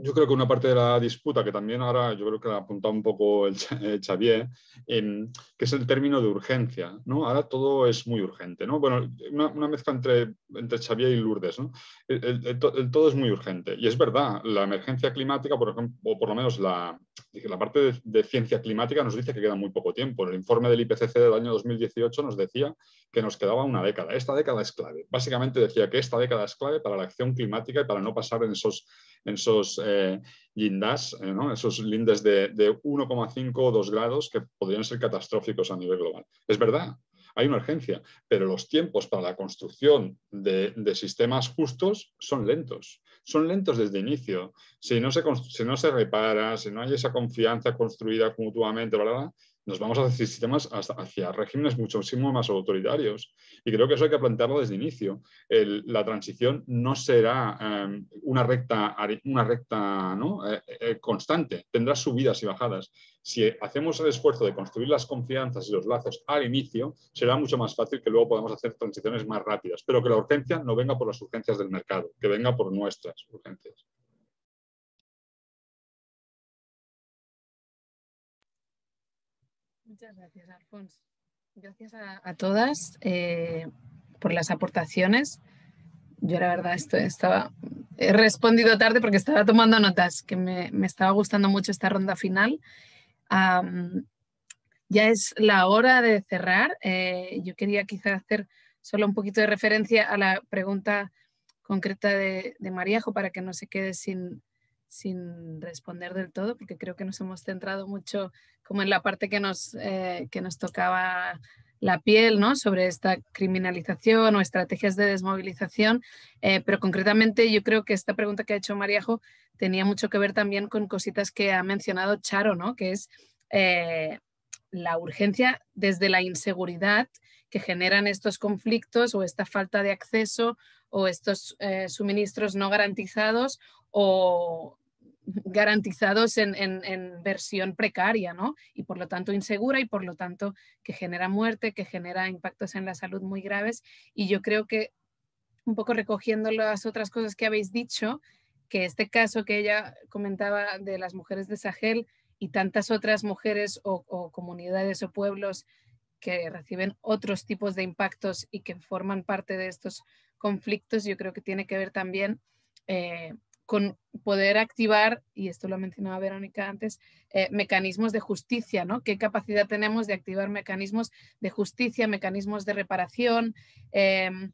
yo creo que una parte de la disputa, que también ahora yo creo que ha apuntado un poco el Xavier, que es el término de urgencia. ¿no? Ahora todo es muy urgente. ¿no? Bueno, una, mezcla entre, entre Xavier y Lourdes. ¿no? El, todo es muy urgente. Y es verdad, la emergencia climática, por ejemplo, o por lo menos la, la parte de, ciencia climática nos dice que queda muy poco tiempo. El informe del IPCC del año 2018 nos decía que nos quedaba una década. Esta década es clave. Básicamente decía que esta década es clave para la acción climática y para no pasar en esos en esos eh, eh, esos lindes de, 1,5 o 2 grados que podrían ser catastróficos a nivel global. Es verdad, hay una urgencia, pero los tiempos para la construcción de, sistemas justos son lentos. Son lentos desde inicio. Si no, se, si no se repara, si no hay esa confianza construida mutuamente, ¿verdad? Nos vamos hacia sistemas hacia regímenes muchísimo más autoritarios. Y creo que eso hay que plantearlo desde el inicio. la transición no será em, una recta, una recta eh, eh, constante, tendrá subidas y bajadas. Si hacemos el esfuerzo de construir las confianzas y los lazos al inicio, será mucho más fácil que luego podamos hacer transiciones más rápidas, pero que la urgencia no venga por las urgencias del mercado, que venga por nuestras urgencias. Muchas gracias, Alfonso. Gracias a, todas eh, por las aportaciones. Yo la verdad esto, estaba, he respondido tarde porque estaba tomando notas, que me, estaba gustando mucho esta ronda final. ya es la hora de cerrar. Eh, yo quería quizá hacer solo un poquito de referencia a la pregunta concreta de, de Maríajo para que no se quede sin, sin responder del todo, porque creo que nos hemos centrado mucho como en la parte que nos, eh, que nos tocaba la piel, ¿no? Sobre esta criminalización o estrategias de desmovilización, eh, pero concretamente yo creo que esta pregunta que ha hecho Mariajo tenía mucho que ver también con cositas que ha mencionado Charo, ¿no? Que es eh, la urgencia desde la inseguridad que generan estos conflictos o esta falta de acceso o estos suministros no garantizados o garantizados en, versión precaria, ¿no? Y por lo tanto insegura y por lo tanto que genera muerte, que genera impactos en la salud muy graves. Y yo creo que un poco recogiendo las otras cosas que habéis dicho, que este caso que ella comentaba de las mujeres de Sahel y tantas otras mujeres o, comunidades o pueblos que reciben otros tipos de impactos y que forman parte de estos conflictos, yo creo que tiene que ver también eh, con poder activar, y esto lo mencionaba Verónica antes, eh, mecanismos de justicia, ¿no? ¿Qué capacidad tenemos de activar mecanismos de justicia, mecanismos de reparación, em,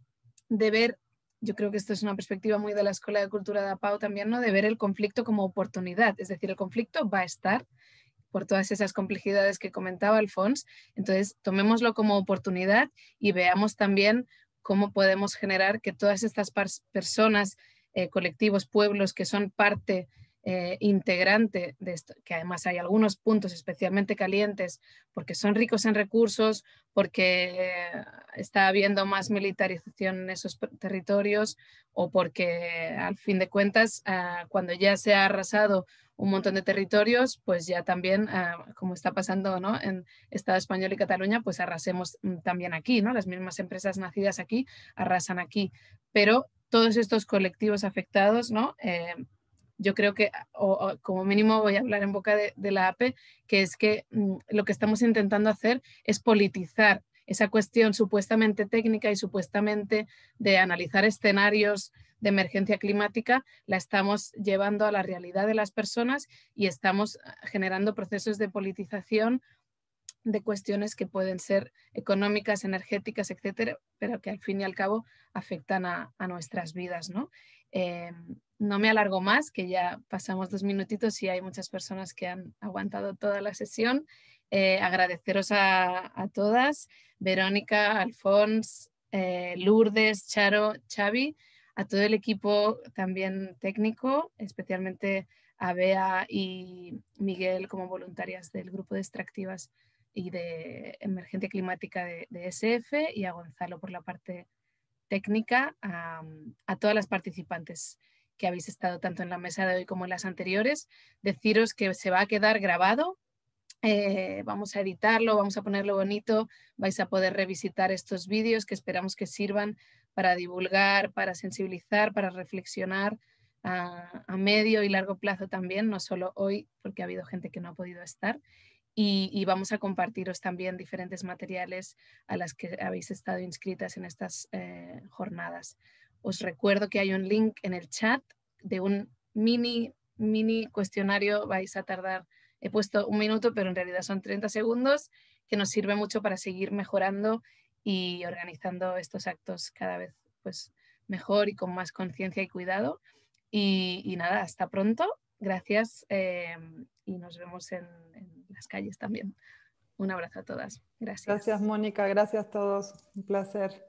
de ver, yo creo que esto es una perspectiva muy de la Escuela de Cultura de APAO también, ¿no? De ver el conflicto como oportunidad, es decir, el conflicto va a estar por todas esas complejidades que comentaba Alfons, entonces tomémoslo como oportunidad y veamos también cómo podemos generar que todas estas personas eh, colectivos, pueblos que son parte eh, integrante de esto, que además hay algunos puntos especialmente calientes porque son ricos en recursos, porque está habiendo más militarización en esos territorios o porque al fin de cuentas ah, cuando ya se ha arrasado un montón de territorios, pues ya también, ah, como está pasando ¿no? en Estado español y Cataluña, pues arrasemos mm, también aquí, ¿no? Las mismas empresas nacidas aquí arrasan aquí. Pero todos estos colectivos afectados, ¿no? Eh, yo creo que, o, como mínimo voy a hablar en boca de, la APE, que es que mm, lo que estamos intentando hacer es politizar esa cuestión supuestamente técnica y supuestamente de analizar escenarios de emergencia climática, la estamos llevando a la realidad de las personas y estamos generando procesos de politización de cuestiones que pueden ser económicas, energéticas, etcétera, pero que al fin y al cabo afectan a, nuestras vidas. ¿no? Eh, no me alargo más, que ya pasamos dos minutitos y hay muchas personas que han aguantado toda la sesión. Eh, agradeceros a, todas, Verónica, Alfons, eh, Lourdes, Charo, Xavi, a todo el equipo también técnico, especialmente a Bea y Miguel como voluntarias del grupo de extractivas y de emergencia climática de, SF y a Gonzalo por la parte técnica, a, todas las participantes que habéis estado tanto en la mesa de hoy como en las anteriores. Deciros que se va a quedar grabado, eh, vamos a editarlo, vamos a ponerlo bonito, vais a poder revisitar estos vídeos que esperamos que sirvan para divulgar, para sensibilizar, para reflexionar a, medio y largo plazo también, no solo hoy, porque ha habido gente que no ha podido estar. Y, vamos a compartiros también diferentes materiales a las que habéis estado inscritas en estas eh, jornadas. Os recuerdo que hay un link en el chat de un mini, mini cuestionario, vais a tardar, he puesto un minuto, pero en realidad son 30 segundos, que nos sirve mucho para seguir mejorando y organizando estos actos cada vez pues, mejor y con más conciencia y cuidado. Y, nada, hasta pronto. Gracias eh, y nos vemos en, las calles también. Un abrazo a todas. Gracias. Gracias, Mónica. Gracias a todos. Un placer.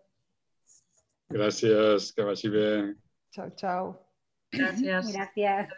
Gracias, que vaya bien. Chao, chao. Gracias. Gracias.